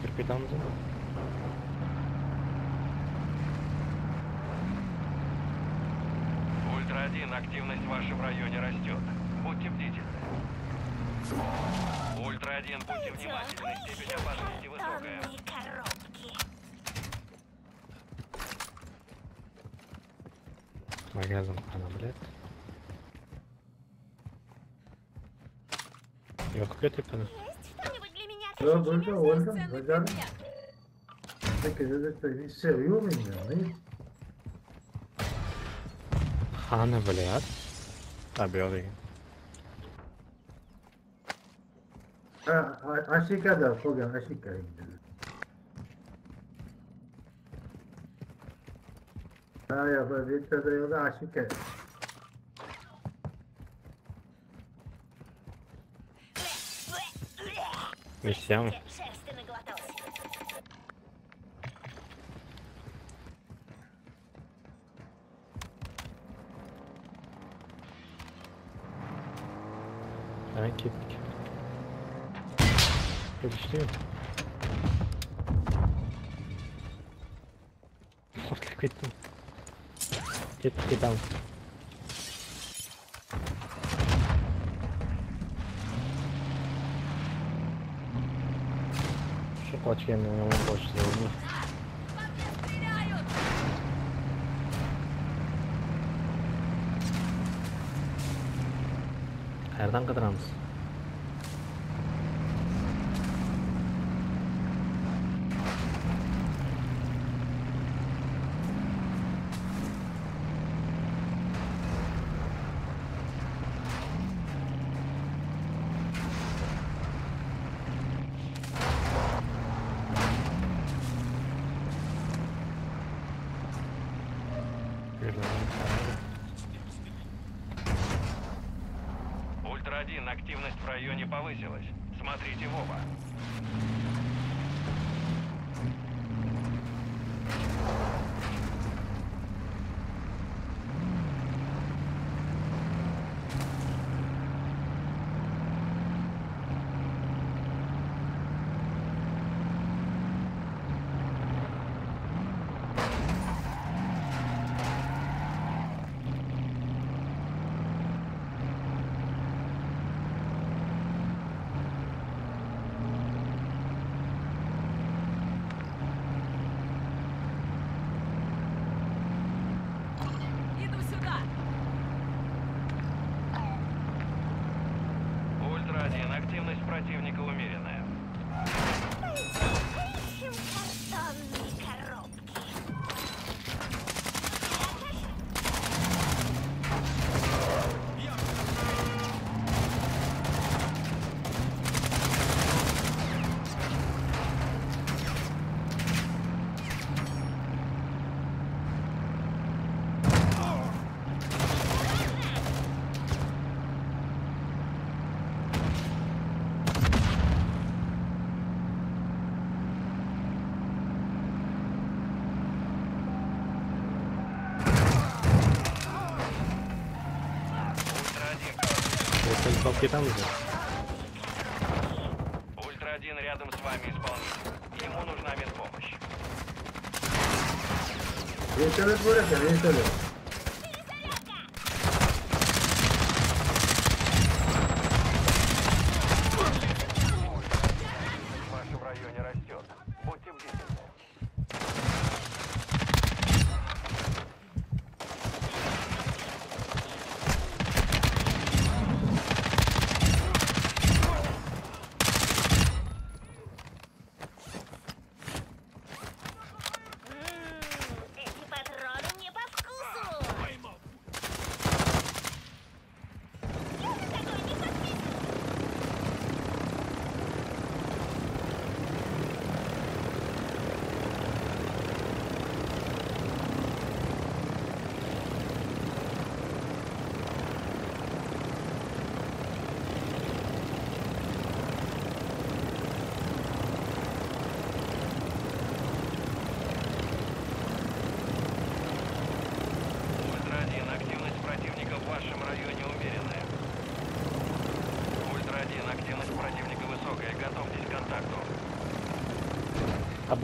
Kirib ketamizmi Ультра-1, активность в вашем районе растет. Будьте бдительны. Ультра-1, будьте внимательны, степень опасности высокая. Картонные коробки. magazin qani biladi ligado? Você querer determinar se eu menino, hein? Ah, Hana. É tá bem, olha Ah, acho que da fogueira, acho que ainda. Ah, eu vou ver se eu acho que é. Me chama. shu qochgandan yomon qochdi Стреляют. qayerdan qidiramiz Ультра-1, Ультра-1, ertaga topib ketamiz Ультра-1 рядом с вами исполнитель. Ему нужна медпомощь. Вертолет var ya вертолет.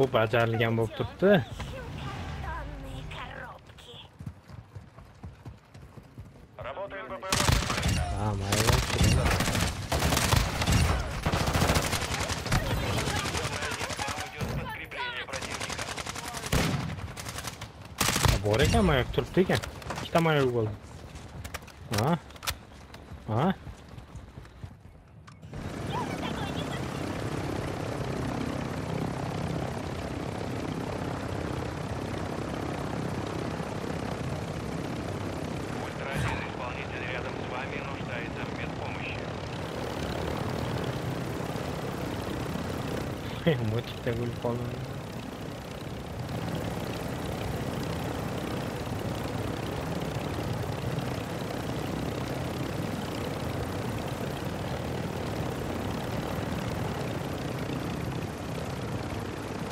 Bu bajarilgan bo'lib turibdi. Bor ekan mayoq turibdi ekan. Ikkita mayoq bo'ldi. mochikda o'lib qoldim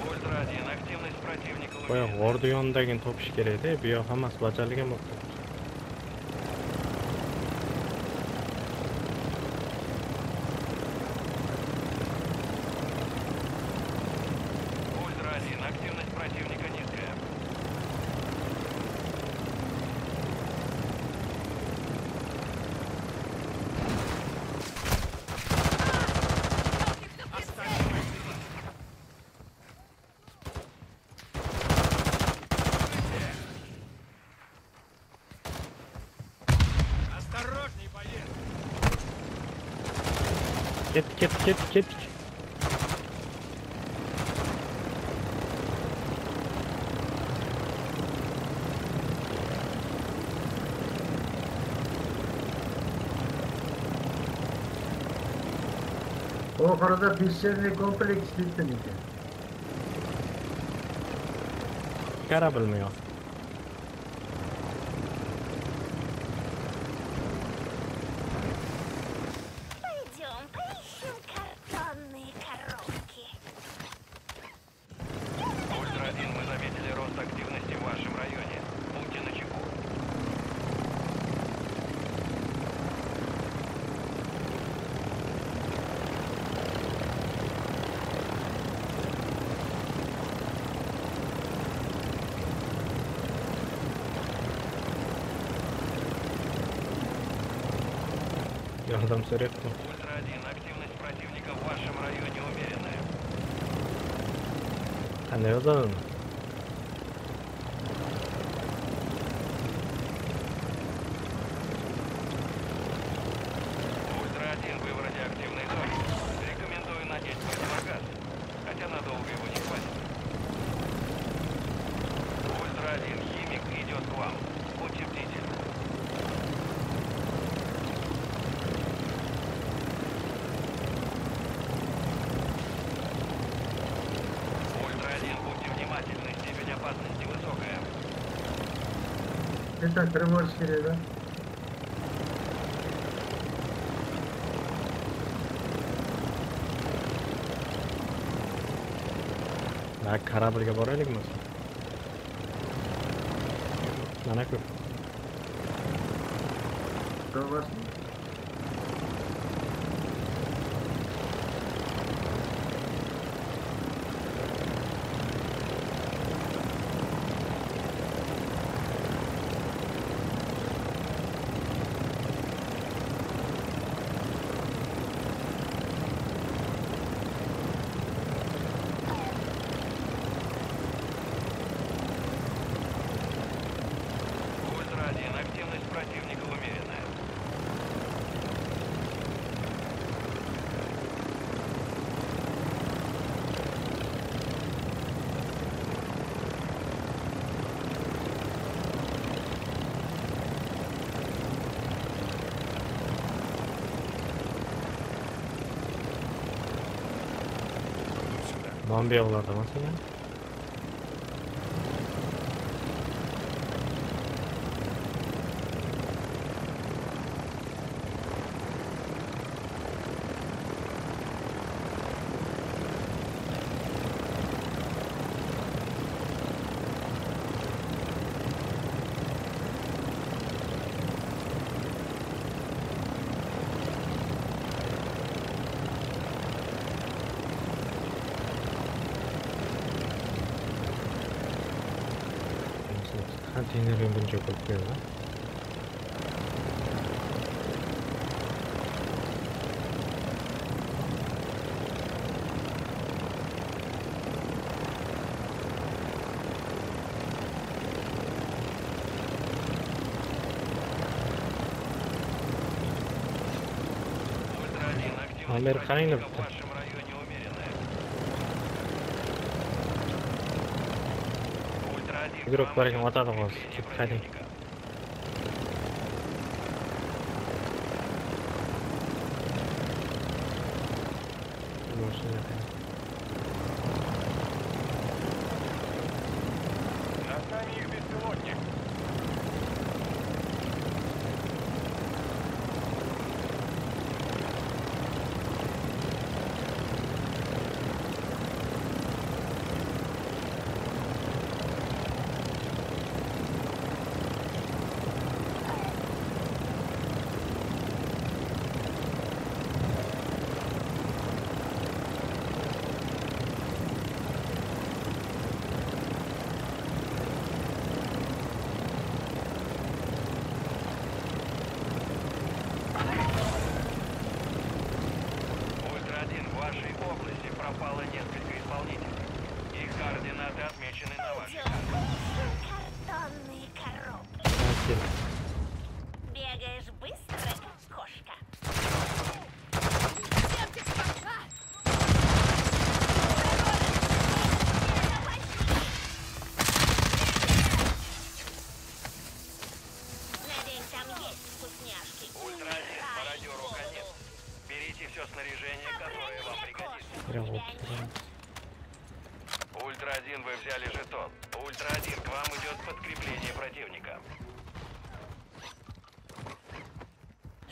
Ультра-1, активность противника boya g'orni yonidagini topish kerakda bu yoq hammasi bajarilgan bo'lib Kettik kettik. O arada pişirli kompleks bitti miydi? Kara bilmiyor. alone. Arkadaşlar kırmızı geliyor da. Na karabriga boraylikmi? Mana ko'p. Ko'rmasin. Zombiye bulardım atayım. dinero en buncho cualquiera. Amir Khan of Игрок парень вот это вот, типа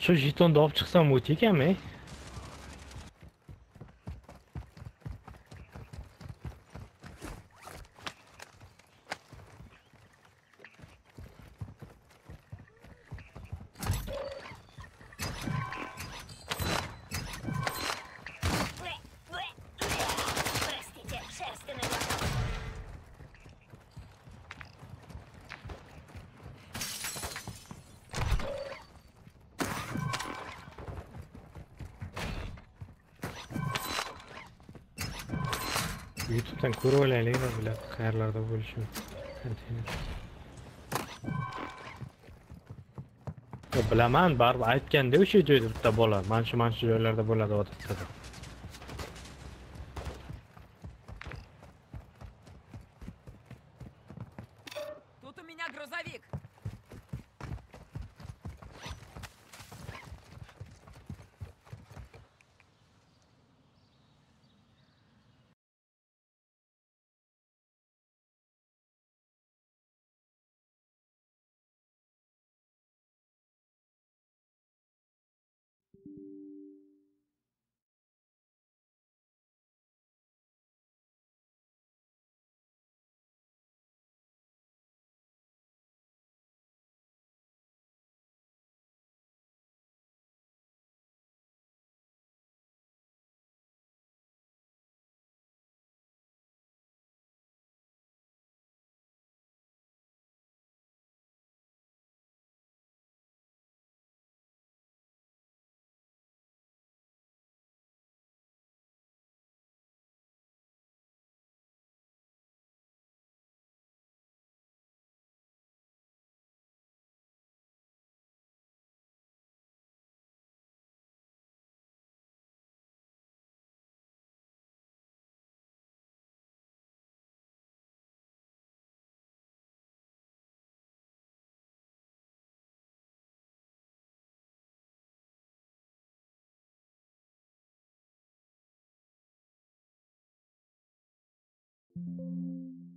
Şu jeton da çıksam uti mi? YouTube'dan ko'rib olaylikmi bular qayerlarda bo'lishi konteyner. Bilaman baribir aytganda o'sha joyda bitta bola mana shu mana shu joylarda bo'ladi odatda deb. Thank you.